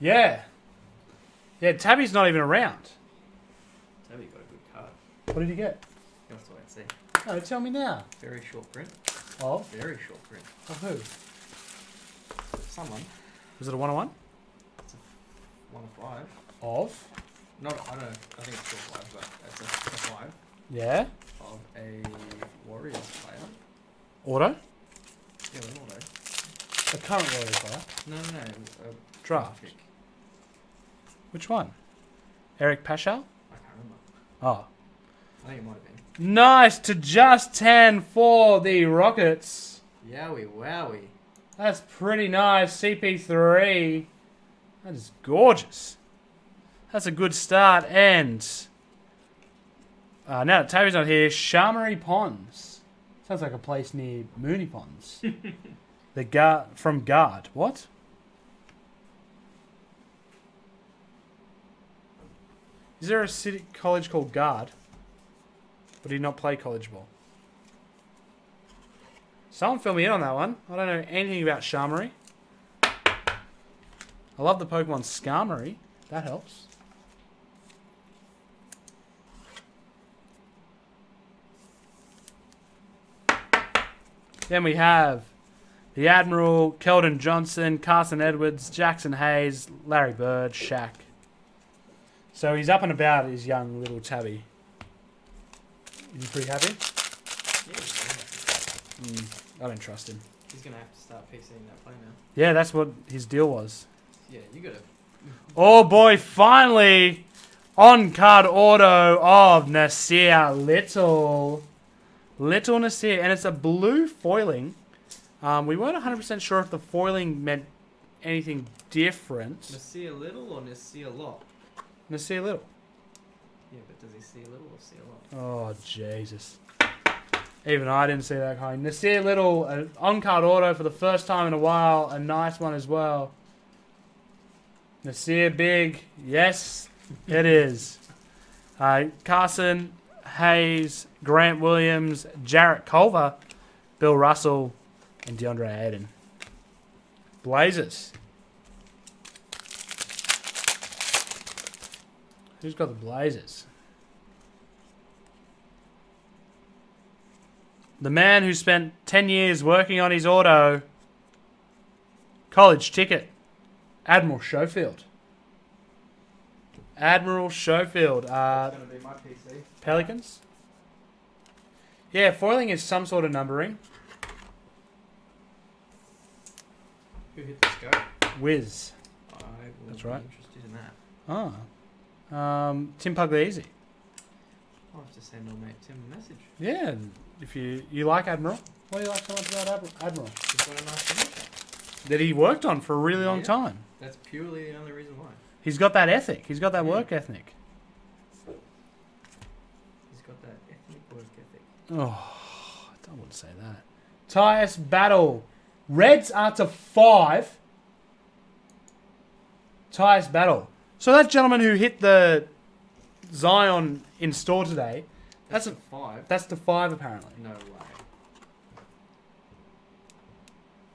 Yeah. Yeah, Tabby's not even around. Tabby got a good card. What did you get? That's what I see. No, tell me now. Very short print. Of? Very short print. Of who? Someone. Was it a one on one? One of five. Of? Not. I don't know. I think it's still five, but it's a, a five Yeah. of a Warriors player. Auto? Yeah, an auto. A current Warriors player. No, no, no. A Draft. pick. Which one? Eric Paschall? I can't remember. Oh. I think it might have been. Nice to just 10 for the Rockets. Yowie, wowie. That's pretty nice. CP3. That is gorgeous. That's a good start. And uh, now that Tabby's not here, Shamorie Ponds. Sounds like a place near Moonee Ponds. *laughs* the guard from Guard. What? Is there a city college called Guard? But did not play college ball? Someone fill me in on that one. I don't know anything about Shamorie. I love the Pokemon Skarmory. That helps. Then we have the Admiral, Keldon Johnson, Carson Edwards, Jaxson Hayes, Larry Bird, Shaq. So he's up and about, his young little tabby. Is he pretty happy? Yeah, Mm, I don't trust him. he's gonna have to start PCing that play now. Yeah, that's what his deal was. Yeah, you gotta. Oh boy, finally on card auto of Nassir Little. Little Nassir, and it's a blue foiling. Um, we weren't 100% sure if the foiling meant anything different. a little or a lot? Nassir Little. Yeah, but does he see a little or see a lot? Oh, Jesus. Even I didn't see that coming. Nassir Little, an on card auto for the first time in a while. A nice one as well. Nassir Big. Yes, it is. Uh, Carson, Hayes, Grant Williams, Jarrett Culver, Bill Russell, and DeAndre Ayton. Blazers. Who's got the Blazers? The man who spent 10 years working on his auto. College ticket. Admiral Schofield. Admiral Schofield. Uh, gonna be my PC. Pelicans? Yeah, foiling is some sort of numbering. Who hit the scope? Whiz. That's be right. interested in that. Oh. Um, Tim Puglisi. I'll have to send old mate Tim a message. Yeah, if you you like Admiral. What do you like so much about Admiral? Admiral? He's got a nice. That he worked on for a really long Yeah. time. That's purely the only reason why. He's got that ethic. He's got that Yeah. work ethic. He's got that ethnic work ethic. Oh, I wouldn't want to say that. Tyus Battle. Reds are to five. Tyus Battle. So that gentleman who hit the Zion in store today, That's That's, a five. that's the five apparently. No way.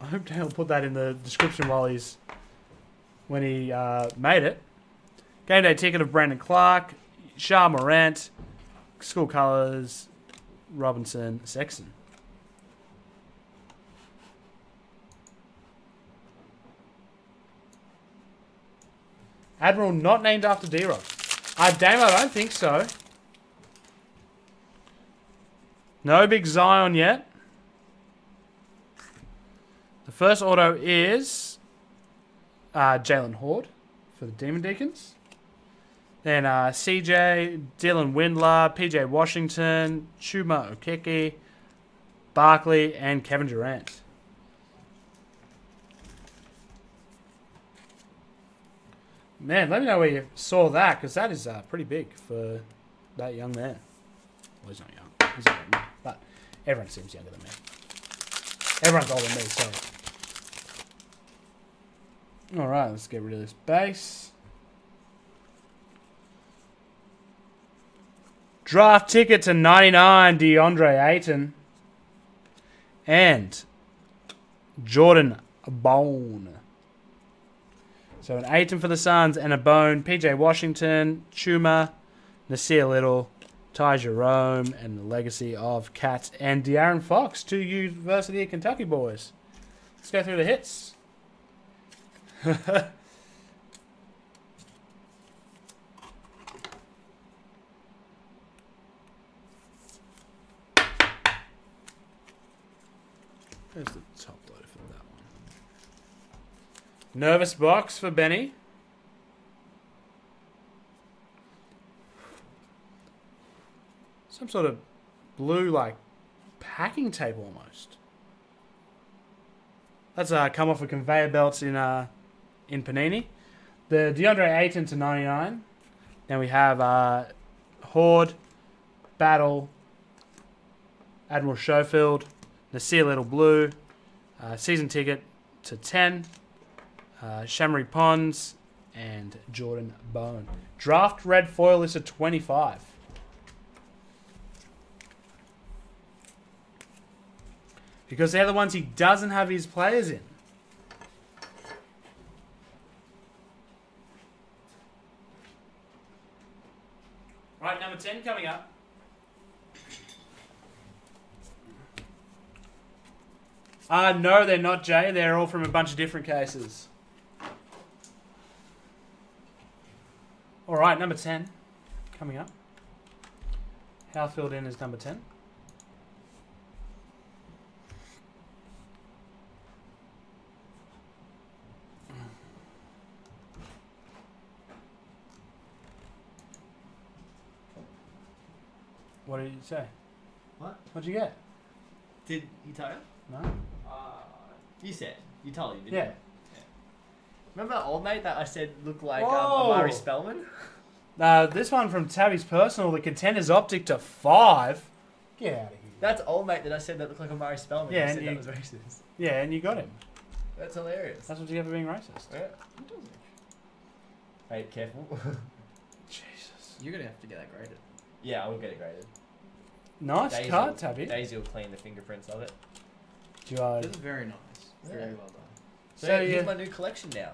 I hope Dale put that in the description while he's when he uh, made it. Game day ticket of Brandon Clarke, Ja Morant, School Colors, Robinson, Sexton. Admiral not named after D-Rock. Uh, Dame, I don't think so. No big Zion yet. The first auto is uh, Jaylen Hoard for the Demon Deacons. Then uh, CJ, Dylan Windler, PJ Washington, Chuma Okeke, Barkley, and Kevin Durant. Man, let me know where you saw that because that is uh, pretty big for that young man. Well, he's not young. He's than me, but everyone seems younger than me. Everyone's older than me, so. All right, let's get rid of this base. Draft ticket to 99, DeAndre Ayton. And Jordan Bone. So an Ayton for the Suns and a Bone. PJ Washington, Chuma, Nassir Little, Ty Jerome, and the legacy of Cat and De'Aaron Fox, two University of Kentucky boys. Let's go through the hits. *laughs* There's the top loader for that one. Nervous box for Benny. Some sort of blue, like packing tape almost. That's uh, come off of conveyor belts in uh, in Panini. The DeAndre Ayton to 99. Then we have uh, Hoard, Battle, Admiral Schofield, Nassir Little Blue, uh, season ticket to 10, uh, Shamorie Ponds, and Jordan Bone. Draft red foil is a 25. Because they're the ones he doesn't have his players in. 10 coming up. Uh, no, they're not, Jay. They're all from a bunch of different cases. All right, number 10 coming up. How filled in is number 10? What did you say? What? What'd you get? Did he tell you? No? Uh, you said. You told you, didn't Yeah. you? Remember that old mate that I said looked like um, Whoa. Omari Spellman? Uh, this one from Tabby's Personal, the Contenders Optic to 5. Get out of here. That's old mate that I said that looked like Omari Spellman. Yeah, you and said you- that was racist. Yeah, and you got him. That's hilarious. That's what you get for being racist. Yeah. Hey, careful. *laughs* Jesus. You're gonna have to get that graded. Yeah, I will get it graded. Nice Daisy cut, will- Tabby. Daisy will clean the fingerprints of it. Do you, This is very nice. Very well done. So, So, here's yeah. my new collection now.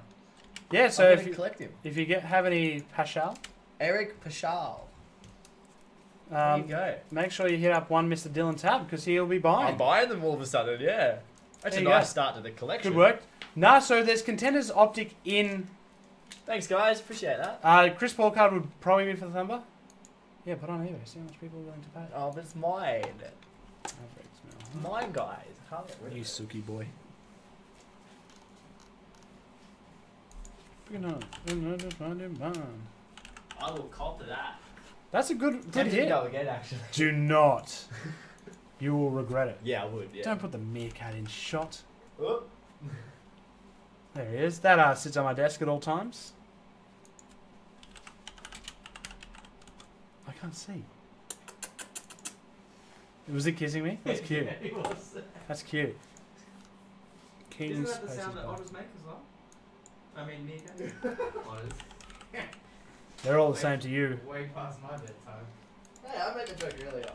yeah, so if you, collect him. if you get have any Paschall, Eric Paschall. There um, you go. make sure you hit up one Mr. Dylan Tab because he'll be buying. I'm buying them all of a sudden, yeah. That's There a nice go. start to the collection. Good work. Nah, so there's Contenders Optic in. Thanks, guys. Appreciate that. Uh, Chris Paul card would probably be for the Thumber. Yeah, put on eBay. See how much people are willing to pay. Oh, but it's mine. Mavericks, man. Mine, guys. Can't get rid of You it. Suki boy. Bring it on. Another fucking bomb. I will cop to that. That's a good good Tempted to hit. go again, actually. Do not. you will regret it. Yeah, I would. Yeah. Don't put the meerkat in shot. Oh. There he is. That uh, sits on my desk at all times. Can't see. Was it kissing me? That's *laughs* cute. he was. That's cute. Isn't King's that the sound that otters make as well? I mean, meerkat. *laughs* otters. They're all the same to you. Way past my bedtime. Hey, I made a joke earlier.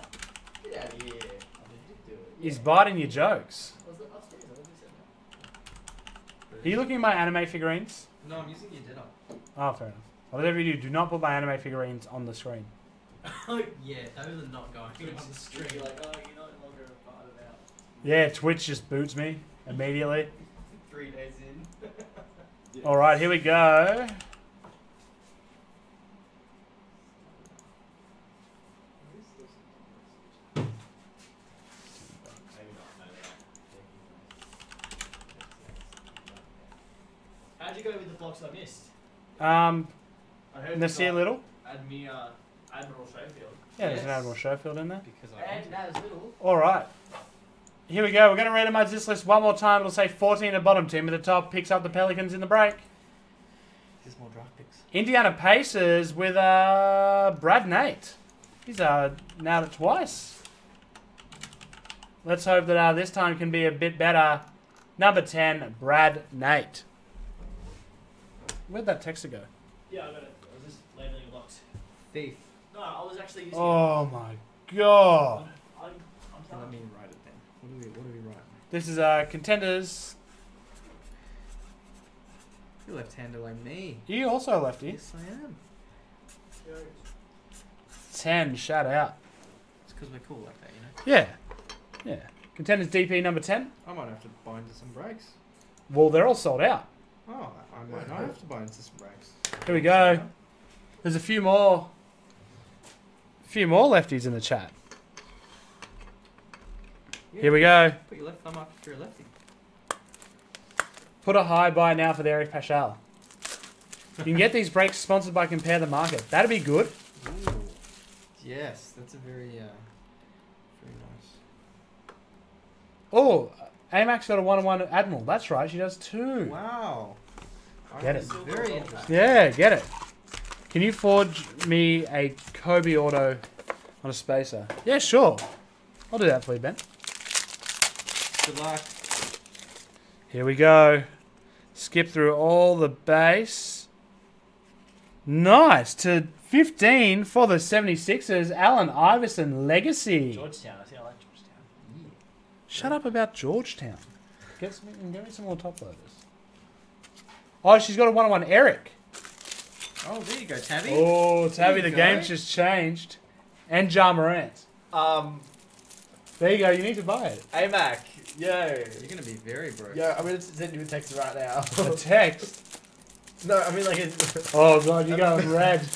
Get out of here. I did do it. He's biting your jokes. Was it upstairs? I wasn't saying that. Are you looking at my anime figurines? No, I'm using your dinner. Oh, fair enough. Whatever you do, do not put my anime figurines on the screen. *laughs* yeah, those are not going on the You're stream. like, oh, you're no longer a part of our Yeah, Twitch just boots me immediately. three days in. *laughs* All right, here we go. Maybe not, maybe not. How'd you go with the blocks I missed? Um, I heard Nassir you got Little. Admir, Admiral Schofield. Yeah, there's an Yes. Admiral Schofield in there. Because I And Naz Little. All right. Here we go. We're going to randomize this list one more time. It'll say 14 at the bottom. Team at the top picks up the Pelicans in the break. There's more draft picks. Indiana Pacers with uh, Brad Nate. He's uh, nailed it twice. Let's hope that uh, this time can be a bit better. Number 10, Brad Nate. Where'd that texter go? Yeah, I got it. I was just labeling blocks. Thief. No, I was actually using Oh my god. I'm, I'm Okay, telling let me write it then. What do we What do we write? This is uh, contenders. You're left-hander like me. You also a lefty. Yes, I am. 10, shout out. It's because we're cool like that, you know. Yeah. Yeah. Contenders DP number 10. I might have to buy into some brakes. Well, they're all sold out. Oh, I might not have to buy into some brakes. Here we go. There's a few more. Few more lefties in the chat. Yeah. Here we go. Put your left thumb up if you're a lefty. Put a high buy now for the Eric Paschall. You can get these breaks sponsored by Compare the Market. That'd be good. Ooh. Yes, that's a very, uh, very nice. Oh, Amax got a one-on-one Admiral. That's right. She does two. Wow. Get it. Very interesting. Yeah, get it. Can you forge me a Kobe auto on a spacer? Yeah, sure. I'll do that for you, Ben. Good luck. Here we go. Skip through all the base. Nice. To 15 for the 76ers. Allen Iverson legacy. Georgetown. I think I like Georgetown. Shut up about Georgetown. Get, some, get me some more top loaders. Oh, she's got a one on one Eric. Oh, there you go, Tabby. Oh, Tabby, the you game's just changed. And Ja Morant. Um, There you go. You need to buy it. AMAC. Yo. You're gonna be very broke. Yo, I'm gonna send you a text right now. *laughs* A text. no, I mean like *laughs* it's. Oh god, you're going red. *laughs*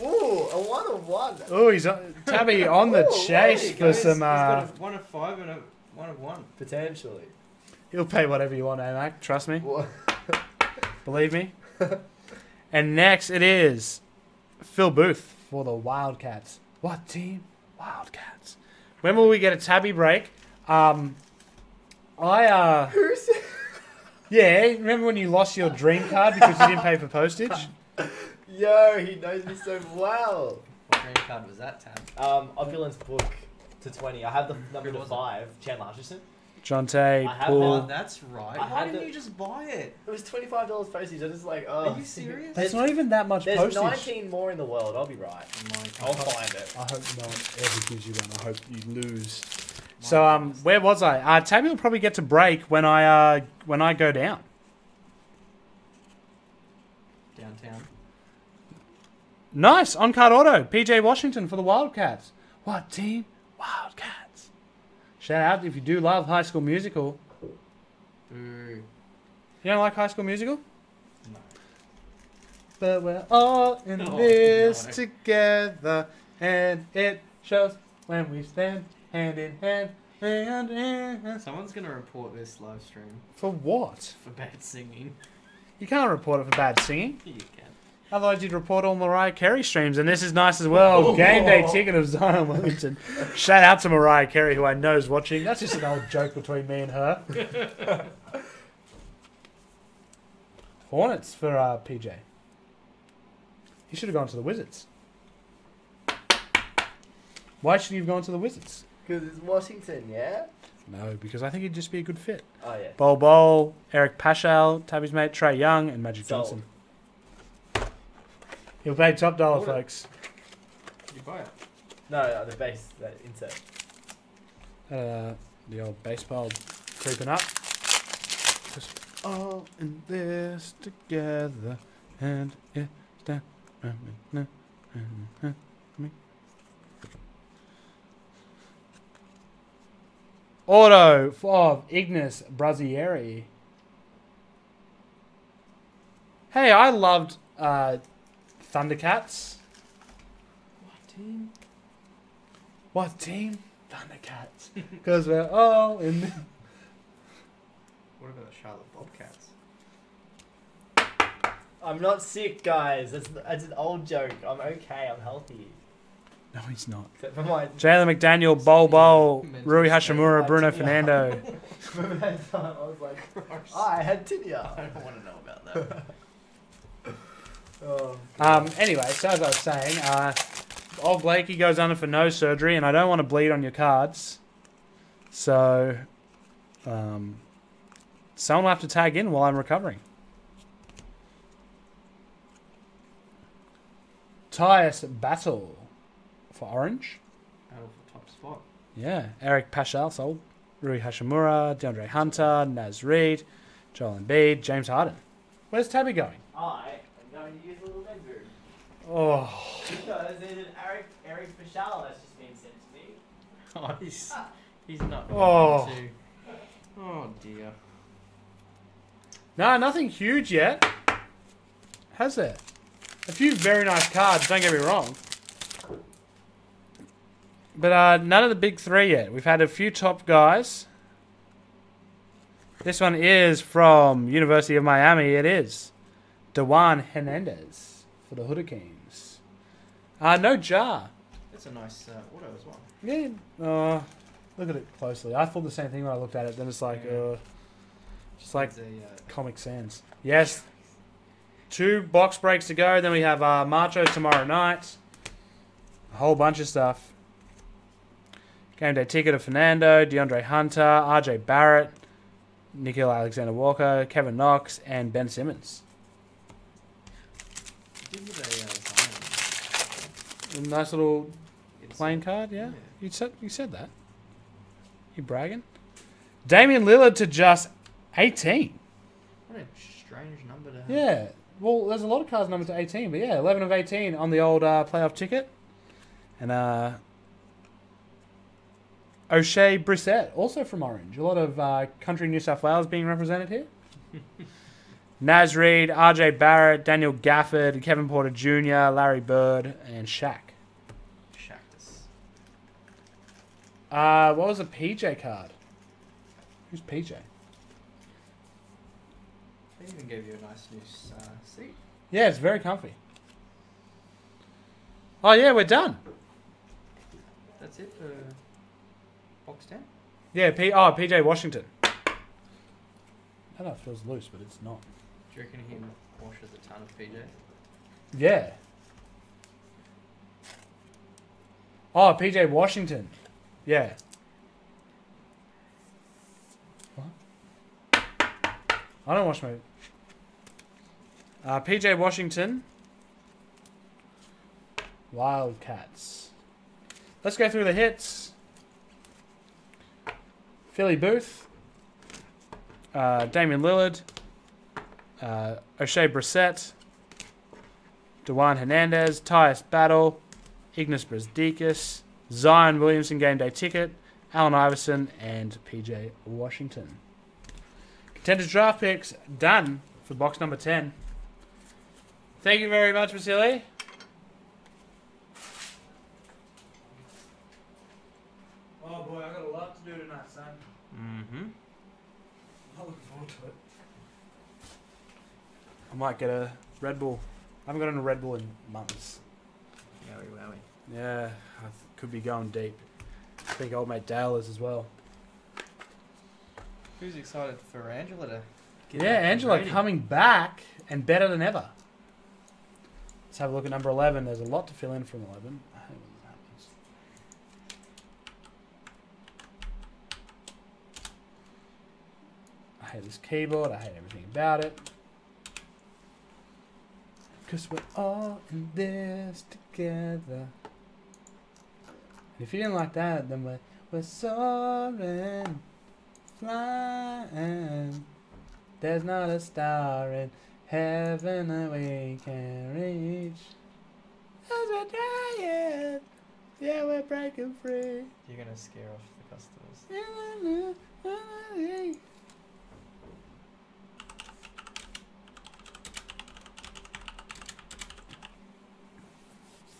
Ooh, a one of one. Oh, he's on, Tabby on the Ooh, chase for go. He's- some. he's Uh, got a one of five and a one of one. Potentially. he'll pay whatever you want, Amac. Trust me. What? Believe me. And next it is Phil Booth for the Wildcats. What team? Wildcats. When will we get a tabby break? Um, I uh, Who's? *laughs* yeah. Remember when you lost your dream card because you didn't pay for postage? *laughs* Yo, he knows me so well. What dream card was that, Tab? Um, Opulence book to twenty. I have the number to five. Chandler Hutchison. Jonte, I have Oh, Paul. that's right. Why didn't the- you just buy it? It was twenty five dollars postage. I just like, oh. Are you serious? That's not even that much There's postage. nineteen more in the world. I'll be right. I'll find it. I hope no one ever gives you one. I hope you lose. So um, where was I? Uh, Tabby will probably get to break when I uh when I go down. Downtown. Nice on card auto. PJ Washington for the Wildcats. What team? Wildcats. Shout out if you do love High School Musical. Boo. You don't like High School Musical? No. But we're all in Oh, this no. together, and it shows when we stand hand in hand. hand in hand. Someone's gonna report this live stream For what? for bad singing. You can't report it for bad singing. You can. Otherwise, you'd report all Mariah Carey streams, and this is nice as well. Game day ticket of Zion Williamson. Shout out to Mariah Carey, who I know is watching. That's just an old joke between me and her. *laughs* Hornets for uh, PJ. He should have gone to the Wizards. Why should he have gone to the Wizards? Because it's Washington, yeah. No, because I think he'd just be a good fit. Oh yeah. Bol Bol, Eric Paschall, Tabby's mate Trae Young, and Magic Sold. Johnson. He'll pay top dollar, Hold it. folks. You buy it. No, no, the base, that insert. Uh, the old baseball creeping up. Just all in this together, and it's down. Auto of Ignas Brazdeikis. Hey, I loved uh, Thundercats. What team? What team? Thundercats. *laughs* Because we're all in. The... *laughs* What about the Charlotte Bobcats? I'm not sick, guys. That's, that's an old joke. I'm okay. I'm healthy. No, he's not. Except for my. Jalen McDaniel, *laughs* Bol Bol, Rui state. Hachimura, Bruno Fernando. Remember that time I was like, oh, I had tinea. I don't want to know about that. Oh, Um, anyway, so as I was saying, uh, old Blakey goes under for nose surgery, and I don't want to bleed on your cards. So, um, someone will have to tag in while I'm recovering. Tyus Battle for Orange. Battle for top spot. Yeah, Eric Paschall sold. Rui Hachimura, DeAndre Hunter, Naz Reid, Joel Embiid, James Harden. Where's Tabby going? I am use a little bedroom Oh, because there's an Eric Eric Paschall that's just been sent to me. Oh, he's he's not. Oh. to. Oh dear. no, nothing huge yet. Has there? A few very nice cards. Don't get me wrong. But uh, none of the big three yet. We've had a few top guys. This one is from University of Miami. It is Dewan Hernandez for the Hurricanes. Uh, no jar. That's a nice uh, auto as well. Yeah. Uh, look at it closely. I thought the same thing when I looked at it. Then it's like, Yeah. uh, just like a, uh, Comic Sans. Yes. Two box breaks to go. Then we have uh, Macho tomorrow night. A whole bunch of stuff. Game day ticket of Fernando, DeAndre Hunter, RJ Barrett, Nickeil Alexander-Walker, Kevin Knox, and Ben Simmons. A nice little playing card, yeah? You said you said that. You bragging? Damian Lillard to just 18. What a strange number to have. Yeah. Well, there's a lot of cards numbered to 18, but yeah, 11 of 18 on the old uh, playoff ticket. And uh, Oshae Brissett, also from Orange. A lot of uh, country New South Wales being represented here. *laughs* Naz Reid, RJ Barrett, Daniel Gafford, Kevin Porter Jr., Larry Bird, and Shaq. Shactus. Uh, what was a PJ card? Who's PJ? They even gave you a nice new uh, seat. Yeah, it's very comfy. Oh, yeah, we're done. That's it for box ten. Yeah, P- oh, PJ Washington. I don't know if it feels loose, but it's not. You reckon he washes a ton of PJ? Yeah. Oh, PJ Washington. Yeah. What? I don't wash my. Uh, PJ Washington. Wildcats. Let's go through the hits. Philly Booth. Uh, Damian Lillard. Uh, Oshae Brissett. Dewan Hernandez, Tyus Battle, Ignas Brazdeikis, Zion Williamson game day ticket, Allen Iverson, and PJ Washington. Contenders draft picks done for box number 10. Thank you very much, Vasily. Oh boy, I got a lot to do tonight, son. Mm-hmm. I'm looking forward to it. I might get a Red Bull. I haven't gotten a Red Bull in months. Yowie wowie. Yeah, I could be going deep. I think old mate Dale is as well. Who's excited for Angela to get yeah, Angela coming back and better than ever. Let's have a look at number 11. There's a lot to fill in from 11. I hate when that happens. I hate this keyboard. I hate everything about it. Because we're all in this together. And if you didn't like that, then we're, we're soaring, flying. There's not a star in heaven that we can reach. As we're dying. Yeah, we're breaking free. You're gonna scare off the customers.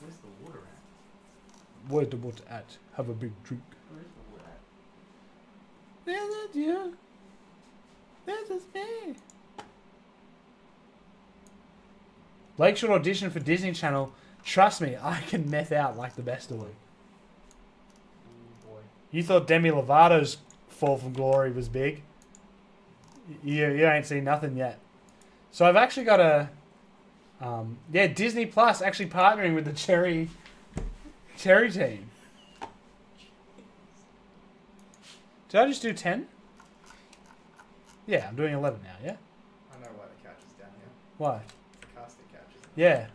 Where's the water at? Where's the water at? Have a big drink. Where's the water at? There's you. There's a me. Blake should audition for Disney Channel. Trust me, I can meth out like the best of them. You thought Demi Lovato's fall from glory was big. You, you ain't seen nothing yet. So I've actually got a, um, yeah, Disney Plus actually partnering with the Cherry, Cherry team. Did I just do ten? Yeah, I'm doing eleven now. Yeah. I know why the couch is down here. Why? The casting couch? Yeah.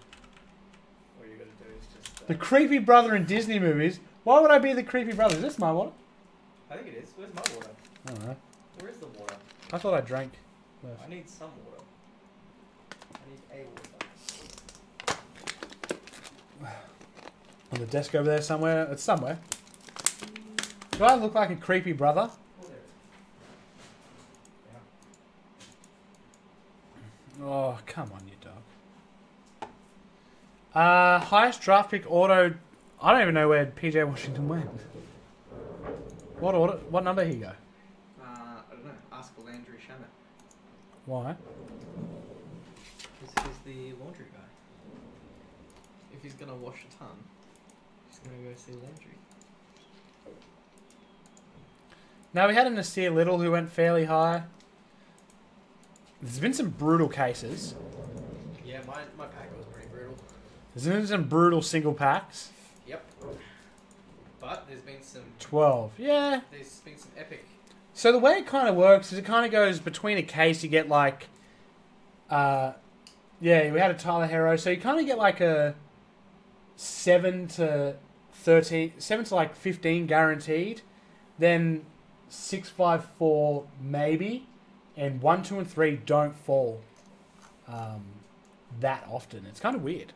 All you gotta do is just. Uh, The creepy brother in Disney movies. Why would I be the creepy brother? Is this my water? I think it is. Where's my water? I don't know. Where is the water? I thought I drank. I need some water. I need a water. On the desk over there somewhere. It's somewhere. Do I look like a creepy brother? Oh, Oh, come on, you dog. Uh, highest draft pick auto. I don't even know where PJ Washington went. What order? What number he go? Uh, I don't know. Ask Landry Shamet. Why? Because he's the laundry guy. If he's gonna wash a ton, gonna see Landry. Now we had a Nassir Little who went fairly high. There's been some brutal cases. Yeah, my, my pack was pretty brutal. There's been some brutal single packs. Yep. But there's been some Twelve. Yeah. there's been some epic. So the way it kind of works is it kind of goes between a case. You get like, uh, yeah, we had a Tyler Herro, so you kind of get like a seven to thirteen, seven to like fifteen guaranteed. Then six, five, four maybe, and one, two, and three don't fall um, that often. It's kind of weird.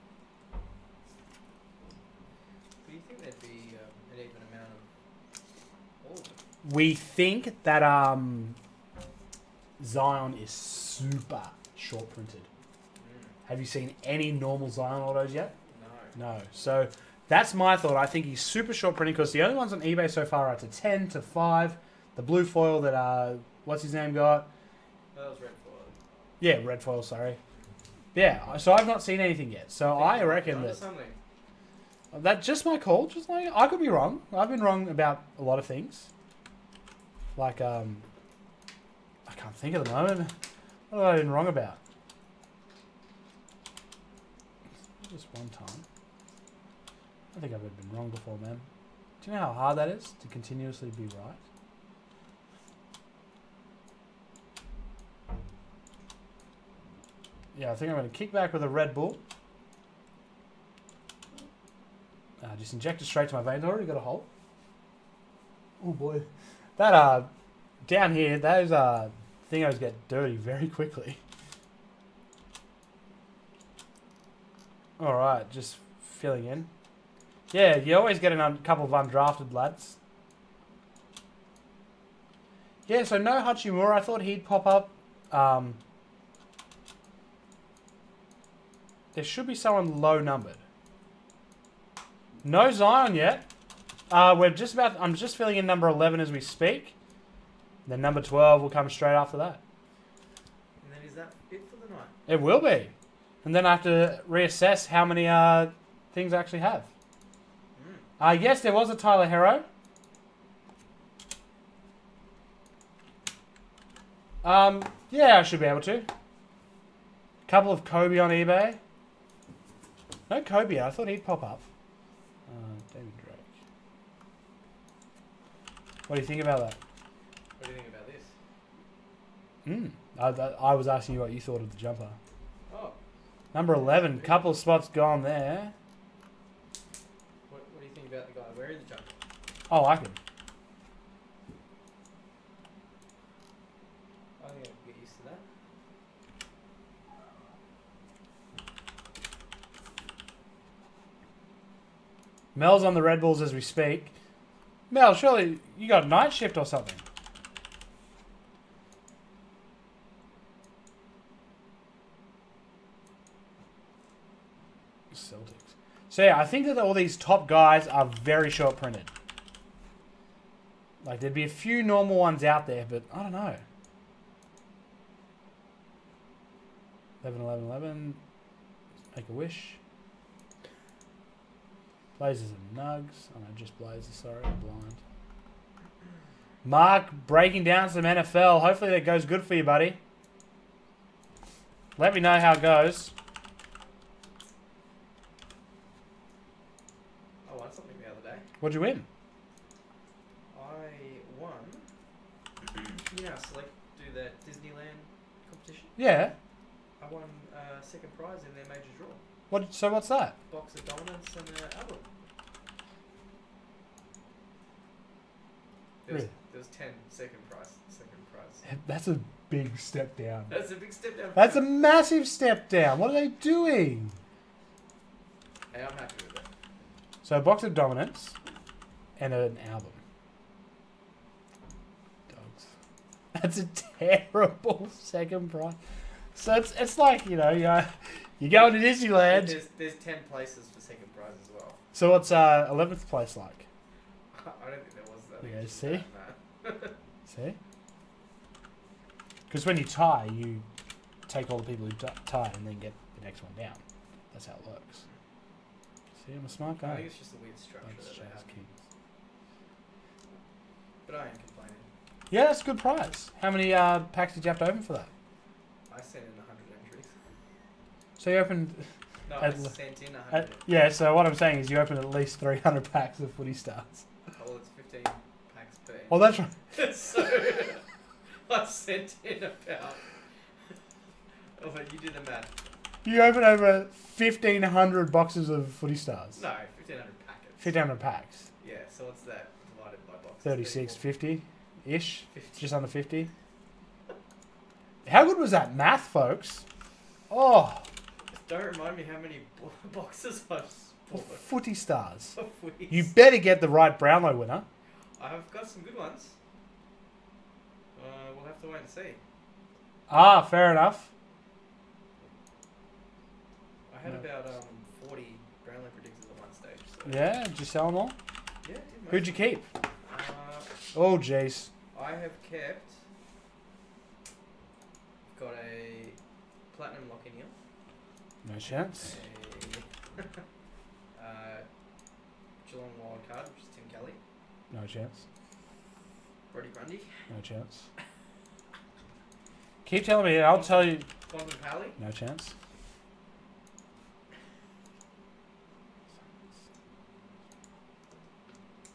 Do you think there'd be um, an even amount of them? We think that um, Zion is super short printed. Have you seen any normal Zion autos yet? No. No. So that's my thought. I think he's super short printing because the only ones on eBay so far are to 10 to 5. The blue foil that, uh, what's his name got? That was red foil. Yeah, red foil, sorry. Yeah, so I've not seen anything yet. So I reckon that Something. that's just my call. Just like I could be wrong. I've been wrong about a lot of things. Like um, I can't think at the moment. What have I been wrong about? Just one time. I think I've ever been wrong before, man. Do you know how hard that is to continuously be right? Yeah, I think I'm going to kick back with a Red Bull. Uh, just inject it straight to my veins. I already got a hole. Oh boy, that uh, down here, those uh, thingos get dirty very quickly. All right, just filling in. Yeah, you always get a un- couple of undrafted lads. Yeah, so no Hachimura. I thought he'd pop up. Um, there should be someone low numbered. No Zion yet. Uh, we're just about. I'm just filling in number eleven as we speak. Then number twelve will come straight after that. And then is that it for the night? It will be, and then I have to reassess how many uh, things I actually have. Uh, yes, there was a Tyler Herro. Um, yeah, I should be able to. Couple of Kobe on eBay. No Kobe, I thought he'd pop up. Uh, David Drake. What do you think about that? What do you think about this? Mm. I, I, I was asking you what you thought of the jumper. Oh, Number 11, couple of spots gone there. what, what do you think about the guy wearing the jumper? Oh, I can. Oh, I think get used to that. Mel's on the Red Bulls as we speak. Mel, surely you got a night shift or something? Celtics. So yeah, I think that all these top guys are very short printed. Like there'd be a few normal ones out there, but I don't know. 11 11 11. Make a wish. Blazers and Nugs. Oh no, just Blazers, sorry, I'm blind. Mark breaking down some NFL. Hopefully that goes good for you, buddy. Let me know how it goes. I won something the other day. What'd you win? I won. Select do that Disneyland competition. Yeah. I won uh, second prize in their major draw. What? So what's that? Box of Dominance and an album. There was, Really? there was 10 second prize. Second prize. That's a big step down. That's a big step down. That's a massive step down. What are they doing? Hey, I'm happy with it. So box of dominance and an album. That's a terrible second prize. So it's it's like you know you you going to Disneyland. There's, there's 10 places for second prize as well. So what's uh eleventh place like? *laughs* I don't think there was that. Yeah, see? that. *laughs* See? Because when you tie, you take all the people who tie and then get the next one down. That's how it works. See, I'm a smart guy. I think it's just a weird structure that they have. Kings. But I ain't. Yeah, that's a good prize. How many uh, packs did you have to open for that? I sent in 100 entries. So you opened. No, At I sent in 100. Uh, yeah, so what I'm saying is you opened at least 300 packs of footy stars. oh, well, it's 15 packs per. Well, that's right. *laughs* so *laughs* I sent in about. Oh, but you did the math. You opened over 1,500 boxes of footy stars. No, 1500 packets. 1,500 packs. Yeah, so what's that divided by boxes? 36, 50 ish. 50. Just under 50. How good was that math, folks? Oh, Don't remind me how many *laughs* boxes I've bought. footy stars. *laughs* You better get the right Brownlow winner. I've got some good ones. Uh, we'll have to wait and see. Ah, fair enough. I had No. about um 40 Brownlow predictors at one stage. So Yeah, did you sell them all? yeah. Did Who'd you keep? Uh, Oh, jeez. I have kept. Got a platinum lock in here. No chance. A *laughs* uh, Geelong wild card, which is Tim Kelly. No chance. Brodie Grundy. No chance. Keep telling me, I'll tell you. Donovan Pally. No chance.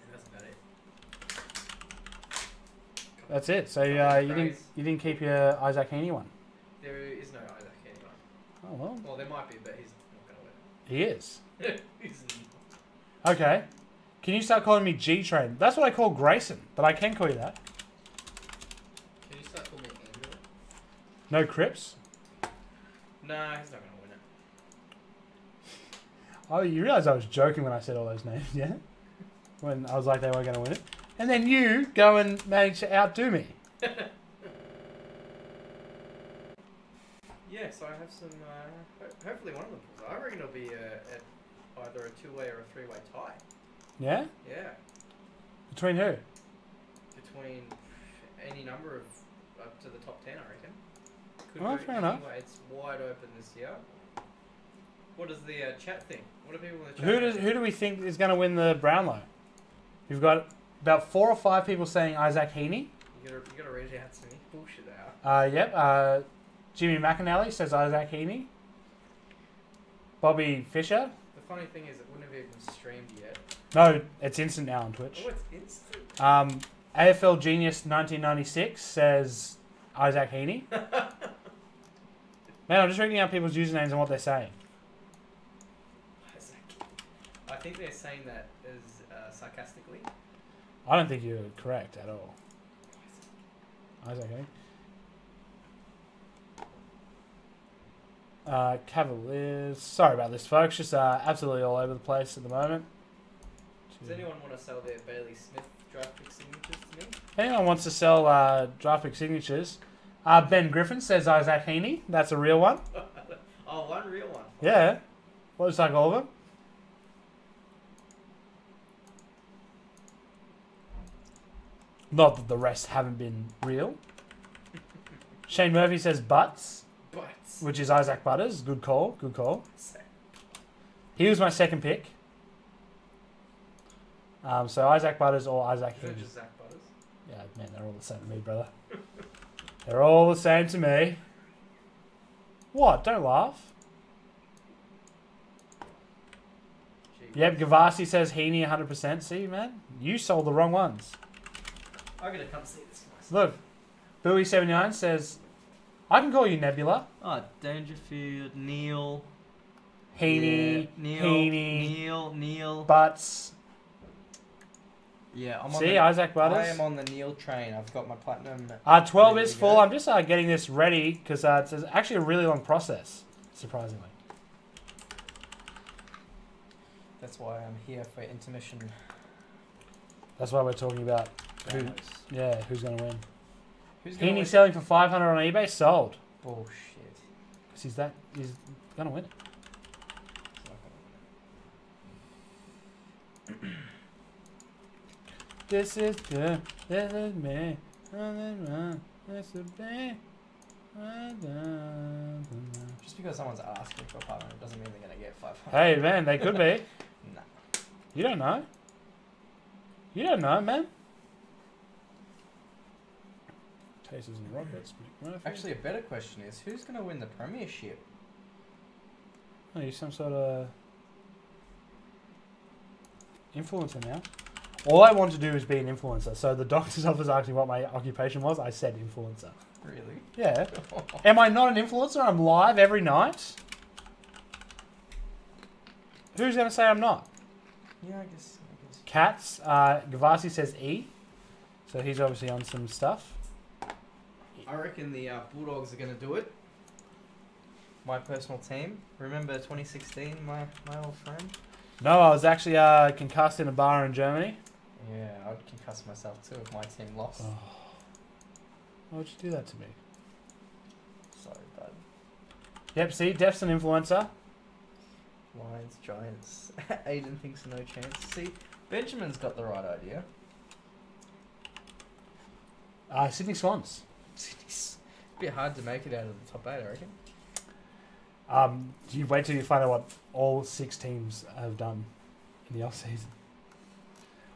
And that's about it. That's it. So uh, you didn't you didn't keep your Isaac Heaney one. There is no Isaac anyway. Oh well, Well, there might be, but he's not going to win. he is. *laughs* he's Okay. Can you start calling me G Train? That's what I call Grayson, but I can call you that. Can you start calling me Andrew? No Crips. Nah, he's not going to win it. Oh, you realize I was joking when I said all those names, *laughs* yeah? When I was like they weren't going to win it, and then you go and manage to outdo me. *laughs* Yeah, so I have some. Uh, ho- hopefully, one of them pulls. I reckon it'll be a, a, either a two-way or a three-way tie. Yeah. Yeah, Between who? between any number of up to the top ten, I reckon. Could Oh, fair enough. It's wide open this year. What does the uh, chat think? What do people in the chat? Who does who do we think is going to win the Brownlow? You've got about four or five people saying Isaac Heaney. You gotta, you gotta read out to me. Bullshit out. Uh, yep. Uh, Jimmy McAnally says Isaac Heaney. Bobby Fisher. The funny thing is, it wouldn't have even streamed yet. No, it's instant now on Twitch. Oh, it's instant. Um, AFL Genius 1996 says Isaac Heaney. *laughs* Man, I'm just reading out people's usernames and what they're saying. Isaac. I think they're saying that as uh, sarcastically. I don't think you're correct at all. Isaac Heaney. Uh, Cavaliers. Sorry about this, folks. Just uh, absolutely all over the place at the moment. Does anyone want to sell their Bailey Smith draft pick signatures to me? Anyone wants to sell uh, draft pick signatures? Uh, ben Griffin says Isaac Heaney. That's a real one. *laughs* Oh, one real one. Yeah. Looks like all of them. Not that the rest haven't been real. *laughs* Shane Murphy says Butts, Butts. which is Isaac Butters. Good call. Good call. He was my second pick. Um, so Isaac Butters or Isaac is it Zak Butters? Yeah, man, they're all the same to me, brother. *laughs* they're all the same to me. What? Don't laugh. Gee, Yep, Gavasi says Heaney 100%. See, man? You sold the wrong ones. I'm gonna come see this for myself. Look, Bowie79 says, I can call you Nebula. Oh, Dangerfield, Neale. Heaney, yeah, Neale, Heaney, Neale, Neale. Butts. Yeah, I'm on See, the, Isaac I am on the Neale train. I've got my platinum. Uh, 12 is full. I'm just uh, getting this ready because uh, it's actually a really long process, surprisingly. That's why I'm here for intermission. That's why we're talking about who, yeah, who's going to win. Who's gonna Heaney win? selling for 500 on eBay, sold. Bullshit. Because he's that, he's going to win it. Gonna *clears throat* win. This is good. This is me. This is me. Just because someone's asking for a partner doesn't mean they're gonna get 500. Hey man, they could be. *laughs* Nah. You don't know. You don't know, man. Tasers and rockets. Actually, a better question is who's gonna win the premiership? are you some sort of influencer now? All I want to do is be an influencer. So the doctor's *laughs* office asked me what my occupation was. I said influencer. Really? Yeah. *laughs* Am I not an influencer? I'm live every night. Who's going to say I'm not? Yeah, I guess. I guess. Cats. Uh, Gavasi says E. So he's obviously on some stuff. I reckon the uh, Bulldogs are gonna do it. My personal team. Remember 2016, my my old friend. No, I was actually uh, concussed in a bar in Germany. Yeah, I'd concuss myself too if my team lost. Oh. Why would you do that to me? Sorry, bud. Yep, see, Def's an influencer. Lions, Giants. *laughs* Aiden thinks no chance. See, Benjamin's got the right idea. Uh, Sydney Swans. It's a bit hard to make it out of the top eight, I reckon. Um, you wait till you find out what all six teams have done in the off season.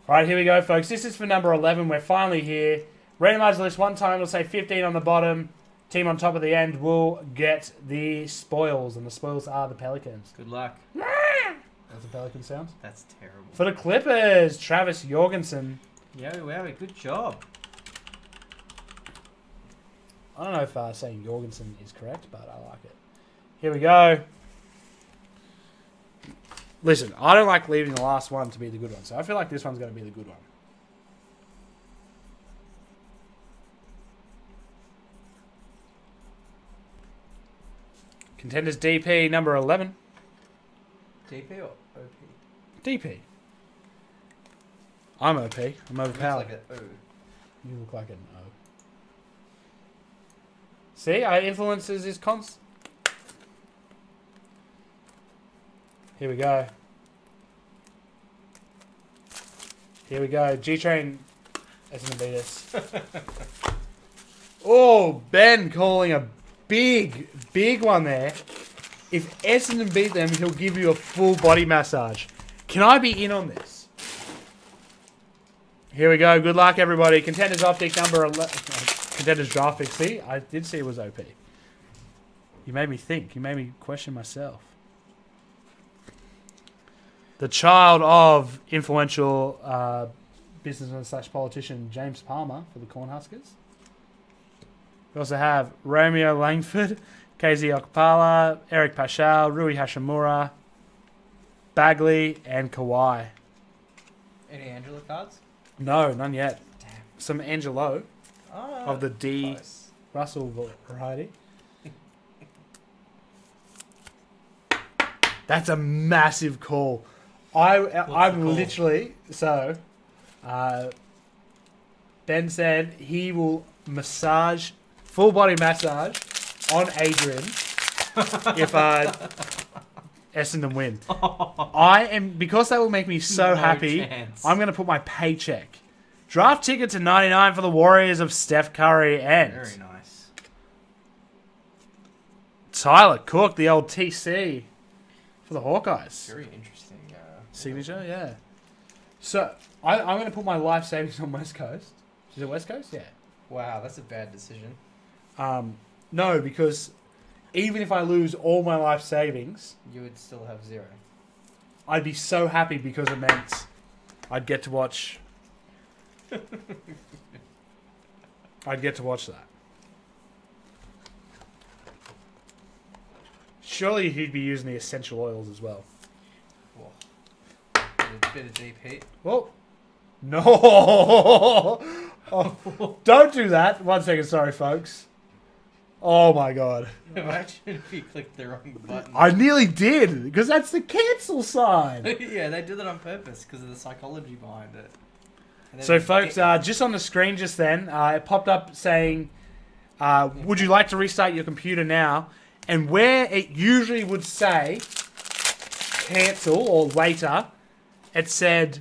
All right, here we go, folks. This is for number 11. We're finally here. Randomize the list one time. It'll say 15 on the bottom. Team on top of the end will get the spoils, and the spoils are the Pelicans. Good luck. That's a Pelican sound. That's terrible. For the Clippers, Travis Jorgensen. Yo, wow, good job. I don't know if uh, saying Jorgensen is correct, but I like it. Here we go. Listen, I don't like leaving the last one to be the good one, so I feel like this one's going to be the good one. Contenders DP number 11. DP or OP? DP. I'm OP. I'm overpowered. like. You look like an O. See, I influences his cons. Here we go. Here we go. G Train isn't beat us. *laughs* oh, Ben calling a big, big one there. If Essendon beat them, he'll give you a full body massage. Can I be in on this? Here we go. Good luck, everybody. Contenders optic number 11. *laughs* Contenders draft pick. See, I did see it was OP. You made me think. You made me question myself. The child of influential uh, businessman slash politician James Palmer for the Cornhuskers. We also have Romeo Langford, *laughs* KZ Okpala, Eric Paschall, Rui Hachimura, Bagley, and Kawhi. Any Angela cards? No, none yet. Damn. Some Angelo Ah, of the D close. Russell variety. *laughs* That's a massive call. I the I'm call? literally so. Uh, ben said he will massage full body massage on Adrian *laughs* if uh, Essendon win. *laughs* I am because that will make me so No happy. chance. I'm going to put my paycheck. Draft ticket to 99 for the Warriors of Steph Curry and Very nice. Tyler Cook, the old TC for the Hawkeyes. Very interesting. Uh, Signature, yeah. So I, I'm going to put my life savings on West Coast. Is it West Coast? Yeah. Wow, that's a bad decision. Um, no, because even if I lose all my life savings, You would still have zero. I'd be so happy because it meant I'd get to watch. *laughs* I'd get to watch that. Surely he'd be using the essential oils as well. Bit of, bit of deep heat. Well, no. *laughs* Oh, don't do that. One second, sorry, folks. Oh my god. *laughs* Imagine if you clicked the wrong button. I nearly did because that's the cancel sign. yeah, they did that on purpose because of the psychology behind it. So, folks, uh, just on the screen just then, uh, it popped up saying, uh, "Would you like to restart your computer now?" And where it usually would say "cancel" or later, it said,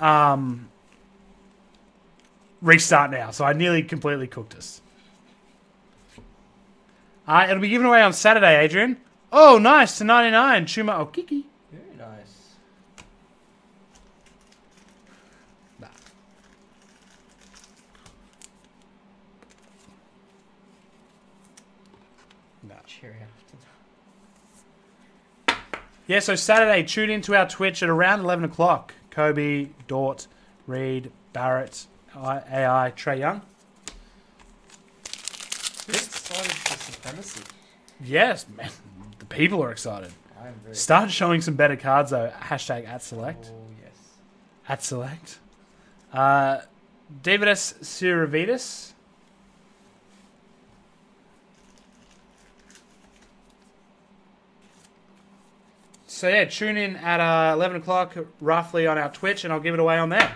um, "Restart now." So I nearly completely cooked us. Uh, it'll be given away on Saturday, Adrian. Oh, nice to ninety nine. Chuma Okeke. Very nice. Cheerio. Yeah, so Saturday, tune into our Twitch at around 11 o'clock. Coby, Dort, Reed, Barrett, I- AI, Trae Young. Who's excited for supremacy? Yes, man. *laughs* The people are excited. I am very. Start showing some better cards, though. Hashtag at select. Oh yes. At select. Uh, David S. Siravitas. So yeah, tune in at uh, 11 o'clock roughly on our Twitch, and I'll give it away on there.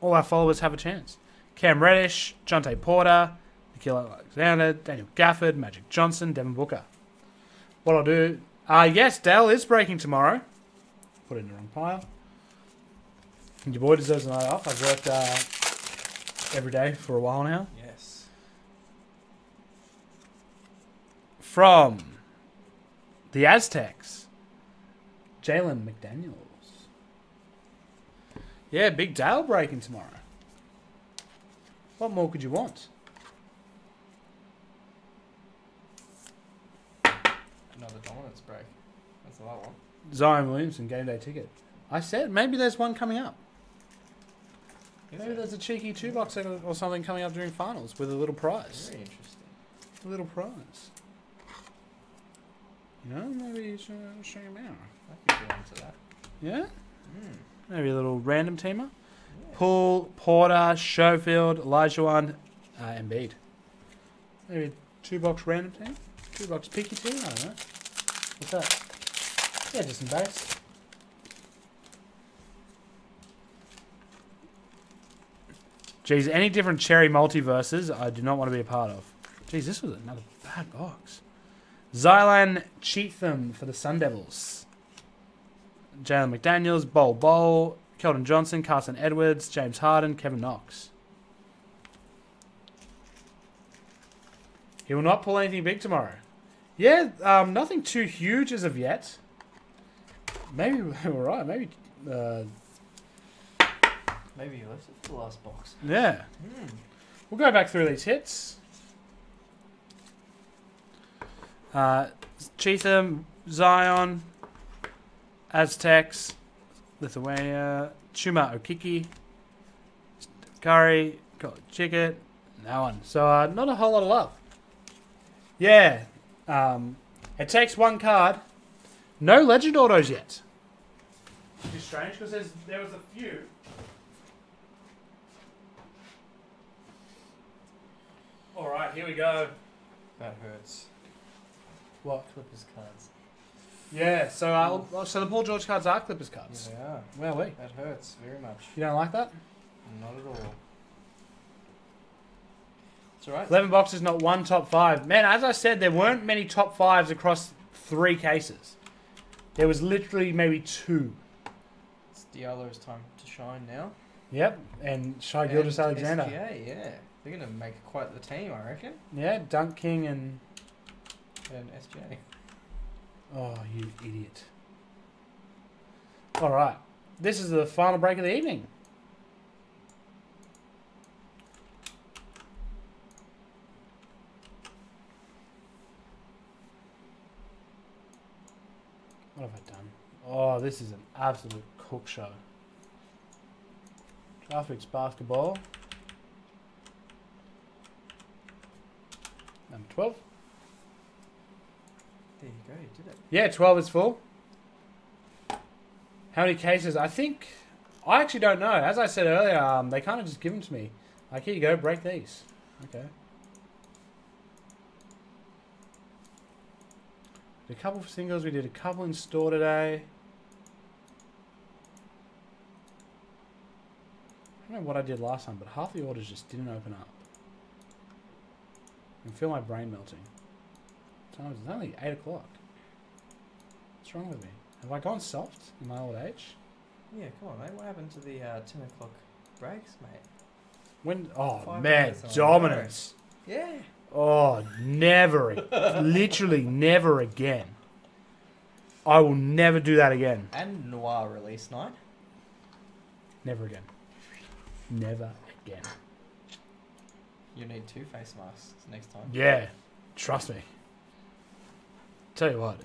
All our followers have a chance. Cam Reddish, Jontay Porter, Nickeil Alexander, Daniel Gafford, Magic Johnson, Devin Booker. What I'll do, uh, yes, Dale is breaking tomorrow. Put it in the wrong pile. And your boy deserves a night off. I've worked uh, every day for a while now. Yes. From the Aztecs, Jalen McDaniels. Yeah, big Dale breaking tomorrow. What more could you want? Another dominance break. That's what I want. Zion Williamson game day ticket. I said maybe there's one coming up. Maybe there's a cheeky two box or something coming up during finals with a little prize. Very interesting. A little prize. Know, maybe you should show him out. I could into that. Yeah? Mm. Maybe a little random teamer. Paul, Porter, Schofield, Elijah uh, Embiid. Maybe two box random team? Two box picky team? I don't know. What's that? Yeah, just some base. Geez, any different cherry multiverses I do not want to be a part of. Geez, this was another bad box. Zylan Cheatham for the Sun Devils. Jalen McDaniels, Bol Bol, Keldon Johnson, Carson Edwards, James Harden, Kevin Knox. He will not pull anything big tomorrow. Yeah, um, nothing too huge as of yet. Maybe *laughs* we're right. Maybe, uh, Maybe you left it for the last box. yeah. Mm. We'll go back through these hits. Uh, Zion, Aztecs, Lithuania, Chuma Okeke, Curry, got Chicket, that one. So uh, not a whole lot of love. Yeah, um, it takes one card. No legend autos yet. Which is strange because there was a few. All right, here we go. That hurts. What? Clippers cards. Yeah, so uh, so the Paul George cards are Clippers cards. Yeah, Where are we? that hurts very much. You don't like that? Not at all. It's alright. 11 boxes, not one top five. Man, as I said, there weren't many top fives across three cases. There was literally maybe two. It's Diallo's time to shine now. Yep, and Shai Gilgeous-Alexander. SGA, yeah. They're going to make quite the team, I reckon. Yeah, Dunk King and. And SGA. Oh, you idiot. Alright, this is the final break of the evening. What have I done? Oh, this is an absolute cook show. Traffic's basketball. Number 12. There you go, you did it. Yeah, 12 is full. How many cases? I think. I actually don't know. As I said earlier, um, they kind of just give them to me. Like, here you go, break these. Okay. Did a couple of singles. We did a couple in store today. I don't know what I did last time, but half the orders just didn't open up. I can feel my brain melting. It's only 8 o'clock. What's wrong with me? Have I gone soft in my old age? Yeah, come on, mate. What happened to the uh, 10 o'clock breaks, mate? When? Oh, Five man. Dominance. Yeah. Oh, never. *laughs* literally never again. I will never do that again. And Noir release night. Never again. Never again. You need two face masks next time. Yeah. Trust me. Tell you what.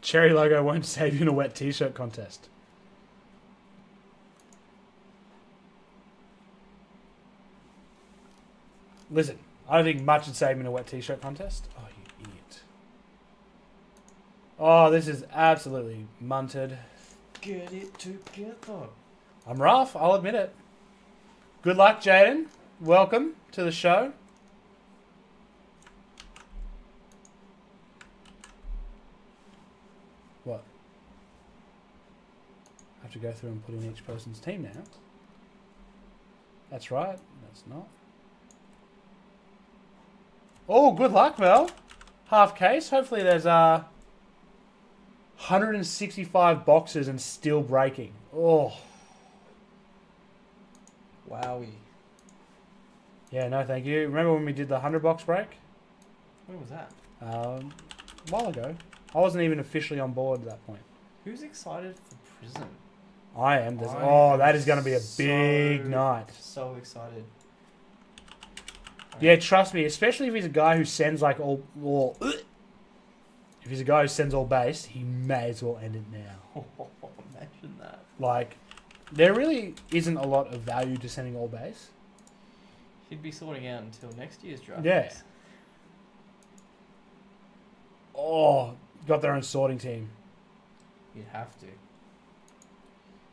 Cherry logo won't *laughs* save you in a wet t-shirt contest. Listen, I don't think much would save me in a wet t-shirt contest. Oh, you idiot. Oh, this is absolutely munted. Get it together. I'm rough, I'll admit it. Good luck, Jaden. Welcome to the show. Have to go through and put in each person's team now. That's right. That's not. Oh, good luck, Mel. Half case. Hopefully there's uh 165 boxes and still breaking. Oh. Wowie. Yeah, no, thank you. Remember when we did the 100 box break? When was that? Um, a while ago. I wasn't even officially on board at that point. Who's excited for prison? I am. I oh, that is going to be a big so- night. So excited. Yeah, trust me, especially if he's a guy who sends like all, all if he's a guy who sends all base, he may as well end it now. *laughs* Imagine that. Like, there really isn't a lot of value to sending all base. He'd be sorting out until next year's draft. Yeah. Oh, got their own sorting team. You'd have to.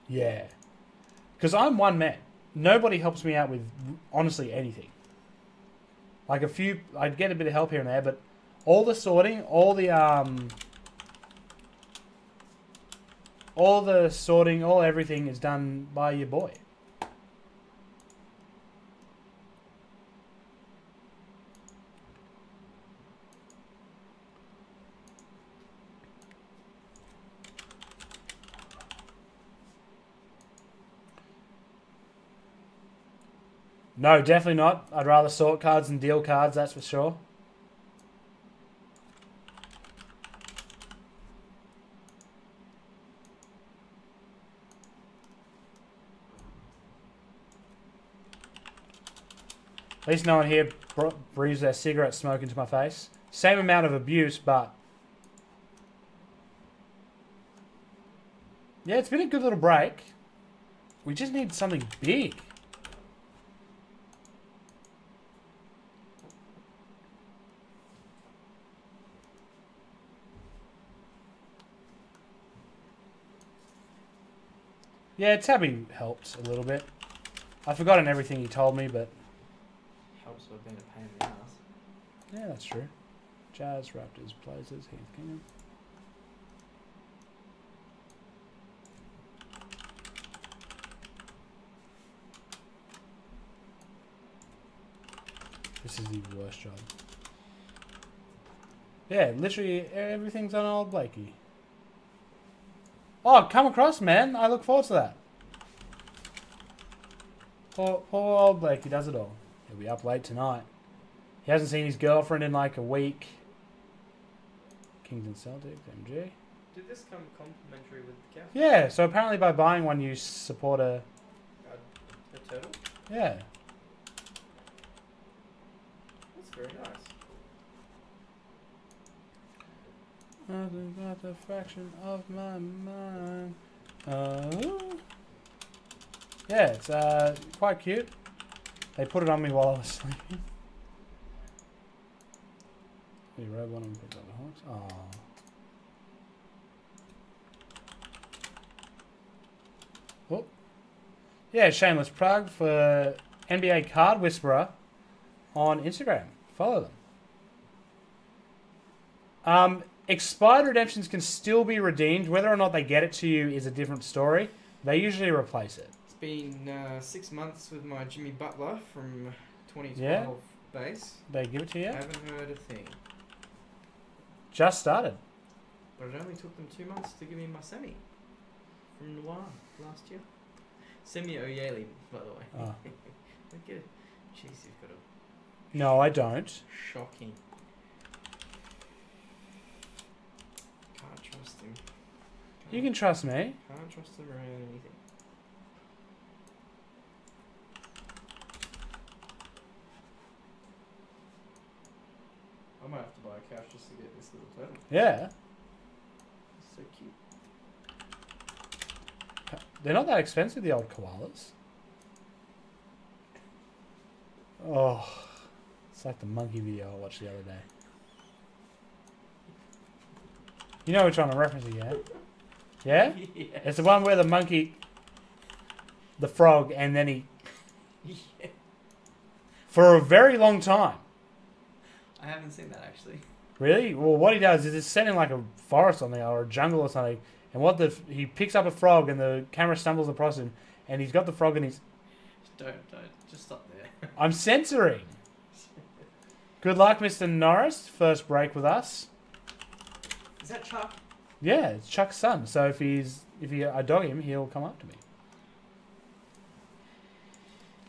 Yeah. Because I'm one man. Nobody helps me out with honestly anything. Like a few, I'd get a bit of help here and there, but all the sorting, all the um, all the sorting, all everything is done by your boy. No, definitely not. I'd rather sort cards than deal cards, that's for sure. At least no one here breathes their cigarette smoke into my face. Same amount of abuse, but. Yeah, it's been a good little break. We just need something big. Yeah, Tabby helped a little bit. I've forgotten everything he told me, but Helps with being a pain in the ass. yeah, that's true. Jazz, Raptors, Blazers, Heath Kingdom. This is the worst job. Yeah, literally everything's on old Blakey. Oh, come across, man. I look forward to that. Poor, poor old Blakey does it all. He'll be up late tonight. He hasn't seen his girlfriend in like a week. Kings and Celtics, MG. Did this come complimentary with the couch? Yeah, so apparently by buying one, you support a. A turtle? Yeah. That's very nice. Nothing but a fraction of my mind. Uh, yeah, it's uh, quite cute. They put it on me while I was sleeping. *laughs* Rode one and picked up the Hawks. Oh. Whoop. Yeah, shameless plug for NBA Card Whisperer on Instagram. Follow them. Um, expired redemptions can still be redeemed. Whether or not they get it to you is a different story. They usually replace it. It's been uh, six months with my Jimmy Butler from 2012 Yeah? base. They give it to you. Haven't heard a thing. Just started. But it only took them two months to give me my semi from Noir last year. Semi Ojeleye, by the way. Oh. Look at it. Jeez, you've got a No, I don't. shocking. Can't trust him. You can trust me. Can't trust him around anything. I might have to buy a couch just to get this little turtle. Yeah. It's so cute. They're not that expensive, the old koalas. Oh, it's like the monkey video I watched the other day. You know which one I'm referencing, yeah? *laughs* Yeah? yeah. *laughs* It's the one where the monkey, the frog, and then he, yeah. *laughs* for a very long time. I haven't seen that actually. Really? Well, what he does is it's set in like a forest or something, or a jungle or something, and what the he picks up a frog, and the camera stumbles across him, and he's got the frog and he's. Don't, don't. Just stop there. *laughs* I'm censoring. Good luck, Mr. Norris. First break with us. Is that Chuck? Yeah, it's Chuck's son. So if he's if he, I dog him, he'll come up to me.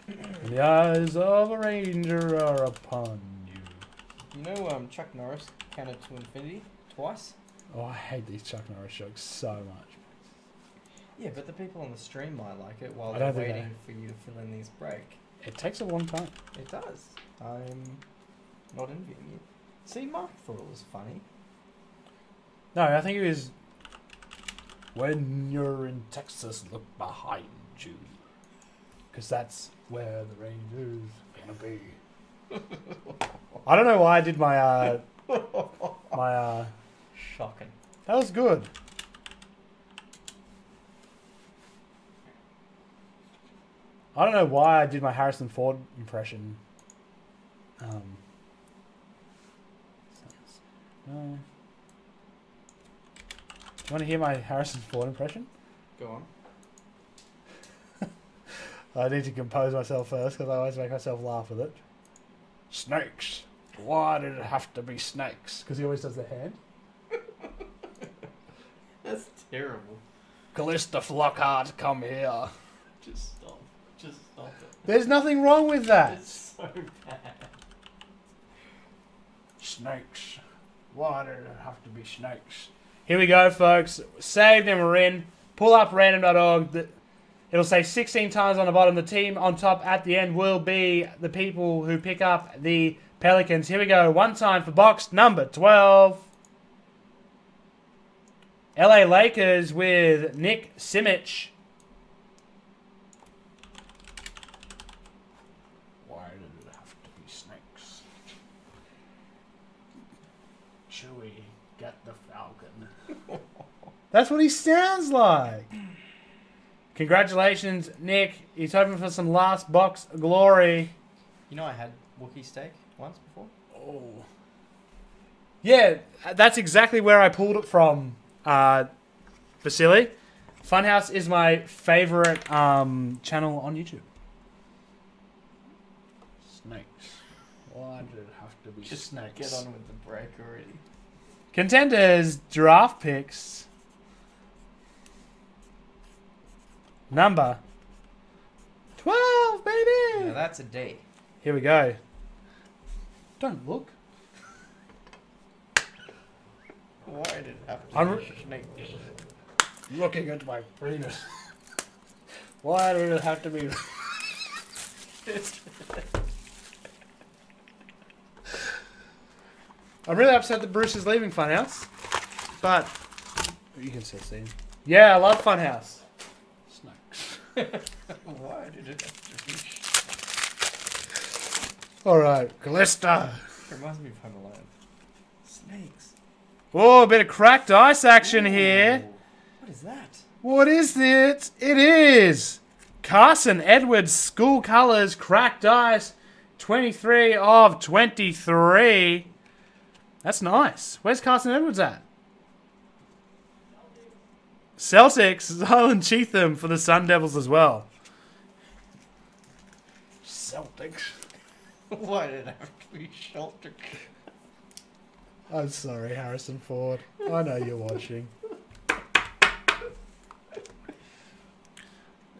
And *clears throat* the eyes of a ranger are upon you. You know, um, Chuck Norris counted to infinity twice. Oh, I hate these Chuck Norris jokes so much. Yeah, but the people on the stream might like it while they're waiting for you to fill in these break. It takes a long time. It does. I'm not envying you. See, Mark thought it was funny. No, I think it was when you're in Texas, look behind you, because that's where the Rangers gonna be. *laughs* I don't know why I did my uh, my uh. Shocking. That was good. I don't know why I did my Harrison Ford impression. Um, no. Want to hear my Harrison Ford impression? Go on. *laughs* I need to compose myself first because I always make myself laugh with it. Snakes. Why did it have to be snakes? Because he always does the hand. *laughs* That's terrible. Calista Flockhart, come here. Just stop. Just stop it. There's nothing wrong with that. It's so bad. Snakes. Why did it have to be snakes? Here we go, folks. Saved and we're in. Pull up random.org. It'll say 16 times on the bottom. The team on top at the end will be the people who pick up the Pelicans. Here we go. One time for box number 12. LA Lakers with Nick Simic. Why did it have to be snakes? Chewie, get the Falcon. That's what he sounds like. Congratulations, Nick. He's hoping for some last box glory. You know, I had Wookiee steak once before. Oh. Yeah, that's exactly where I pulled it from, uh, Vasily. Funhouse is my favorite um, channel on YouTube. Snakes. Why did it have to be Just snakes? get on with the break already. Contenders draft picks. Number 12, baby! Now that's a D. Here we go. Don't look. Why did it have to I'm- be snakes? Looking at my penis. Why did it have to be. *laughs* I'm really upset that Bruce is leaving Funhouse, but you can still see him. Yeah, I love Funhouse. Why did it have to be All right, Calista. Reminds me of Home Alone. Snakes. Oh, a bit of cracked ice action here. What is that? What is it? It is Carson Edwards School Colors Cracked Ice 23 of 23. That's nice. Where's Carson Edwards at? Celtics, *laughs* Zylan Cheatham for the Sun Devils as well. Celtics. *laughs* Why did it have to be shelter? I'm sorry, Harrison Ford. I know you're watching. *laughs*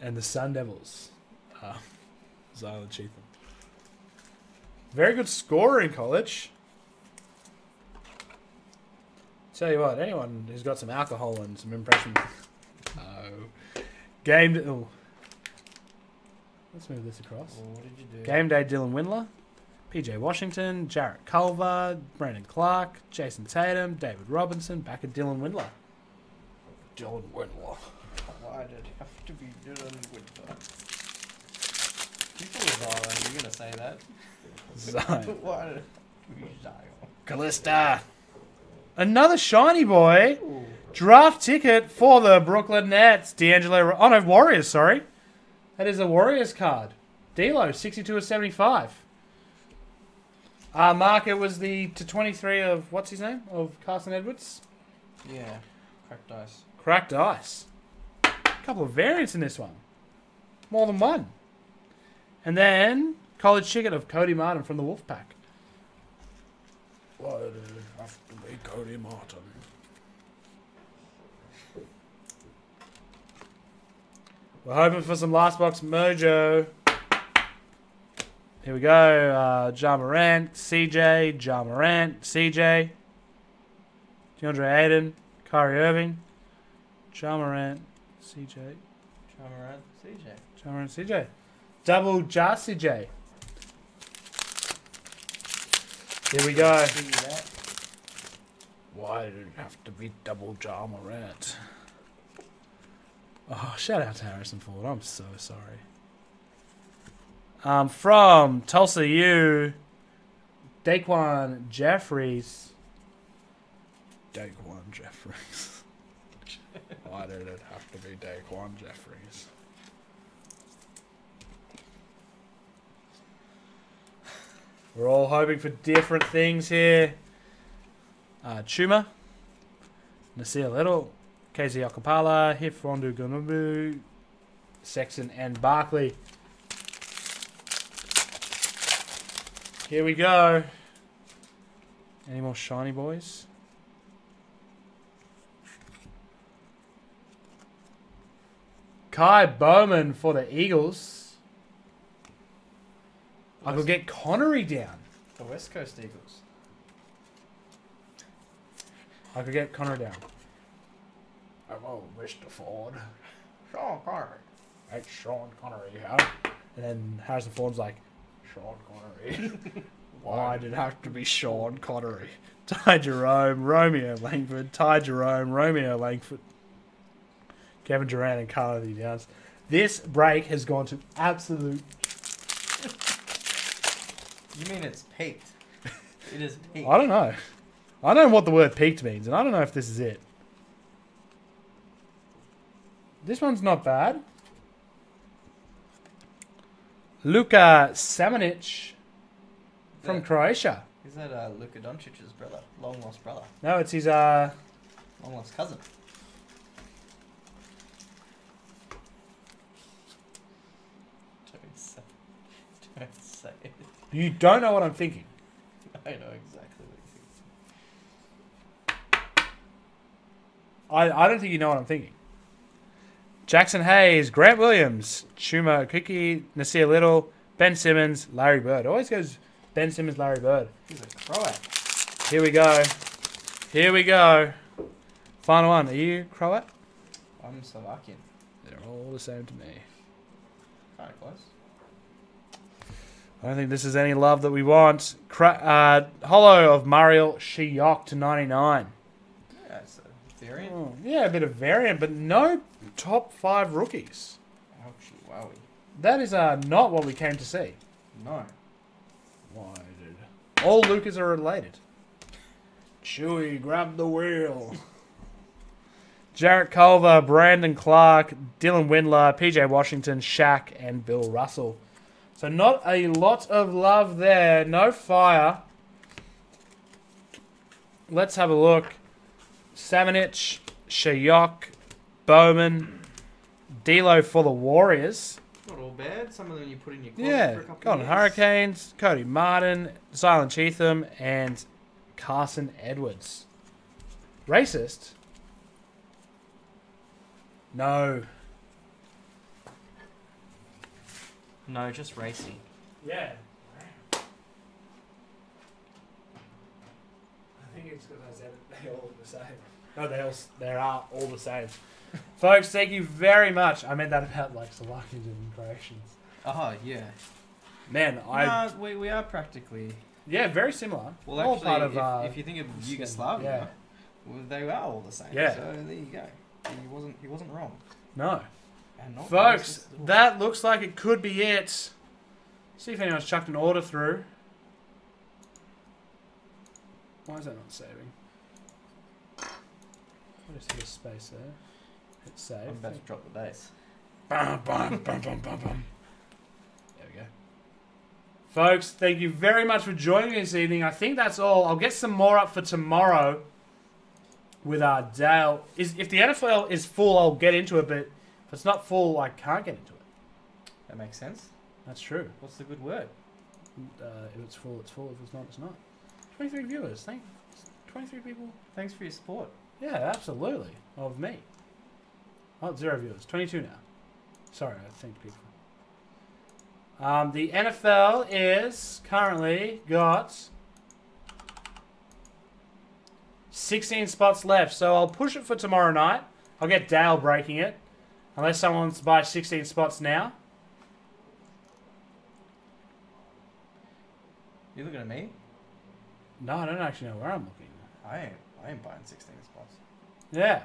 And the Sun Devils. Uh, Zylan Cheatham. Very good scorer in college. Tell you what, anyone who's got some alcohol and some impressions. Oh. Game. Oh. Let's move this across. Well, what did you do? Game day Dylan Windler, PJ Washington, Jarrett Culver, Brandon Clarke, Jayson Tatum, David Robinson, back at Dylan Windler. Dylan Windler. Why did it have to be Dylan Winter? People are Zion, you're gonna say that? Zion. *laughs* Why did it have to be Zion? Calista. Another shiny boy. Draft ticket for the Brooklyn Nets. D'Angelo. Oh no, Warriors. Sorry, that is a Warriors card. D'Lo, sixty-two of seventy-five. Uh, Mark, it was the to twenty-three of what's his name of Carson Edwards. Yeah, cracked ice. Cracked ice. A couple of variants in this one. More than one. And then college ticket of Cody Martin from the Wolfpack. Why Cody Martin? We're hoping for some last box mojo. Here we go. Uh, Ja Morant, CJ, Ja Morant, CJ, Deandre Ayton, Kyrie Irving, Ja Morant, CJ, Ja Morant, CJ. Ja Morant, CJ. Double Ja CJ. Here we go. Why did it have to be double Ja Morant? Oh, shout out to Harrison Ford. I'm so sorry. Um, from Tulsa U, DaQuan Jeffries. DaQuan Jeffries. *laughs* Why did it have to be DaQuan Jeffries? We're all hoping for different things here. Uh, Chuma, Nassir Little, KZ Okpala, Hif Rondu Gunubu, Sexton, and Barkley. Here we go. Any more shiny boys? Ky Bowman for the Eagles. I could get Connery down. The West Coast Eagles. I could get Connor down. Hello, Mr. Ford. Sean Connery. It's Sean Connery here. And then Harrison Ford's like, Sean Connery. *laughs* Why did it have to be Sean Connery? *laughs* Ty Jerome, Romeo Langford, Ty Jerome, Romeo Langford, Kevin Durant, and Karl-Anthony Towns. This break has gone to absolute. You mean it's peaked? *laughs* it is peaked. I don't know. I don't know what the word peaked means, and I don't know if this is it. This one's not bad. Luka Samanic from That- Croatia. Is that uh, Luka Doncic's brother? Long lost brother. No, it's his. Uh, Long lost cousin. Don't say, don't say it. you don't know what I'm thinking. *laughs* I know exactly what you I, I don't think you know what I'm thinking. Jaxson Hayes, Grant Williams, Chuma Okeke, Nassir Little, Ben Simmons, Larry Bird. Always goes Ben Simmons, Larry Bird. He's a Croat. Here we go. Here we go. Final one. Are you Croat? I'm Slovakian. They're all the same to me. Kind of close. I don't think this is any love that we want. Cra- uh, Hollow of Marial Shayok to 99. Yeah, it's variant. Oh, yeah, a bit of variant, but no top five rookies. Ouchie, wowie. That is uh, not what we came to see. No. Why did all Lucas are related? Chewy, grab the wheel. *laughs* Jarrett Culver, Brandon Clarke, Dylan Windler, PJ Washington, Shaq, and Bill Russell. So not a lot of love there. No fire. Let's have a look. Samanic, Shayok, Bowman, D'Lo for the Warriors. Not all bad. Some of them you put in your closet Yeah, for a couple Golden of years. Hurricanes, Cody Martin, Zylan Cheatham, and Carson Edwards. Racist? No. No, just racy. Yeah. I think it's because I said it. They *laughs* all look the same. No, they all they are all the same. *laughs* Folks, thank you very much. I meant that about like Slovakians and Croatians. Oh, yeah. Man, I Nah, we, we are practically. yeah, very similar. Well, all actually, part of if, uh, if you think of Yugoslavia, well, they are all the same. Yeah. So there you go. He wasn't. He wasn't wrong. no. And not Folks, racist at all. that looks like it could be it. See if anyone's chucked an order through. Why is that not saving? Just a space there. Hit save. I'm about to drop the bass. Bum, bum, bum, bum, bum, bum. There we go. Folks, thank you very much for joining me this evening. I think that's all. I'll get some more up for tomorrow with our Dale. Is if the NFL is full, I'll get into it, but if it's not full, I can't get into it. That makes sense. That's true. What's the good word? Uh, if it's full, it's full. If it's not, it's not. 23 viewers. Thank 23 people. Thanks for your support. Yeah, absolutely. Of me. Oh, zero viewers. 22 now. Sorry, I think people. Um, the NFL is currently got 16 spots left, so I'll push it for tomorrow night. I'll get Dale breaking it, unless someone wants to buy 16 spots now. You looking at me? No, I don't actually know where I'm looking. I ain't. I ain't buying 16 spots. Yeah.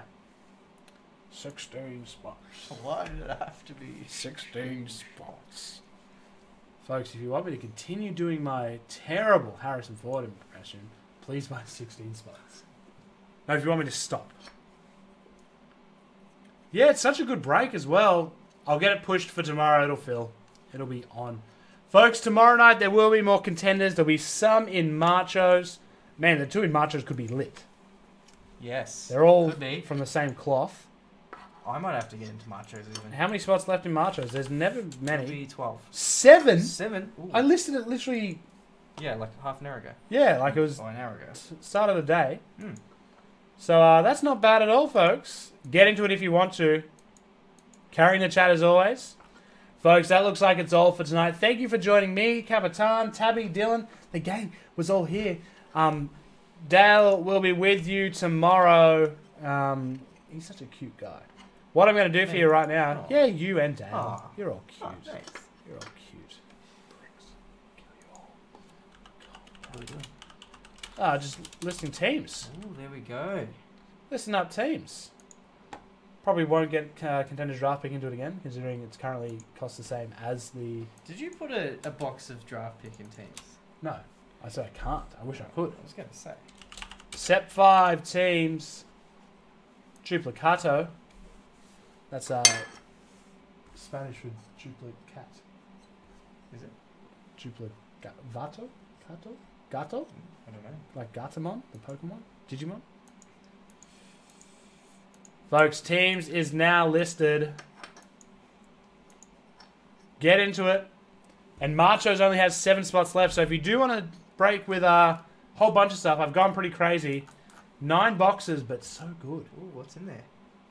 16 spots. *laughs* Why did it have to be? 16 spots. Folks, if you want me to continue doing my terrible Harrison Ford impression, please buy *laughs* 16 spots. Now, if you want me to stop. Yeah, it's such a good break as well. I'll get it pushed for tomorrow. It'll fill. It'll be on. Folks, tomorrow night there will be more contenders. There'll be some in Marchos. Man, the two in Marchos could be lit. Yes. They're all from the same cloth. I might have to get into machos even. How many spots left in Marchos? There's never many. Maybe 12. Seven? Seven? Ooh. I listed it literally, yeah, like half an hour ago. yeah, like it was Or an hour ago. start of the day. Hmm. So uh, that's not bad at all, folks. Get into it if you want to. Carrying the chat as always. Folks, that looks like it's all for tonight. Thank you for joining me, Capitan, Tabby, Dylan. The gang was all here. Um, Dale will be with you tomorrow. Um, he's such a cute guy. What I'm going to do for you right now, Oh. yeah, you and Dale. Aw. You're all cute. Oh. You're all cute. What are we doing? Ah, just listing teams. Ooh, there we go. Listen up, teams. Probably won't get uh, contenders draft pick into it again, considering it's currently cost the same as the. Did you put a, a box of draft pick in teams? No, I said I can't. I wish I could. I was going to say. Sep five teams. Duplicato. That's uh, Spanish for duplicate. Is it? Duplicato. Cato. Gato? I don't know. Like Gatomon, the Pokemon? Digimon? Folks, teams is now listed. Get into it. And Macho's only has seven spots left, so if you do want to break with a whole bunch of stuff, I've gone pretty crazy. Nine boxes, but so good. Ooh, what's in there?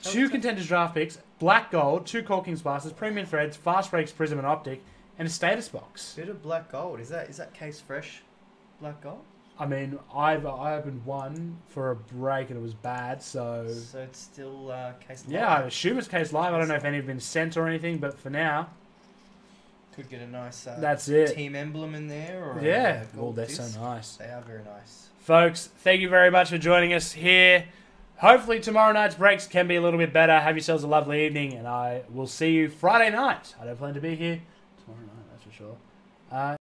Two contenders draft picks, black gold, two Court Kings blasters, premium threads, fast breaks, prism, and optic, and a status box. Bit of black gold. Is that is that case fresh? Black gold. I mean, I've I opened one for a break and it was bad, so So it's still uh, case. yeah, I live. assume it's case live. I don't know if any have been sent or anything, but for now, Could get a nice uh, that's it. team emblem in there. Or Yeah, A, uh, oh, they're disc. so nice, They are very nice. folks. Thank you very much for joining us here. Hopefully tomorrow night's breaks can be a little bit better. Have yourselves a lovely evening, and I will see you Friday night. I don't plan to be here tomorrow night, that's for sure. Uh,